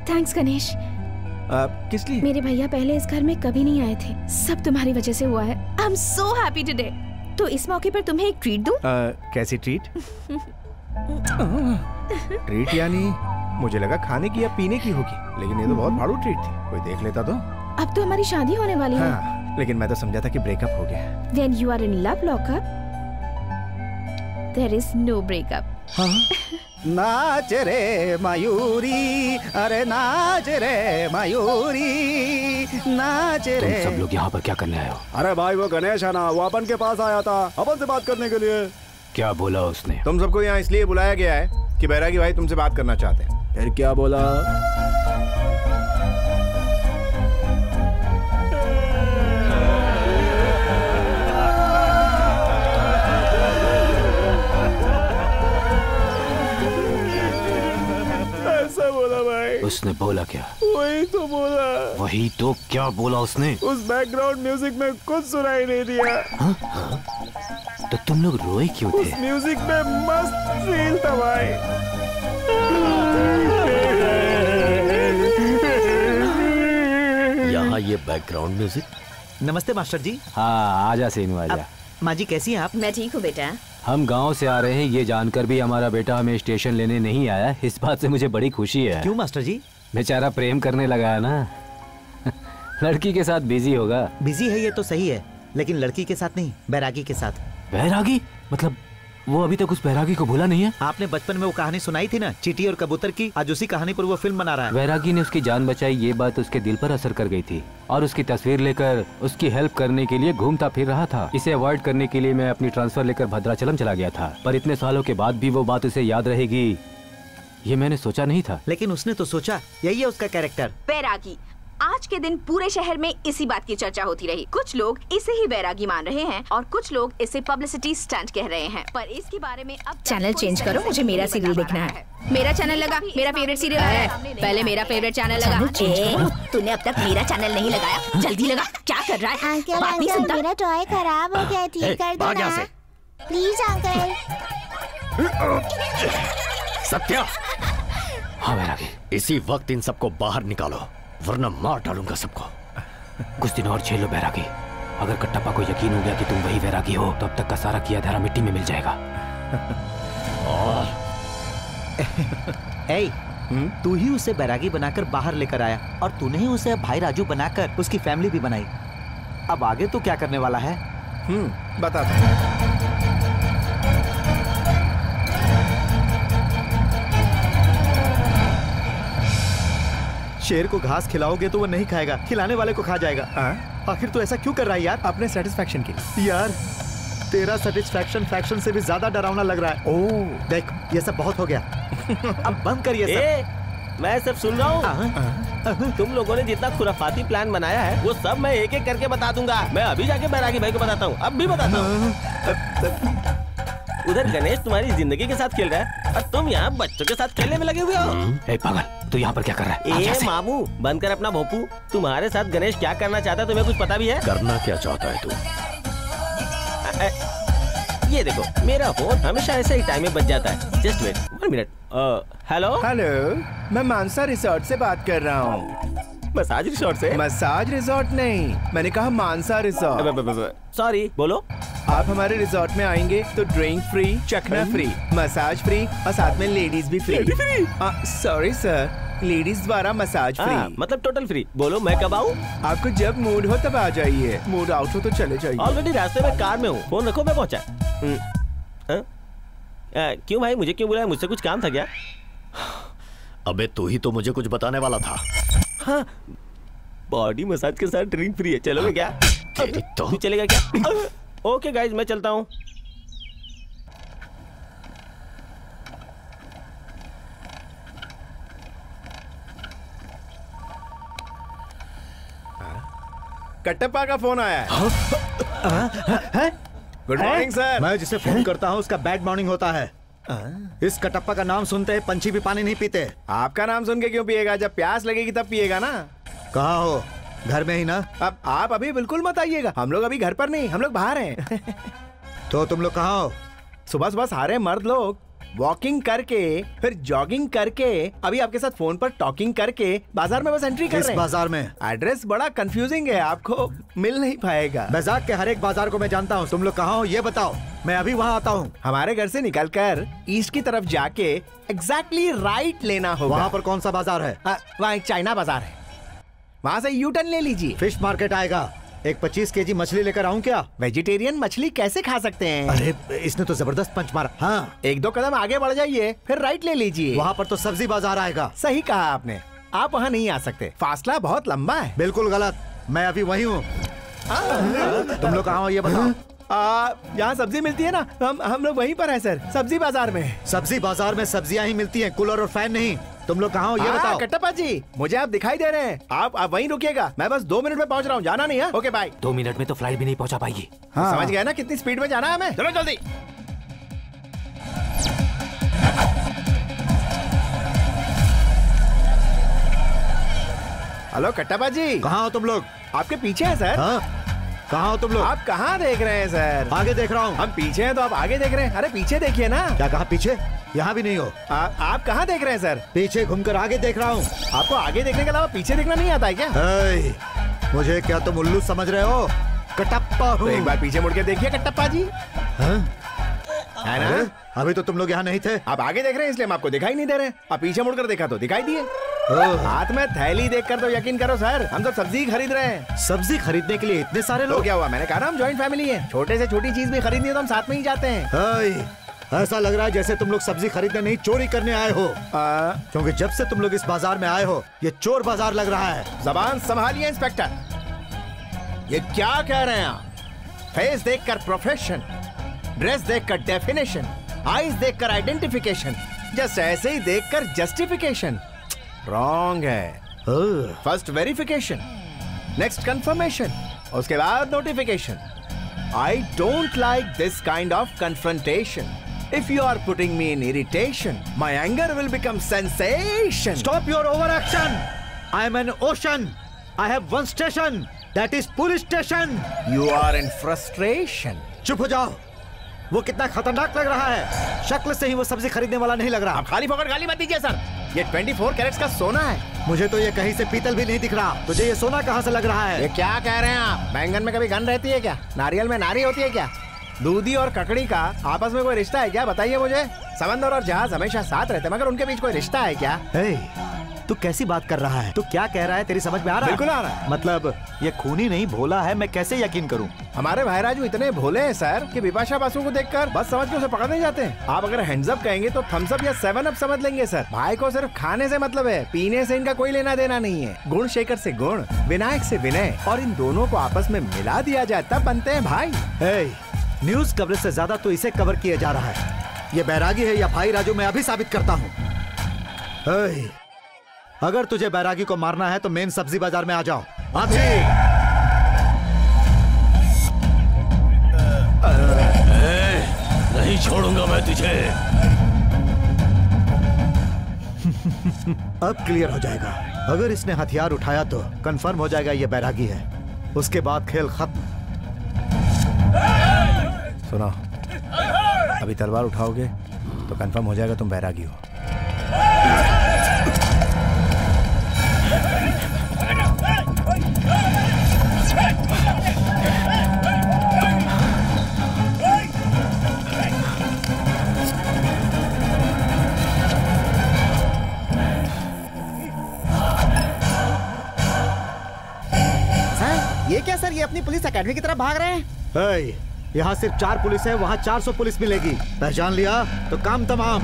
[SPEAKER 2] थैंक्स गणेश
[SPEAKER 4] आ, किस लिए
[SPEAKER 2] मेरे भैया पहले इस घर में कभी नहीं आए थे सब तुम्हारी वजह से हुआ है I am so happy today तो इस मौके पर तुम्हें एक ट्रीट दूँ
[SPEAKER 4] आ, कैसी ट्रीट ट्रीट यानी मुझे लगा खाने की या पीने की होगी लेकिन ये तो बहुत भाड़ू ट्रीट थी। कोई देख लेता तो।
[SPEAKER 2] अब तो हमारी शादी होने वाली है।
[SPEAKER 4] हाँ, लेकिन मैं तो समझा था कि ब्रेकअप हो गया।
[SPEAKER 2] When you are in love lockup, there is no breakup
[SPEAKER 5] नाच रे मयूरी अरे नाच रे मयूरी नाच
[SPEAKER 6] तुम
[SPEAKER 5] रे।
[SPEAKER 6] सब लोग यहाँ पर क्या करने आए हो?
[SPEAKER 11] अरे भाई वो गणेश है ना वो अपन के पास आया था अपन से बात करने के लिए।
[SPEAKER 6] क्या बोला उसने?
[SPEAKER 4] तुम सबको यहाँ इसलिए बुलाया गया है कि बैरागी भाई तुमसे बात करना चाहते हैं।
[SPEAKER 11] फिर क्या बोला? ऐसा बोला भाई।
[SPEAKER 6] उसने बोला क्या?
[SPEAKER 11] वही तो बोला।
[SPEAKER 6] वही तो क्या बोला उसने?
[SPEAKER 11] उस बैकग्राउंड म्यूज़िक में कुछ सुनाई नहीं दिया।
[SPEAKER 6] तो तुम लोग रोए क्यों
[SPEAKER 11] उस
[SPEAKER 6] थे
[SPEAKER 11] म्यूज़िक में मस्त फील था भाई।
[SPEAKER 1] यहाँ ये बैकग्राउंड म्यूज़िक
[SPEAKER 5] नमस्ते मास्टर जी।
[SPEAKER 6] हाँ आजा सेनू आजा
[SPEAKER 5] माँ जी कैसी हैं आप?
[SPEAKER 2] मैं ठीक हूँ बेटा।
[SPEAKER 6] हम गाँव से आ रहे हैं ये जानकर भी हमारा बेटा हमें स्टेशन लेने नहीं आया। इस बात से मुझे बड़ी खुशी है।
[SPEAKER 5] क्यों मास्टर जी?
[SPEAKER 6] बेचारा प्रेम करने लगा है ना? लड़की के साथ बिज़ी होगा।
[SPEAKER 5] बिज़ी है ये तो सही है लेकिन लड़की के साथ नहीं बैरागी के साथ।
[SPEAKER 6] बैरागी? मतलब वो अभी तक उस बैरागी को भूला नहीं है?
[SPEAKER 5] आपने बचपन में वो कहानी सुनाई थी ना चीटी और कबूतर की? आज उसी कहानी पर वो फ़िल्म बना रहा है।
[SPEAKER 6] बैरागी ने उसकी जान बचाई ये बात उसके दिल पर असर कर गई थी। और उसकी तस्वीर लेकर उसकी हेल्प करने के लिए घूमता फिर रहा था। इसे अवॉइड करने के लिए मैं अपनी ट्रांसफ़र लेकर भद्राचलम चला गया था। पर इतने सालों के बाद भी वो बात उसे याद रहेगी। ये मैंने सोचा नहीं था।
[SPEAKER 5] लेकिन उसने तो सोचा यही है उसका कैरेक्टर
[SPEAKER 2] बैरागी आज के दिन पूरे शहर में इसी बात की चर्चा होती रही। कुछ लोग इसे ही बैरागी मान रहे हैं और कुछ लोग इसे पब्लिसिटी स्टंट कह रहे हैं। पर इसके बारे में अब चैनल चेंज करो मुझे मेरा सीरियल देखना है। मेरा चैनल लगा मेरा फेवरेट सीरियल है। पहले मेरा फेवरेट चैनल लगा। तूने अब तक मेरा चैनल नहीं लगाया। जल्दी लगा क्या कर रहा है?
[SPEAKER 8] अंकल अंकल मेरा टॉय खराब हो गया ठीक कर दो
[SPEAKER 1] भाग यहाँ
[SPEAKER 8] ना।
[SPEAKER 1] से।
[SPEAKER 8] Please uncle.
[SPEAKER 1] सत्या।
[SPEAKER 6] हाँ बैरागी
[SPEAKER 1] इसी वक्त इन सबको बाहर निकालो। वरना मार डालूँगा सबको।
[SPEAKER 6] कुछ दिन और झेलो बैरागी। अगर कट्टप्पा को यकीन हो गया कि तुम वही बैरागी हो तो अब तक का सारा किया धारा मिट्टी में मिल जाएगा।
[SPEAKER 5] और ए तू ही उसे बैरागी बनाकर बाहर लेकर आया और तूने ही उसे भाई राजू बनाकर उसकी फैमिली भी बनाई। अब आगे तो क्या करने वाला है?
[SPEAKER 4] हम्म बता दो।
[SPEAKER 5] शेर को घास खिलाओगे तो वो नहीं खाएगा खिलाने वाले को खा जाएगा। आखिर तू ऐसा क्यों कर रहा है यार?
[SPEAKER 4] अपने सेटिस्फेक्शन के लिए।
[SPEAKER 5] यार तेरा सेटिस्फैक्शन फैक्शन से भी ज़्यादा डरावना लग रहा है। ओ। देख ये सब बहुत हो गया। अब बंद कर ये सब।
[SPEAKER 9] ए, मैं सब सुन रहा हूँ। तुम लोगों ने जितना खुराफाती प्लान बनाया है वो सब मैं एक एक करके बता दूँगा। मैं अभी जाके बैरागी भाई को बताता हूँ अब भी बताता हूँ। उधर गणेश तुम्हारी ज़िंदगी के साथ खेल रहा है और तुम यहाँ बच्चों के साथ खेलने में लगे हुए हो।
[SPEAKER 6] ए पागल तू यहाँ पर क्या कर रहा है?
[SPEAKER 9] ए मामू बंद कर अपना भोपू। तुम्हारे साथ गणेश क्या करना चाहता है तुम्हें कुछ पता भी है?
[SPEAKER 1] करना क्या चाहता है तू?
[SPEAKER 9] ये देखो मेरा फ़ोन हमेशा ऐसे ही टाइम में बच जाता है। Just wait one minute hello
[SPEAKER 4] hello मैं मानसा रिसोर्ट से बात कर रहा हूँ।
[SPEAKER 9] मसाज रिसोर्ट से?
[SPEAKER 4] मसाज रिसोर्ट नहीं। मैंने कहा मानसा रिसोर्ट।
[SPEAKER 9] सॉरी बोलो।
[SPEAKER 4] आप हमारे रिसोर्ट में आएँगे तो ड्रिंक फ्री चखना फ्री मसाज फ्री और साथ में लेडीज़ भी फ्री सॉरी सर लेडीज़ द्वारा मसाज
[SPEAKER 9] हाँ,
[SPEAKER 4] फ्री
[SPEAKER 9] मतलब टोटल फ्री बोलो मैं कब आऊँ?
[SPEAKER 4] आपको जब मूड हो तब आ जाइए। मूड आउट हो तो चले जाइए।
[SPEAKER 9] ऑलरेडी रास्ते में कार में हूँ। फ़ोन रखो मैं पहुँचा। हम्म, हाँ? क्यों भाई? मुझे क्यों बुलाया? मुझसे कुछ काम था क्या?
[SPEAKER 1] अबे तू ही तो मुझे कुछ बताने वाला था।
[SPEAKER 9] हाँ। बॉडी मसाज के साथ ड्रिंक फ्री है। चलोगे क्या?
[SPEAKER 1] तो
[SPEAKER 9] तू चलेगा क्या? ओके गाइज़ मैं चलता हूँ।
[SPEAKER 4] कटप्पा का फ़ोन आया है। गुड मॉर्निंग सर
[SPEAKER 5] मैं जिसे फ़ोन करता हूँ उसका बैड मॉर्निंग होता है। इस कटप्पा का नाम सुनते ही पंछी भी पानी नहीं पीते।
[SPEAKER 4] आपका नाम सुन के क्यों पिएगा? जब प्यास लगेगी तब पिएगा ना?
[SPEAKER 5] कहा हो? घर में ही ना?
[SPEAKER 4] अब आप अभी बिल्कुल मत आइएगा। हम लोग अभी घर पर नहीं हम लोग बाहर हैं।
[SPEAKER 5] तो तुम लोग कहा हो?
[SPEAKER 4] सुबह सुबह सारे मर्द लोग वॉकिंग करके फिर जॉगिंग करके अभी आपके साथ फ़ोन पर टॉकिंग करके बाज़ार में बस एंट्री कर रहे हैं?
[SPEAKER 5] बाज़ार में?
[SPEAKER 4] एड्रेस बड़ा कंफ्यूजिंग है आपको मिल नहीं पाएगा।
[SPEAKER 5] बैजाक के हर एक बाज़ार को मैं जानता हूँ। तुम लोग कहाँ हो ये बताओ। मैं अभी वहाँ आता हूँ।
[SPEAKER 4] हमारे घर से निकलकर ईस्ट की तरफ़ जाके एग्जैक्टली राइट लेना होगा।
[SPEAKER 5] वहाँ पर कौन सा बाज़ार है?
[SPEAKER 4] वहाँ एक चाइना बाज़ार है। वहाँ से यू टर्न ले लीजिए।
[SPEAKER 5] फ़िश मार्केट आएगा। एक पच्चीस केजी मछली लेकर आऊँ क्या?
[SPEAKER 4] वेजिटेरियन मछली कैसे खा सकते हैं?
[SPEAKER 5] अरे इसने तो ज़बरदस्त पंच मारा। हाँ।
[SPEAKER 4] एक दो कदम आगे बढ़ जाइए फिर राइट ले लीजिए।
[SPEAKER 5] वहाँ पर तो सब्ज़ी बाज़ार आएगा।
[SPEAKER 4] सही कहा आपने। आप वहाँ नहीं आ सकते। फासला बहुत लंबा है।
[SPEAKER 5] बिल्कुल गलत। मैं अभी वही हूँ। तुम लोग कहाँ हो ये बताओ।
[SPEAKER 4] यहाँ सब्ज़ी मिलती है ना? हम हम लोग वहीं पर हैं सर। सब्ज़ी बाज़ार में।
[SPEAKER 5] सब्ज़ी बाज़ार में सब्ज़ियाँ ही मिलती हैं कूलर और फ़ैन नहीं। तुम लोग कहाँ हो ये
[SPEAKER 4] हाँ,
[SPEAKER 5] बताओ।
[SPEAKER 4] कट्टप्पा जी। मुझे आप दिखाई दे रहे हैं। आप आप वहीं रुकिएगा। मैं बस दो मिनट में पहुँच रहा हूँ। जाना नहीं है? ओके बाय
[SPEAKER 6] दो मिनट में तो फ़्लाइट भी नहीं पहुँचा पाएगी।
[SPEAKER 4] हाँ। समझ गया ना कितनी स्पीड में जाना है हमें? चलो जल्दी। हेलो कट्टापा जी।
[SPEAKER 5] कहाँ हो तुम लोग?
[SPEAKER 4] आपके पीछे है सर।
[SPEAKER 5] हाँ? कहाँ हो तुम लोग?
[SPEAKER 4] आप कहाँ देख रहे हैं सर?
[SPEAKER 5] आगे देख रहा हूँ।
[SPEAKER 4] हम पीछे हैं तो आप आगे देख रहे हैं। अरे पीछे देखिए ना।
[SPEAKER 5] क्या कहा पीछे? यहाँ भी नहीं हो।
[SPEAKER 4] आ, आप कहाँ देख रहे हैं सर?
[SPEAKER 5] पीछे घूमकर आगे देख रहा हूँ।
[SPEAKER 4] आपको आगे देखने के अलावा पीछे देखना नहीं आता है क्या?
[SPEAKER 5] मुझे क्या तुम उल्लू समझ रहे हो? कटप्पा
[SPEAKER 4] तो एक बार पीछे मुड़ के देखिए कटप्पा जी।
[SPEAKER 5] हाँ?
[SPEAKER 4] है ना?
[SPEAKER 5] अभी तो तुम लोग यहाँ नहीं थे।
[SPEAKER 4] आप आगे देख रहे हैं इसलिए हम आपको दिखाई नहीं दे रहे आप पीछे मुड़कर देखा तो दिखाई दिए। हाथ में थैली देखकर तो यकीन करो सर हम तो सब्ज़ी खरीद रहे हैं।
[SPEAKER 5] सब्ज़ी खरीदने के लिए इतने सारे
[SPEAKER 4] तो
[SPEAKER 5] लोग
[SPEAKER 4] क्या हुआ? मैंने कहा ना हम जॉइंट फैमिली है। छोटे से छोटी चीज़ भी खरीदनी है तो हम साथ में ही जाते हैं।
[SPEAKER 5] ऐसा लग रहा है जैसे तुम लोग सब्ज़ी खरीदने नहीं चोरी करने आए हो। क्योंकि जब से तुम लोग इस बाज़ार में आए हो ये चोर बाज़ार लग रहा है।
[SPEAKER 4] जबान संभालिए इंस्पेक्टर। ये क्या कह रहे हैं आप? फेस देखकर प्रोफेशन ड्रेस देखकर डेफिनेशन आईज देखकर आइडेंटिफिकेशन जस्ट ऐसे ही देखकर जस्टिफिकेशन। रॉन्ग है। फ़र्स्ट वेरिफिकेशन नेक्स्ट कंफर्मेशन उसके बाद notification I don't like this kind of confrontation if you are putting me in irritation my anger will become sensation
[SPEAKER 5] stop your over action I am an ocean I have one station that is police
[SPEAKER 4] station you are in frustration
[SPEAKER 5] चुप हो जाओ। वो कितना खतरनाक लग रहा है। शक्ल से ही वो सब्ज़ी खरीदने वाला नहीं लग रहा।
[SPEAKER 4] खाली फोकट गाली मत दीजिए सर। ये 24 कैरेट्स का सोना है।
[SPEAKER 5] मुझे तो ये कहीं से पीतल भी नहीं दिख रहा। तुझे ये सोना कहाँ से लग रहा है?
[SPEAKER 4] ये क्या कह रहे हैं आप? बैंगन में कभी गन रहती है क्या? नारियल में नारी होती है क्या? दूधी और ककड़ी का आपस में कोई रिश्ता है क्या? बताइए मुझे। समंदर और जहाज़ हमेशा साथ रहते हैं मगर उनके बीच कोई रिश्ता है क्या?
[SPEAKER 5] तू कैसी बात कर रहा है? तू क्या कह रहा है? तेरी समझ में आ रहा है?
[SPEAKER 4] बिल्कुल आ रहा है।
[SPEAKER 5] मतलब ये खूनी नहीं भोला है मैं कैसे यकीन करूँ?
[SPEAKER 4] हमारे भाई राजू इतने भोले हैं सर कि बिपाशा बासु को देखकर बस समझ के उसे पकड़ने जाते हैं। आप अगर हैंड्स अप कहेंगे तो थम्स अप या सेवन अप समझ लेंगे सर। भाई को सिर्फ़ खाने से मतलब है पीने से इनका कोई लेना देना नहीं है। गुण शेखर से गुण विनायक से विनय और इन दोनों को आपस में मिला दिया जाए तब बनते हैं भाई।
[SPEAKER 5] Hey, न्यूज़ कवरेज से ज़्यादा तो इसे कवर किया जा रहा है। ये बैरागी है या भाई राजू मैं अभी साबित करता हूँ। अगर तुझे बैरागी को मारना है तो मेन सब्ज़ी बाज़ार में आ जाओ। अभी
[SPEAKER 1] नहीं छोड़ूँगा मैं तुझे।
[SPEAKER 5] अब क्लियर हो जाएगा। अगर इसने हथियार उठाया तो कंफर्म हो जाएगा ये बैरागी है। उसके बाद खेल खत्म।
[SPEAKER 17] सुना अभी तलवार उठाओगे तो कंफर्म हो जाएगा तुम बैरागी हो।
[SPEAKER 4] अपनी पुलिस अकेडमी की तरफ़ भाग रहे हैं।
[SPEAKER 5] यहाँ सिर्फ़ चार पुलिस है वहाँ 400 पुलिस मिलेगी। पहचान लिया तो काम तमाम।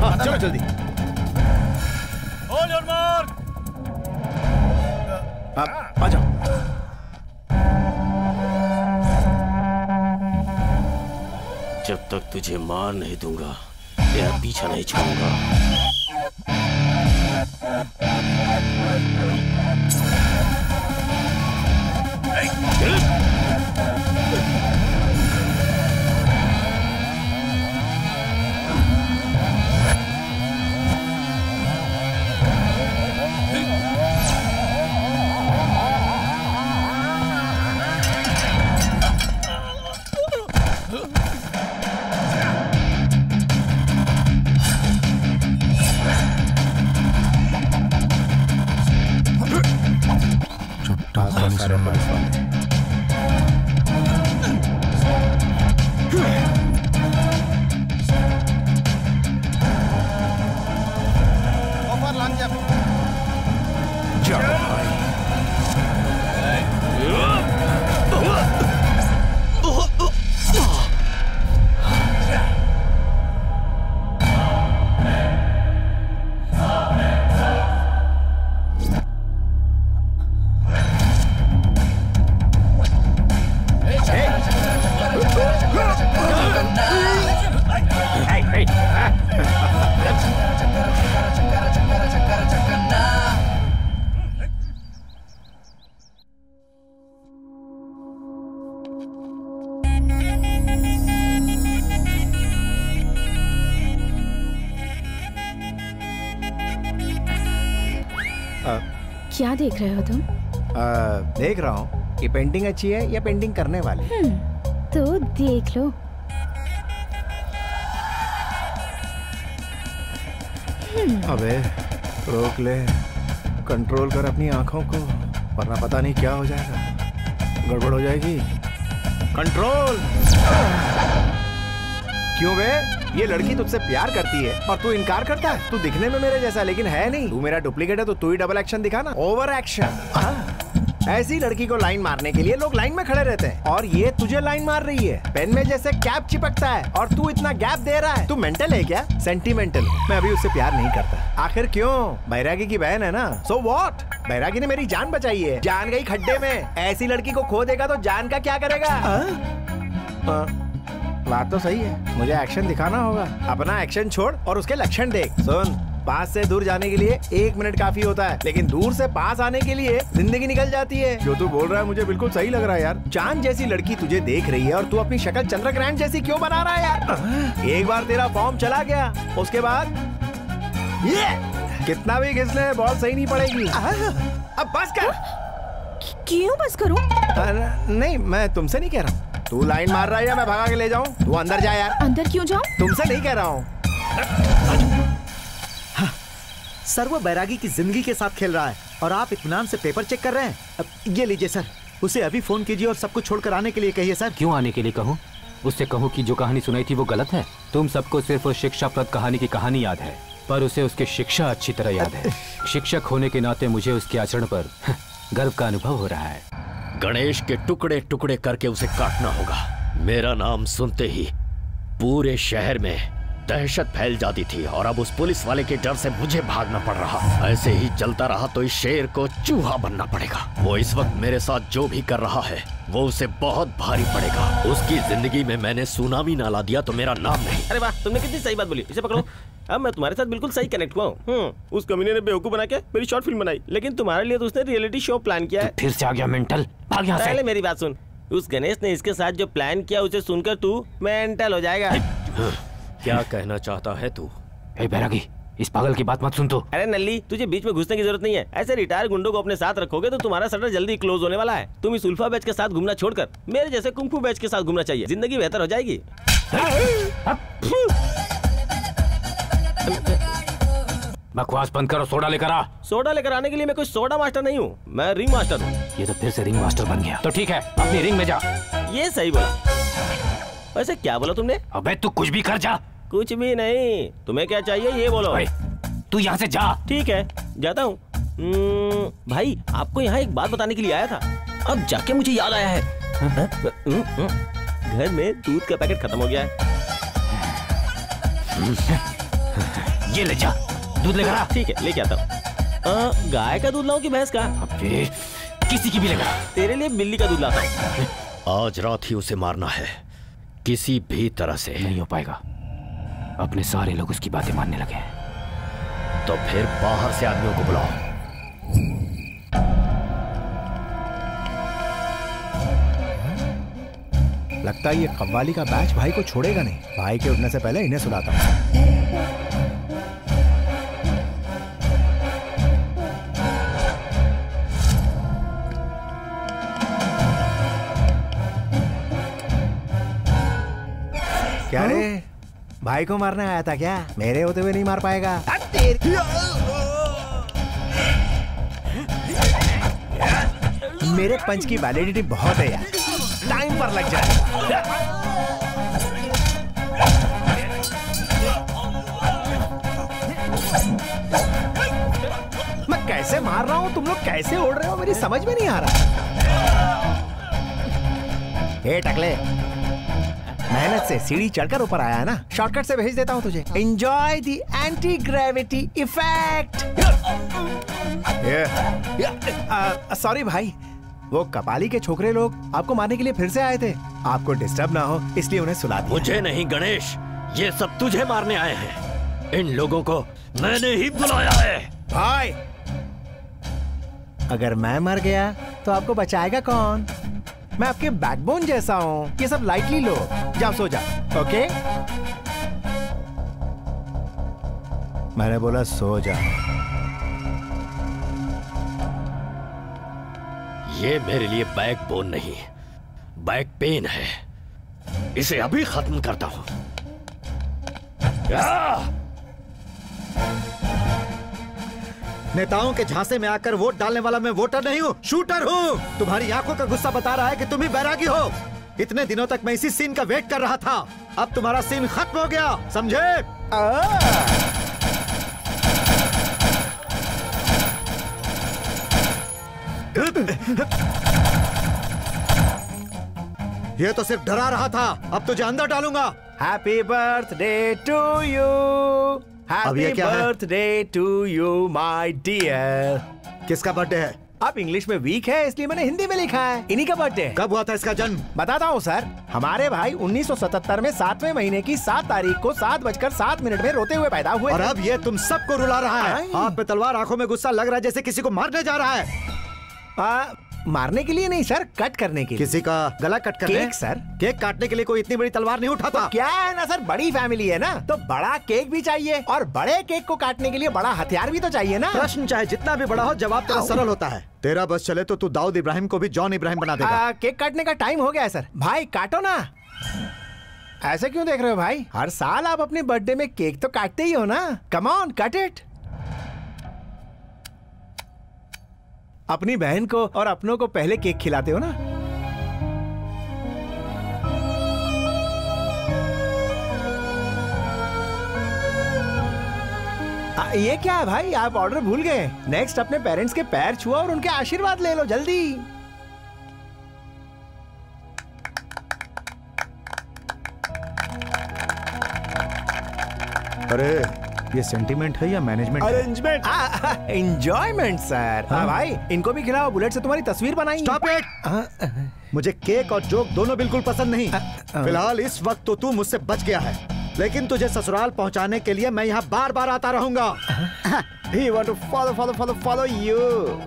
[SPEAKER 4] हाँ, चलो जल्दी। आ जाओ।
[SPEAKER 1] जब तक तुझे मार नहीं दूँगा तेरा पीछा नहीं छोड़ूँगा
[SPEAKER 17] सारे पुलिस वाले
[SPEAKER 2] देख रहे हो तुम?
[SPEAKER 4] आ, देख रहा हूँ। कि पेंटिंग अच्छी है या पेंटिंग करने वाली?
[SPEAKER 2] हम्म, तो देख लो। हम्म,
[SPEAKER 4] अबे रोक ले। कंट्रोल कर अपनी आँखों को वरना पता नहीं क्या हो जाएगा। गड़बड़ हो जाएगी। कंट्रोल क्यों बे? ये लड़की तुझसे प्यार करती है और तू इनकार करता है। तू दिखने में मेरे जैसा, लेकिन है नहीं। तू मेरा डुप्लीकेट है तो तू ही डबल एक्शन दिखा ना ओवर एक्शन ऐसी लड़की को लाइन मारने के लिए लोग लाइन में खड़े रहते हैं। और ये तुझे लाइन मार रही है। पेन में जैसे कैप चिपकता है, और तू इतना गैप दे रहा है। तू मेंटल है क्या? सेंटिमेंटल मैं अभी उससे प्यार नहीं करता। आखिर क्यों? बैरागी की बहन है ना? सो वॉट बैरागी ने मेरी जान बचाई है। जान गई खड्डे में। ऐसी लड़की को खो देगा तो जान का क्या करेगा? हाँ। बात तो सही है। मुझे एक्शन दिखाना होगा। अपना एक्शन छोड़ और उसके लक्षण देख। सुन पास से दूर जाने के लिए एक मिनट काफ़ी होता है लेकिन दूर से पास आने के लिए ज़िंदगी निकल जाती है। जो तू बोल रहा है मुझे बिल्कुल सही लग रहा है यार। चाँद जैसी लड़की तुझे देख रही है और तू अपनी शक्ल चंद्र ग्रहण जैसी क्यों बना रहा है यार? एक बार तेरा फॉर्म चला गया उसके बाद ये! कितना भी घिस ले बॉल सही नहीं पड़ेगी। अब बस कर।
[SPEAKER 2] क्यों बस करूँ?
[SPEAKER 4] नहीं मैं तुमसे नहीं कह रहा। हूँ तू लाइन मार रहा है या मैं भगा के ले जाऊँ? तू अंदर जा यार।
[SPEAKER 2] अंदर क्यों जाऊँ?
[SPEAKER 4] तुमसे नहीं कह रहा हूँ।
[SPEAKER 5] सर वो बैरागी की ज़िंदगी के साथ खेल रहा है और आप इत्मीनान से पेपर चेक कर रहे हैं। अब ये लीजिए सर उसे अभी फ़ोन कीजिए और सब कुछ छोड़कर आने के लिए कहिए सर।
[SPEAKER 6] क्यों आने के लिए कहूँ? उससे कहूँ कि जो कहानी सुनाई थी वो गलत है। तुम सबको सिर्फ़ उस शिक्षाप्रद कहानी की कहानी याद है पर उसे उसकी शिक्षा अच्छी तरह याद है। शिक्षक होने के नाते मुझे उसके आचरण पर गर्व का अनुभव हो रहा है।
[SPEAKER 1] गणेश के टुकड़े टुकड़े करके उसे काटना होगा। मेरा नाम सुनते ही पूरे शहर में दहशत फैल जाती थी और अब उस पुलिस वाले के डर से मुझे भागना पड़ रहा। ऐसे ही चलता रहा तो इस शेर को चूहा बनना पड़ेगा। वो इस वक्त मेरे साथ जो भी कर रहा है, वो उसे बहुत भारी पड़ेगा। उसकी ज़िंदगी में मैंने सुनामी ना ला दिया तो मेरा नाम नहीं।
[SPEAKER 9] अरे वाह, तुमने कितनी सही बात बोली। इसे पकड़ो। अब मैं तुम्हारे साथ बिल्कुल सही कनेक्ट हुआ हूँ। उस कमीने ने बेवकूफ़ बना के मेरी शॉर्ट फ़िल्म बनाई लेकिन तुम्हारे लिए तो उसने रियलिटी शो प्लान किया है।
[SPEAKER 6] फिर से आ गया मेंटल भाग यहाँ
[SPEAKER 9] पहले मेरी बात सुन। उस गणेश ने इसके साथ जो प्लान किया उसे सुनकर तू मेंटल हो जाएगा।
[SPEAKER 1] क्या कहना चाहता है तू?
[SPEAKER 6] बैरागी इस पागल की बात मत सुन तो।
[SPEAKER 9] अरे नल्ली तुझे बीच में घुसने की ज़रूरत नहीं है। ऐसे रिटायर गुंडों को अपने साथ रखोगे तो तुम्हारा सटर जल्दी क्लोज होने वाला है। तुम इस उल्फा बैच के साथ घूमना छोड़कर मेरे जैसे कुंफू बैच के साथ घूमना चाहिए। ज़िंदगी बेहतर हो जाएगी।
[SPEAKER 6] बकवास बंद करो सोडा लेकर आ।
[SPEAKER 9] सोडा लेकर आने के लिए मैं कोई सोडा मास्टर नहीं हूँ मैं रिंग मास्टर हूँ।
[SPEAKER 6] ये तो फिर से रिंग मास्टर बन गया। तो ठीक है अपनी रिंग में जा।
[SPEAKER 9] ये सही बोला। वैसे क्या बोला तुमने?
[SPEAKER 6] अबे तू कुछ भी कर जा।
[SPEAKER 9] कुछ भी नहीं तुम्हें क्या चाहिए ये बोलो।
[SPEAKER 6] तू यहाँ से जा।
[SPEAKER 9] ठीक है जाता हूँ। हम्म, भाई आपको यहाँ एक बात बताने के लिए आया था। अब जाके मुझे याद आया है। हम्म, हम्म, घर में दूध का पैकेट खत्म हो गया है।
[SPEAKER 6] ये ले जा दूध लेकर आ।
[SPEAKER 9] ठीक है लेके आता हूँ। गाय का दूध लाऊं कि भैंस का?
[SPEAKER 6] अबे किसी की भी लेकर
[SPEAKER 9] तेरे लिए बिल्ली का दूध लाता हूँ।
[SPEAKER 1] आज रात ही उसे मारना है। किसी भी तरह से।
[SPEAKER 6] नहीं हो पाएगा। अपने सारे लोग उसकी बातें मानने लगे हैं।
[SPEAKER 1] तो फिर बाहर से आदमियों को बुलाओ।
[SPEAKER 4] लगता है ये कव्वाली का बैच भाई को छोड़ेगा नहीं। भाई के उठने से पहले इन्हें सुलाता हूँ। क्या रे? भाई को मारने आया था क्या? मेरे होते हुए नहीं मार पाएगा। मेरे पंच की वैलिडिटी बहुत है यार। टाइम पर लग जाए। मैं कैसे मार रहा हूँ? तुम लोग कैसे उड़ रहे हो? मेरी समझ में नहीं आ रहा। ए टकले मेहनत से सीढ़ी चढ़कर ऊपर आया है ना? शॉर्टकट से भेज देता हूँ तुझे। Enjoy the anti gravity effect sorry भाई वो कपाली के छोकरे लोग आपको मारने के लिए फिर से आए थे। आपको डिस्टर्ब ना हो इसलिए उन्हें सुला दिया।
[SPEAKER 1] मुझे नहीं गणेश। ये सब तुझे मारने आए हैं। इन लोगों को मैंने ही बुलाया है।
[SPEAKER 4] भाई अगर मैं मर गया तो आपको बचाएगा कौन? मैं आपके बैकबोन जैसा हूँ। ये सब लाइटली लो। जाओ सो जाओ ओके मैंने बोला सो जा।
[SPEAKER 1] ये मेरे लिए बैक बोन नहीं बैक पेन है। इसे अभी खत्म करता हूँ। आ!
[SPEAKER 5] नेताओं के झांसे में आकर वोट डालने वाला मैं वोटर नहीं हूँ शूटर हूँ। तुम्हारी आँखों का गुस्सा बता रहा है कि तुम ही बैरागी हो। इतने दिनों तक मैं इसी सीन का वेट कर रहा था। अब तुम्हारा सीन खत्म हो गया समझे? ये तो सिर्फ़ डरा रहा था। अब तुझे अंदर डालूँगा।
[SPEAKER 4] Happy birthday to you happy? Birthday to you my dear
[SPEAKER 5] किसका बर्थडे है?
[SPEAKER 4] आप इंग्लिश में वीक है इसलिए मैंने हिंदी में लिखा है। इन्हीं का बर्थडे
[SPEAKER 5] कब हुआ था इसका जन्म?
[SPEAKER 4] बताता हूँ सर हमारे भाई 1977 में सातवें महीने की सात तारीख को सात बजकर सात मिनट में रोते हुए पैदा हुए
[SPEAKER 5] और अब ये तुम सबको रुला रहा है। हाथ पे तलवार आँखों में गुस्सा लग रहा है जैसे किसी को मारने जा रहा है।
[SPEAKER 4] आ, मारने के लिए नहीं सर कट करने के लिए।
[SPEAKER 5] किसी का गला कट करने?
[SPEAKER 4] Cake sir.
[SPEAKER 5] केक काटने के लिए कोई इतनी बड़ी तलवार नहीं उठाता।
[SPEAKER 4] तो क्या है ना सर बड़ी फैमिली है ना। तो बड़ा केक भी चाहिए और बड़े केक को काटने के लिए बड़ा हथियार भी तो चाहिए ना।
[SPEAKER 5] प्रश्न चाहे जितना भी बड़ा हो जवाब तेरा सरल होता है। तेरा बस चले तो तू दाऊद इब्राहिम को भी जॉन इब्राहिम बना देगा।
[SPEAKER 4] आ, केक काटने का टाइम हो गया है सर। भाई काटो ना। ऐसे क्यों देख रहे हो भाई? हर साल आप अपने बर्थडे में केक तो काटते ही हो ना। कम ऑन कट इट अपनी बहन को और अपनों को पहले केक खिलाते हो ना? आ, ये क्या है भाई? आप ऑर्डर भूल गए नेक्स्ट अपने पेरेंट्स के पैर छुआ और उनके आशीर्वाद ले लो जल्दी।
[SPEAKER 5] अरे ये सेंटीमेंट है या मैनेजमेंट
[SPEAKER 3] अरेंजमेंट
[SPEAKER 4] एंजॉयमेंट सर हाँ? भाई इनको भी खिलाओ बुलेट से तुम्हारी तस्वीर बनाई
[SPEAKER 5] स्टॉप इट मुझे केक और जोक दोनों बिल्कुल पसंद नहीं। फ़िलहाल इस वक्त तो तू मुझसे बच गया है। लेकिन तुझे ससुराल पहुँचाने के लिए मैं यहाँ बार बार आता रहूँगा।
[SPEAKER 4] He want to follow, follow, follow, follow you.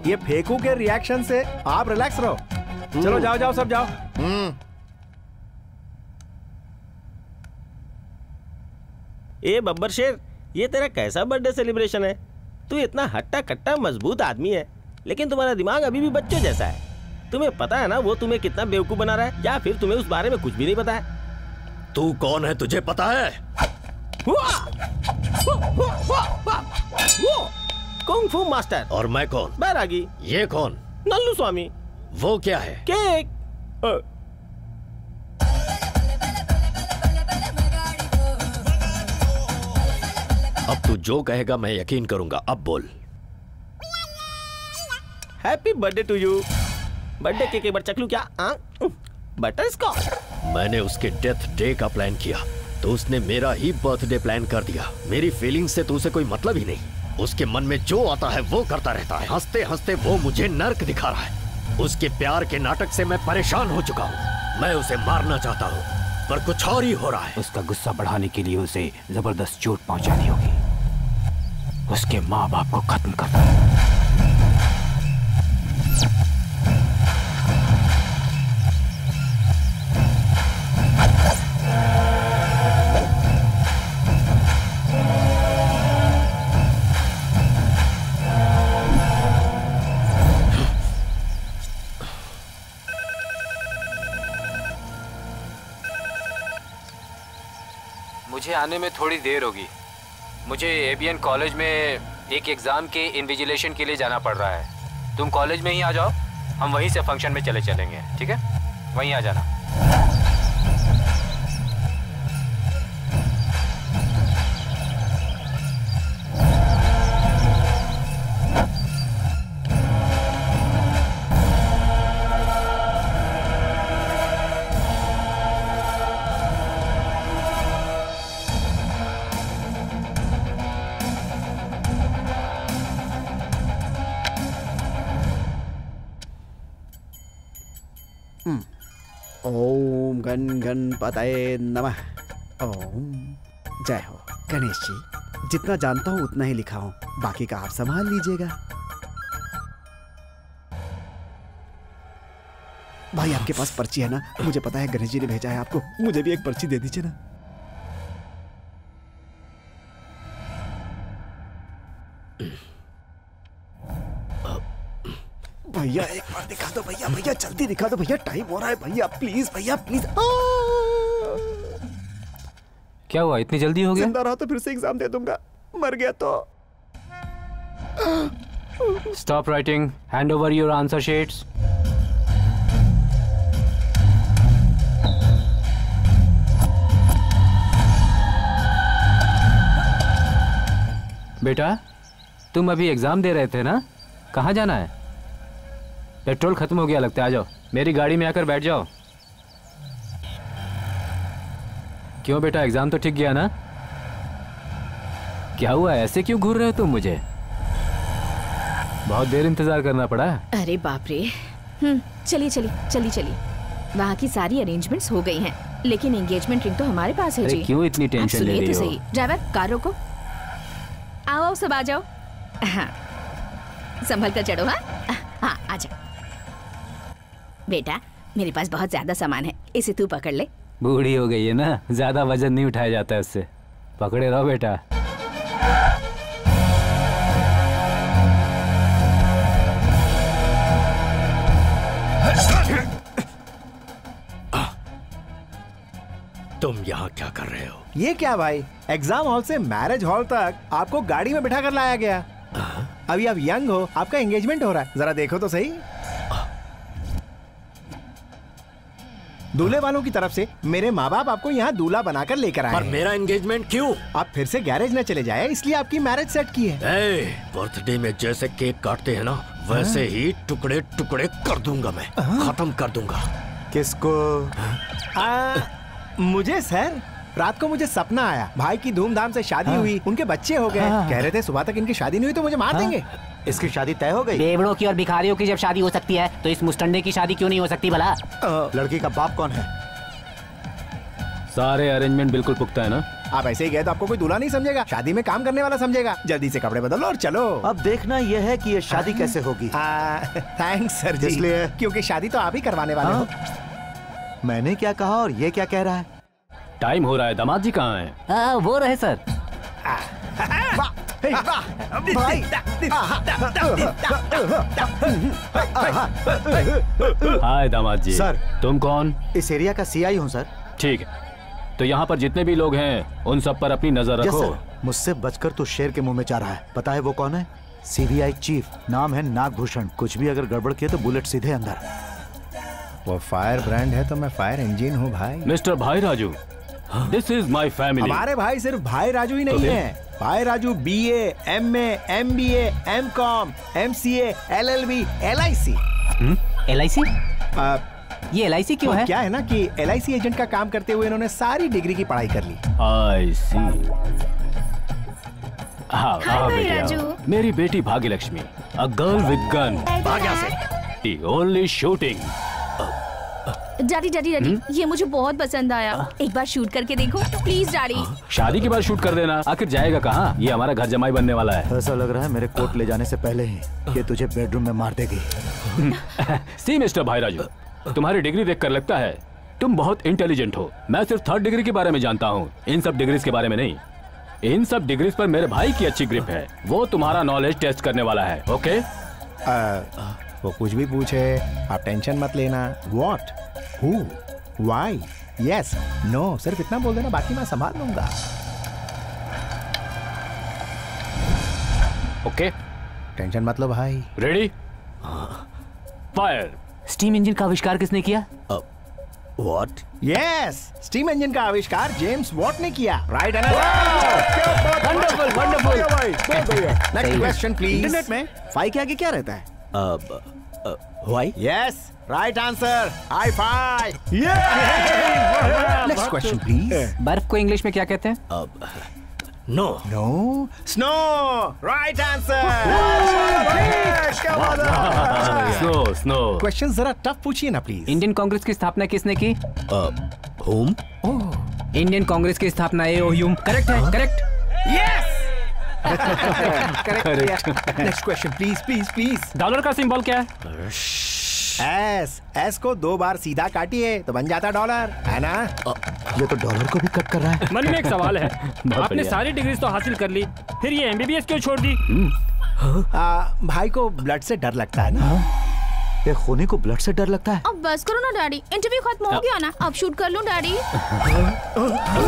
[SPEAKER 4] ये फेकू के रिएक्शन से आप रिलैक्स रहो। चलो जाओ जाओ सब जाओ।
[SPEAKER 9] ए बब्बर शेर ये तेरा कैसा बर्थडे सेलिब्रेशन है? तू इतना हट्टा कट्टा मज़बूत आदमी है लेकिन तुम्हारा दिमाग अभी भी बच्चों जैसा है। तुम्हें पता है ना वो तुम्हें कितना बेवकूफ़ बना रहा है या फिर तुम्हें उस बारे में कुछ भी नहीं पता है?
[SPEAKER 1] तू कौन है तुझे पता है?
[SPEAKER 9] कुंग फू मास्टर
[SPEAKER 1] और मैं कौन?
[SPEAKER 9] बैरागी
[SPEAKER 1] ये कौन?
[SPEAKER 9] नल्लू स्वामी।
[SPEAKER 1] वो क्या है?
[SPEAKER 9] केक।
[SPEAKER 1] अब तू जो कहेगा मैं यकीन करूँगा। अब बोल।
[SPEAKER 9] Happy birthday to you birthday cake बार चख क्या? बटर स्कॉच
[SPEAKER 1] मैंने उसके डेथ डे का प्लान किया। तो उसने मेरा ही बर्थडे प्लान कर दिया। मेरी फीलिंग से तो उसे कोई मतलब ही नहीं। उसके मन में जो आता है, वो करता रहता है। हँसते हँसते वो मुझे नर्क दिखा रहा है। उसके प्यार के नाटक से मैं परेशान हो चुका हूँ। मैं उसे मारना चाहता हूँ। पर कुछ और ही हो रहा है।
[SPEAKER 6] उसका गुस्सा बढ़ाने के लिए उसे ज़बरदस्त चोट पहुंचानी होगी। उसके माँ बाप को खत्म करना आने में थोड़ी देर होगी। मुझे एबीएन कॉलेज में एक एग्ज़ाम के इन्विजिलेशन के लिए जाना पड़ रहा है। तुम कॉलेज में ही आ जाओ। हम वहीं से फ़ंक्शन में चले चलेंगे, ठीक है? वहीं आ जाना।
[SPEAKER 3] गण गणपतये नमः। ओम। जय हो। गणेश जी, जितना जानता हूँ उतना ही लिखा हूँ। बाकी का आप संभाल लीजिएगा। भाई, आपके पास पर्ची है ना? मुझे पता है गणेश जी ने भेजा है आपको। मुझे भी एक पर्ची दे दीजिए ना। भैया एक बार दिखा दो भैया भैया जल्दी दिखा दो भैया टाइम हो रहा है भैया प्लीज़ भैया प्लीज़
[SPEAKER 6] क्या हुआ? इतनी जल्दी हो गया?
[SPEAKER 3] ज़िंदा रहा तो फिर से एग्ज़ाम दे दूँगा। मर गया तो।
[SPEAKER 6] Stop writing hand over your answer sheets बेटा तुम अभी एग्ज़ाम दे रहे थे ना? कहाँ जाना है? पेट्रोल खत्म हो गया लगता है। आ जाओ। मेरी गाड़ी में आकर बैठ जाओ। क्यों बेटा एग्ज़ाम तो ठीक गया ना? क्या हुआ? ऐसे क्यों घूर रहे हो तुम मुझे? बहुत देर इंतज़ार करना पड़ा।
[SPEAKER 2] अरे बाप रे। हम्म चलिए चलिए चलिए चलिए। वहाँ की सारी अरेंजमेंट्स हो गई हैं लेकिन एंगेजमेंट रिंग तो हमारे पास है जी।
[SPEAKER 6] क्यों इतनी टेंशन ले रही
[SPEAKER 2] तो
[SPEAKER 6] हो?
[SPEAKER 2] सही। ड्राइवर कार रोको। आओ आओ सब आ जाओ। हाँ। संभल कर चढ़ो हाँ? बेटा मेरे पास बहुत ज़्यादा सामान है इसे तू पकड़ ले।
[SPEAKER 6] बूढ़ी हो गई है ना ज़्यादा वज़न नहीं उठाया जाता इससे पकड़े रहो बेटा।
[SPEAKER 1] तुम यहाँ क्या कर रहे हो?
[SPEAKER 4] ये क्या भाई? एग्ज़ाम हॉल से मैरिज हॉल तक आपको गाड़ी में बिठा कर लाया गया। अभी आप यंग हो आपका एंगेजमेंट हो रहा है। जरा देखो तो सही। दूल्हे वालों की तरफ़ से मेरे माँ बाप आपको यहाँ दूल्हा बनाकर लेकर आए
[SPEAKER 1] पर मेरा एंगेजमेंट क्यों?
[SPEAKER 4] आप फिर से गैरेज न चले जाए इसलिए आपकी मैरिज सेट की है।
[SPEAKER 1] बर्थडे में जैसे केक काटते हैं ना वैसे ही। टुकड़े टुकड़े कर दूँगा मैं खत्म कर दूँगा।
[SPEAKER 4] किसको? आ, मुझे सर। रात को मुझे सपना आया। भाई की धूमधाम से शादी हाँ। हुई उनके बच्चे हो गए।
[SPEAKER 5] हाँ।
[SPEAKER 4] कह रहे थे सुबह तक इनकी शादी नहीं हुई तो मुझे मार हाँ। देंगे।
[SPEAKER 5] इसकी शादी तय हो गई।
[SPEAKER 6] बेवड़ों की और भिखारियों की जब शादी हो सकती है तो इस मुस्टंडे की शादी क्यों नहीं हो सकती भला?
[SPEAKER 5] लड़की का बाप कौन है?
[SPEAKER 6] सारे अरेंजमेंट बिल्कुल पुख्ता है ना?
[SPEAKER 4] आप ऐसे ही गए तो आपको कोई दूल्हा नहीं समझेगा। शादी में काम करने वाला समझेगा। जल्दी से कपड़े बदलो और चलो।
[SPEAKER 5] अब देखना यह है कि ये शादी कैसे होगी।
[SPEAKER 4] Thanks sir ji.
[SPEAKER 5] इसलिए
[SPEAKER 4] क्योंकि शादी तो आप ही करवाने वाले
[SPEAKER 5] हाँ?
[SPEAKER 4] हो।
[SPEAKER 5] मैंने क्या कहा और ये क्या कह रहा है?
[SPEAKER 6] टाइम हो रहा है दामाद जी कहाँ हैं?
[SPEAKER 14] आ, वो रहे सर।
[SPEAKER 4] भाई
[SPEAKER 6] हाय दामाद जी।
[SPEAKER 5] सर।
[SPEAKER 6] तुम कौन?
[SPEAKER 5] इस एरिया का सीआई हूँ सर।
[SPEAKER 6] ठीक है। तो यहाँ पर जितने भी लोग हैं उन सब पर अपनी नज़र रखो।
[SPEAKER 5] मुझसे बचकर तो शेर के मुँह में जा रहा है। पता है वो कौन है? सीबीआई चीफ नाम है नागभूषण। कुछ भी अगर गड़बड़ किया तो बुलेट सीधे अंदर।
[SPEAKER 17] वो फायर ब्रांड है तो मैं फायर इंजन हूँ भाई।
[SPEAKER 6] मिस्टर भाई Raju this is my family
[SPEAKER 4] हमारे भाई सिर्फ़ भाई राजू ही नहीं
[SPEAKER 6] तो
[SPEAKER 4] है। भाई Raju B M A M B M com M C L L B L I C
[SPEAKER 14] L I C ये एल आई सी क्यों है?
[SPEAKER 4] क्या है ना कि एल आई सी एजेंट का काम करते हुए इन्होंने सारी डिग्री की पढ़ाई कर ली।
[SPEAKER 6] आई सी हाँ हाँ
[SPEAKER 18] भाई राजू।
[SPEAKER 6] मेरी बेटी Bhagya Lakshmi a girl with gun भाग्य से। Only shooting
[SPEAKER 2] daddy daddy daddy ये मुझे बहुत पसंद आया। एक बार शूट करके देखो। प्लीज़ डैडी
[SPEAKER 6] शादी के बाद शूट कर देना। आखिर जाएगा कहाँ? ये हमारा घर जमाई बनने वाला है।
[SPEAKER 5] ऐसा लग रहा है मेरे कोर्ट ले जाने से पहले ही ये तुझे बेडरूम में मार देगी।
[SPEAKER 6] सी मिस्टर भाई राजू तुम्हारी डिग्री देखकर लगता है तुम बहुत इंटेलिजेंट हो। मैं सिर्फ़ थर्ड डिग्री के बारे में जानता हूँ। इन सब डिग्रीज के बारे में नहीं। इन सब डिग्रीज पर मेरे भाई की अच्छी ग्रिप है। वो तुम्हारा नॉलेज टेस्ट करने वाला है ओके
[SPEAKER 4] आ, वो कुछ भी पूछे आप टेंशन मत लेना। What who why yes no सिर्फ़ इतना बोल देना बाकी मैं संभाल लूँगा।
[SPEAKER 6] ओके
[SPEAKER 4] टेंशन मत लो भाई।
[SPEAKER 6] रेडी फायर
[SPEAKER 14] स्टीम इंजन का आविष्कार किसने किया?
[SPEAKER 1] व्हाट
[SPEAKER 4] यस स्टीम इंजन का आविष्कार जेम्स वॉट ने किया। राइट है। ना
[SPEAKER 3] wonderful wonderful
[SPEAKER 4] next question please
[SPEAKER 3] internet में? फाई के आगे क्या रहता है?
[SPEAKER 1] Why
[SPEAKER 4] yes right answer hi fi next question please
[SPEAKER 14] बर्फ़ को इंग्लिश में क्या कहते हैं?
[SPEAKER 1] No.
[SPEAKER 4] No snow right answer
[SPEAKER 6] snow snow
[SPEAKER 4] question जरा टफ पूछिए ना प्लीज़
[SPEAKER 14] इंडियन कांग्रेस की स्थापना किसने की?
[SPEAKER 1] होम
[SPEAKER 14] इंडियन कांग्रेस की स्थापना ए ह्यूम करेक्ट है? Correct
[SPEAKER 4] yes correct next question please please please
[SPEAKER 6] dollar का सिंबल क्या है?
[SPEAKER 4] एस एस को दो बार सीधा काटिए तो बन जाता डॉलर है ना?
[SPEAKER 5] ये तो डॉलर को भी कट कर रहा है।
[SPEAKER 12] मन में एक सवाल है। आपने सारी डिग्री तो हासिल कर ली फिर ये एमबीबीएस क्यों छोड़ दी?
[SPEAKER 4] आ, भाई को ब्लड से डर लगता है ना।
[SPEAKER 5] ये खोने को ब्लड से डर लगता है।
[SPEAKER 2] अब बस करो ना डैडी इंटरव्यू खत्म हो गया ना। अब शूट कर लूँ डैडी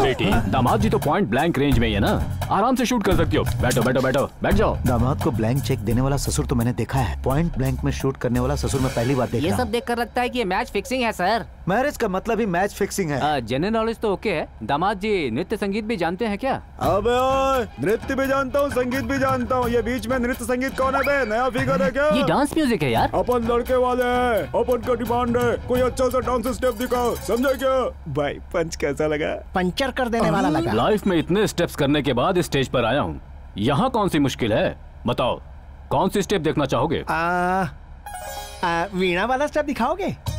[SPEAKER 6] बेटी दामाद जी तो पॉइंट ब्लैंक रेंज में ही है ना। आराम से शूट कर सकती हो। बैठो बैठो बैठो। बैठ जाओ।
[SPEAKER 5] दामाद को ब्लैंक चेक देने वाला ससुर तो मैंने देखा है। पॉइंट ब्लैंक में शूट करने वाला ससुर मैं पहली बार देख
[SPEAKER 19] ये सब देखकर लगता है कि ये मैच फिक्सिंग है सर
[SPEAKER 5] मैरिज का मतलब ही मैच फिक्सिंग है।
[SPEAKER 19] जनरल नॉलेज तो ओके है। दामाद जी नृत्य संगीत भी जानते हैं क्या?
[SPEAKER 11] अब नृत्य भी जानता हूँ संगीत भी जानता हूँ। ये बीच में नृत्य संगीत कौन है नया फिगर है क्या?
[SPEAKER 19] ये डांस म्यूज़िक है यार।
[SPEAKER 11] अपन लड़के वाले। हैं अपन का डिमांड है। कोई अच्छा सा डांस स्टेप दिखाओ। समझे क्या? भाई पंच कैसा लगा?
[SPEAKER 4] पंचर कर देने वाला लगा।
[SPEAKER 6] लाइफ में इतने स्टेप्स करने के बाद स्टेज पर आया हूँ। यहाँ कौन सी मुश्किल है? बताओ। कौन सी स्टेप देखना चाहोगे?
[SPEAKER 4] आ, आ, वीणा वाला स्टेप दिखाओगे?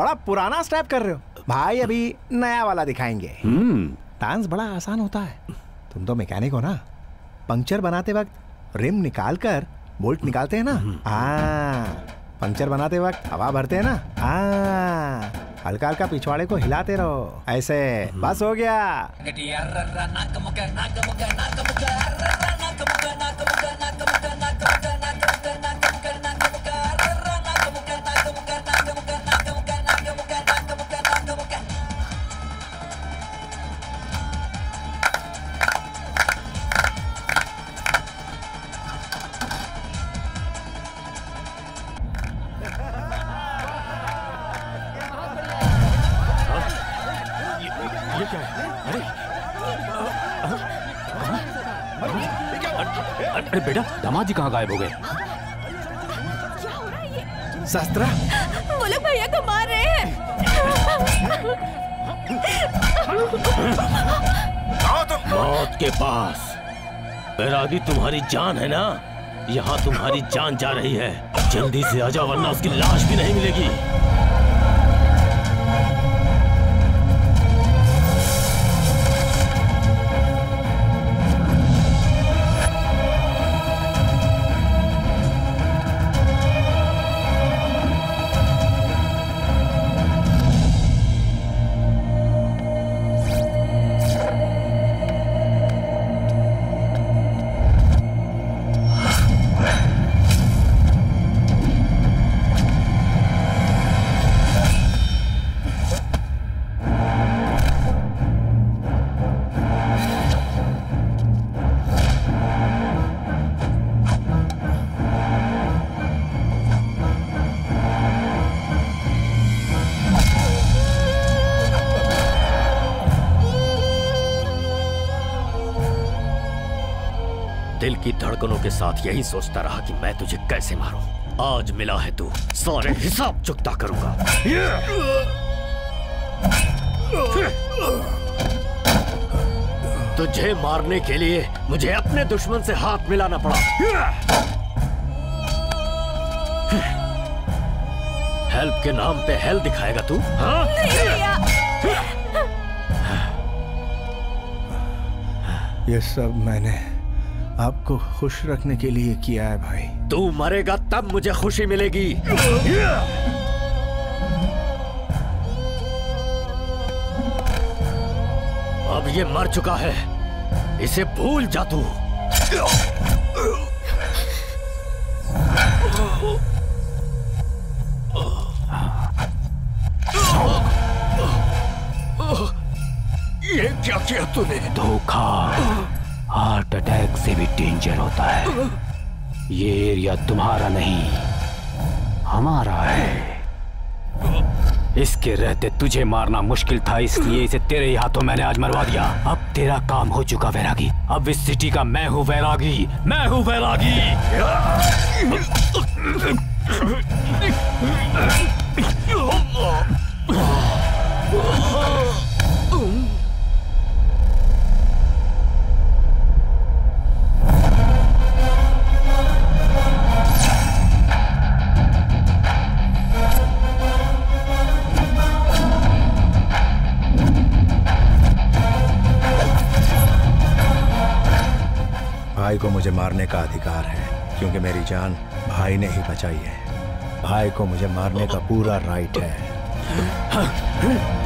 [SPEAKER 4] बड़ा पुराना स्टेप कर रहे हो। भाई अभी नया वाला दिखाएँगे। डांस बड़ा आसान होता है। तुम तो मैकेनिक हो ना। पंक्चर बनाते वक्त रिम निकाल कर बोल्ट निकालते हैं ना। हाँ। पंक्चर बनाते वक्त हवा भरते हैं ना। हाँ। हल्का हल्का पिछवाड़े को हिलाते रहो। ऐसे। बस हो गया।
[SPEAKER 6] अरे बेटा दामाद जी कहाँ गायब हो गए?
[SPEAKER 4] शास्त्रा?
[SPEAKER 2] वो लोग भैया को मार रहे हैं।
[SPEAKER 1] मौत के पास। बैरागी तुम्हारी जान है ना? यहाँ तुम्हारी जान जा रही है। जल्दी से आजा वरना उसकी लाश भी नहीं मिलेगी। की धड़कनों के साथ यही सोचता रहा कि मैं तुझे कैसे मारूं। आज मिला है तू। सारे हिसाब चुकता करूँगा। तुझे मारने के लिए मुझे अपने दुश्मन से हाथ मिलाना पड़ा। हेल्प के नाम पे हेल्प दिखाएगा तू हाँ?
[SPEAKER 4] ये सब मैंने आपको खुश रखने के लिए किया है भाई।
[SPEAKER 1] तू मरेगा तब मुझे खुशी मिलेगी। अब ये मर चुका है। इसे भूल जा तू। ये क्या किया तूने?
[SPEAKER 6] भी डेंजर होता है। ये एरिया तुम्हारा नहीं, हमारा है। इसके रहते तुझे मारना मुश्किल था, इसलिए इसे तेरे ही हाथों मैंने आज मरवा दिया। अब तेरा काम हो चुका वैरागी। अब इस सिटी का मैं हूँ वैरागी, मैं हूँ वैरागी।
[SPEAKER 20] भाई को मुझे मारने का अधिकार है,
[SPEAKER 21] क्योंकि मेरी जान भाई ने ही बचाई है। भाई को मुझे मारने का पूरा राइट है।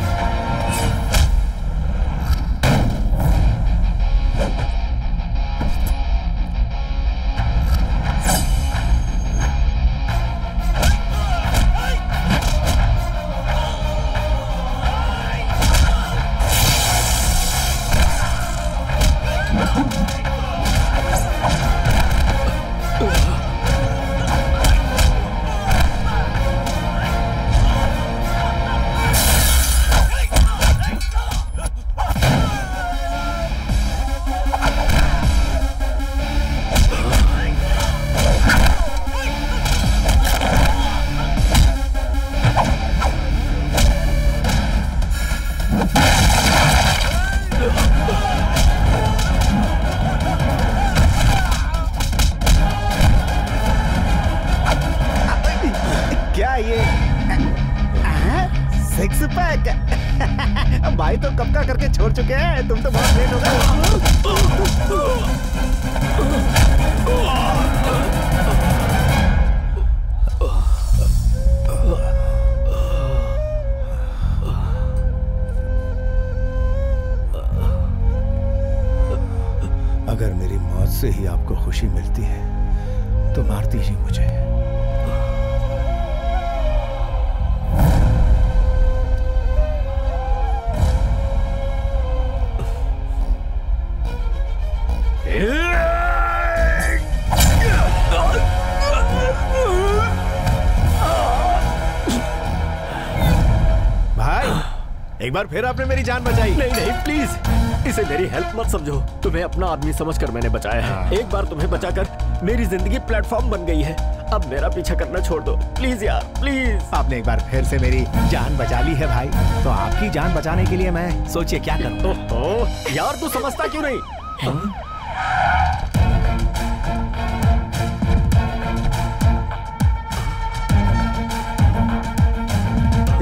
[SPEAKER 4] क्या ये? सिक्स पैक भाई तो कब का करके छोड़ चुके हैं? तुम तो बहुत लेट हो
[SPEAKER 21] अगर
[SPEAKER 4] बार फिर आपने मेरी जान बचाई।
[SPEAKER 1] नहीं नहीं प्लीज़ इसे मेरी हेल्प मत समझो। तुम्हें अपना आदमी समझकर मैंने बचाया है। एक बार तुम्हें बचाकर मेरी ज़िंदगी प्लेटफॉर्म बन गई है। अब मेरा पीछा करना छोड़ दो। प्लीज़ यार प्लीज़
[SPEAKER 4] आपने एक बार फिर से मेरी जान बचा ली है भाई। तो आपकी जान बचाने के लिए मैं सोचिए क्या करूँ?
[SPEAKER 1] ओहो यार तू समझता क्यों नहीं?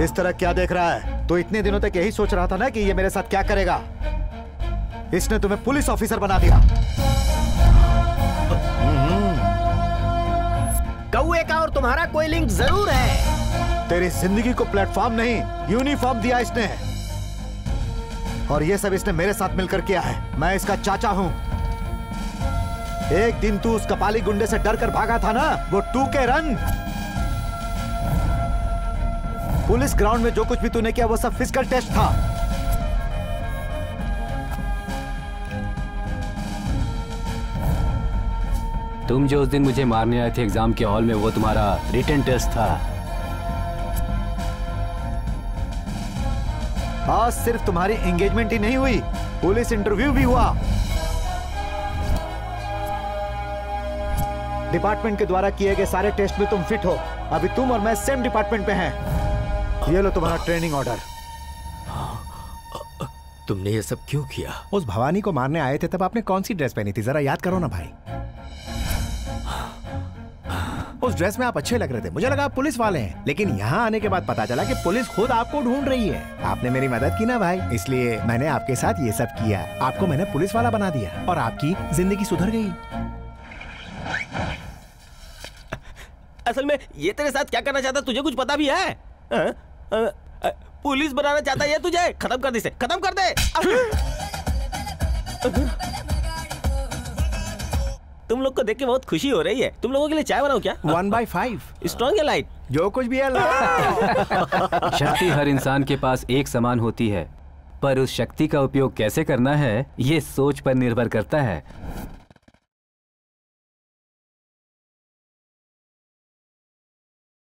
[SPEAKER 5] इस तरह क्या देख रहा है? तो इतने दिनों तक यही सोच रहा था ना कि ये मेरे साथ क्या करेगा। इसने तुम्हें पुलिस ऑफिसर बना दिया।
[SPEAKER 4] कौए का और तुम्हारा कोई लिंक ज़रूर है।
[SPEAKER 5] तेरी ज़िंदगी को प्लेटफॉर्म नहीं यूनिफॉर्म दिया इसने। और ये सब इसने मेरे साथ मिलकर किया है। मैं इसका चाचा हूँ। एक दिन तू उस कपाली गुंडे से डर कर भागा था ना वो टू के रन। पुलिस ग्राउंड में जो कुछ भी तूने किया वो सब फ़िज़िकल टेस्ट था।
[SPEAKER 6] तुम जो उस दिन मुझे मारने आए थे एग्ज़ाम के हॉल में वो तुम्हारा रिटर्न टेस्ट था।
[SPEAKER 5] आज सिर्फ़ तुम्हारी एंगेजमेंट ही नहीं हुई पुलिस इंटरव्यू भी हुआ। डिपार्टमेंट के द्वारा किए गए सारे टेस्ट में तुम फिट हो। अभी तुम और मैं सेम डिपार्टमेंट में हैं। ये लो तुम्हारा ट्रेनिंग ऑर्डर
[SPEAKER 22] तुमने ये सब क्यों किया?
[SPEAKER 4] उस भवानी को मारने आए थे तब आपने कौन सी ड्रेस पहनी थी? जरा याद करो ना भाई। उस ड्रेस में आप अच्छे लग रहे थे। मुझे लगा आप पुलिस वाले हैं। लेकिन यहाँ आने के बाद पता चला कि पुलिस खुद आपको ढूंढ रही है। आपने मेरी मदद की ना भाई। इसलिए मैंने आपके साथ ये सब किया। आपको मैंने पुलिस वाला बना दिया। और आपकी ज़िंदगी सुधर गई।
[SPEAKER 9] असल में ये तेरे साथ क्या करना चाहता तुझे कुछ पता भी है? अ, अ, पुलिस बनाना चाहता है तुझे। खत्म कर दे इसे खत्म कर दे। तुम लोग को देख के बहुत खुशी हो रही है। तुम लोगों के लिए चाय बनाओ क्या?
[SPEAKER 4] वन बाई फाइव
[SPEAKER 9] स्ट्रॉन्ग या लाइट
[SPEAKER 4] जो कुछ भी है
[SPEAKER 6] शक्ति हर इंसान के पास एक समान होती है पर उस शक्ति का उपयोग कैसे करना है ये सोच पर निर्भर करता है।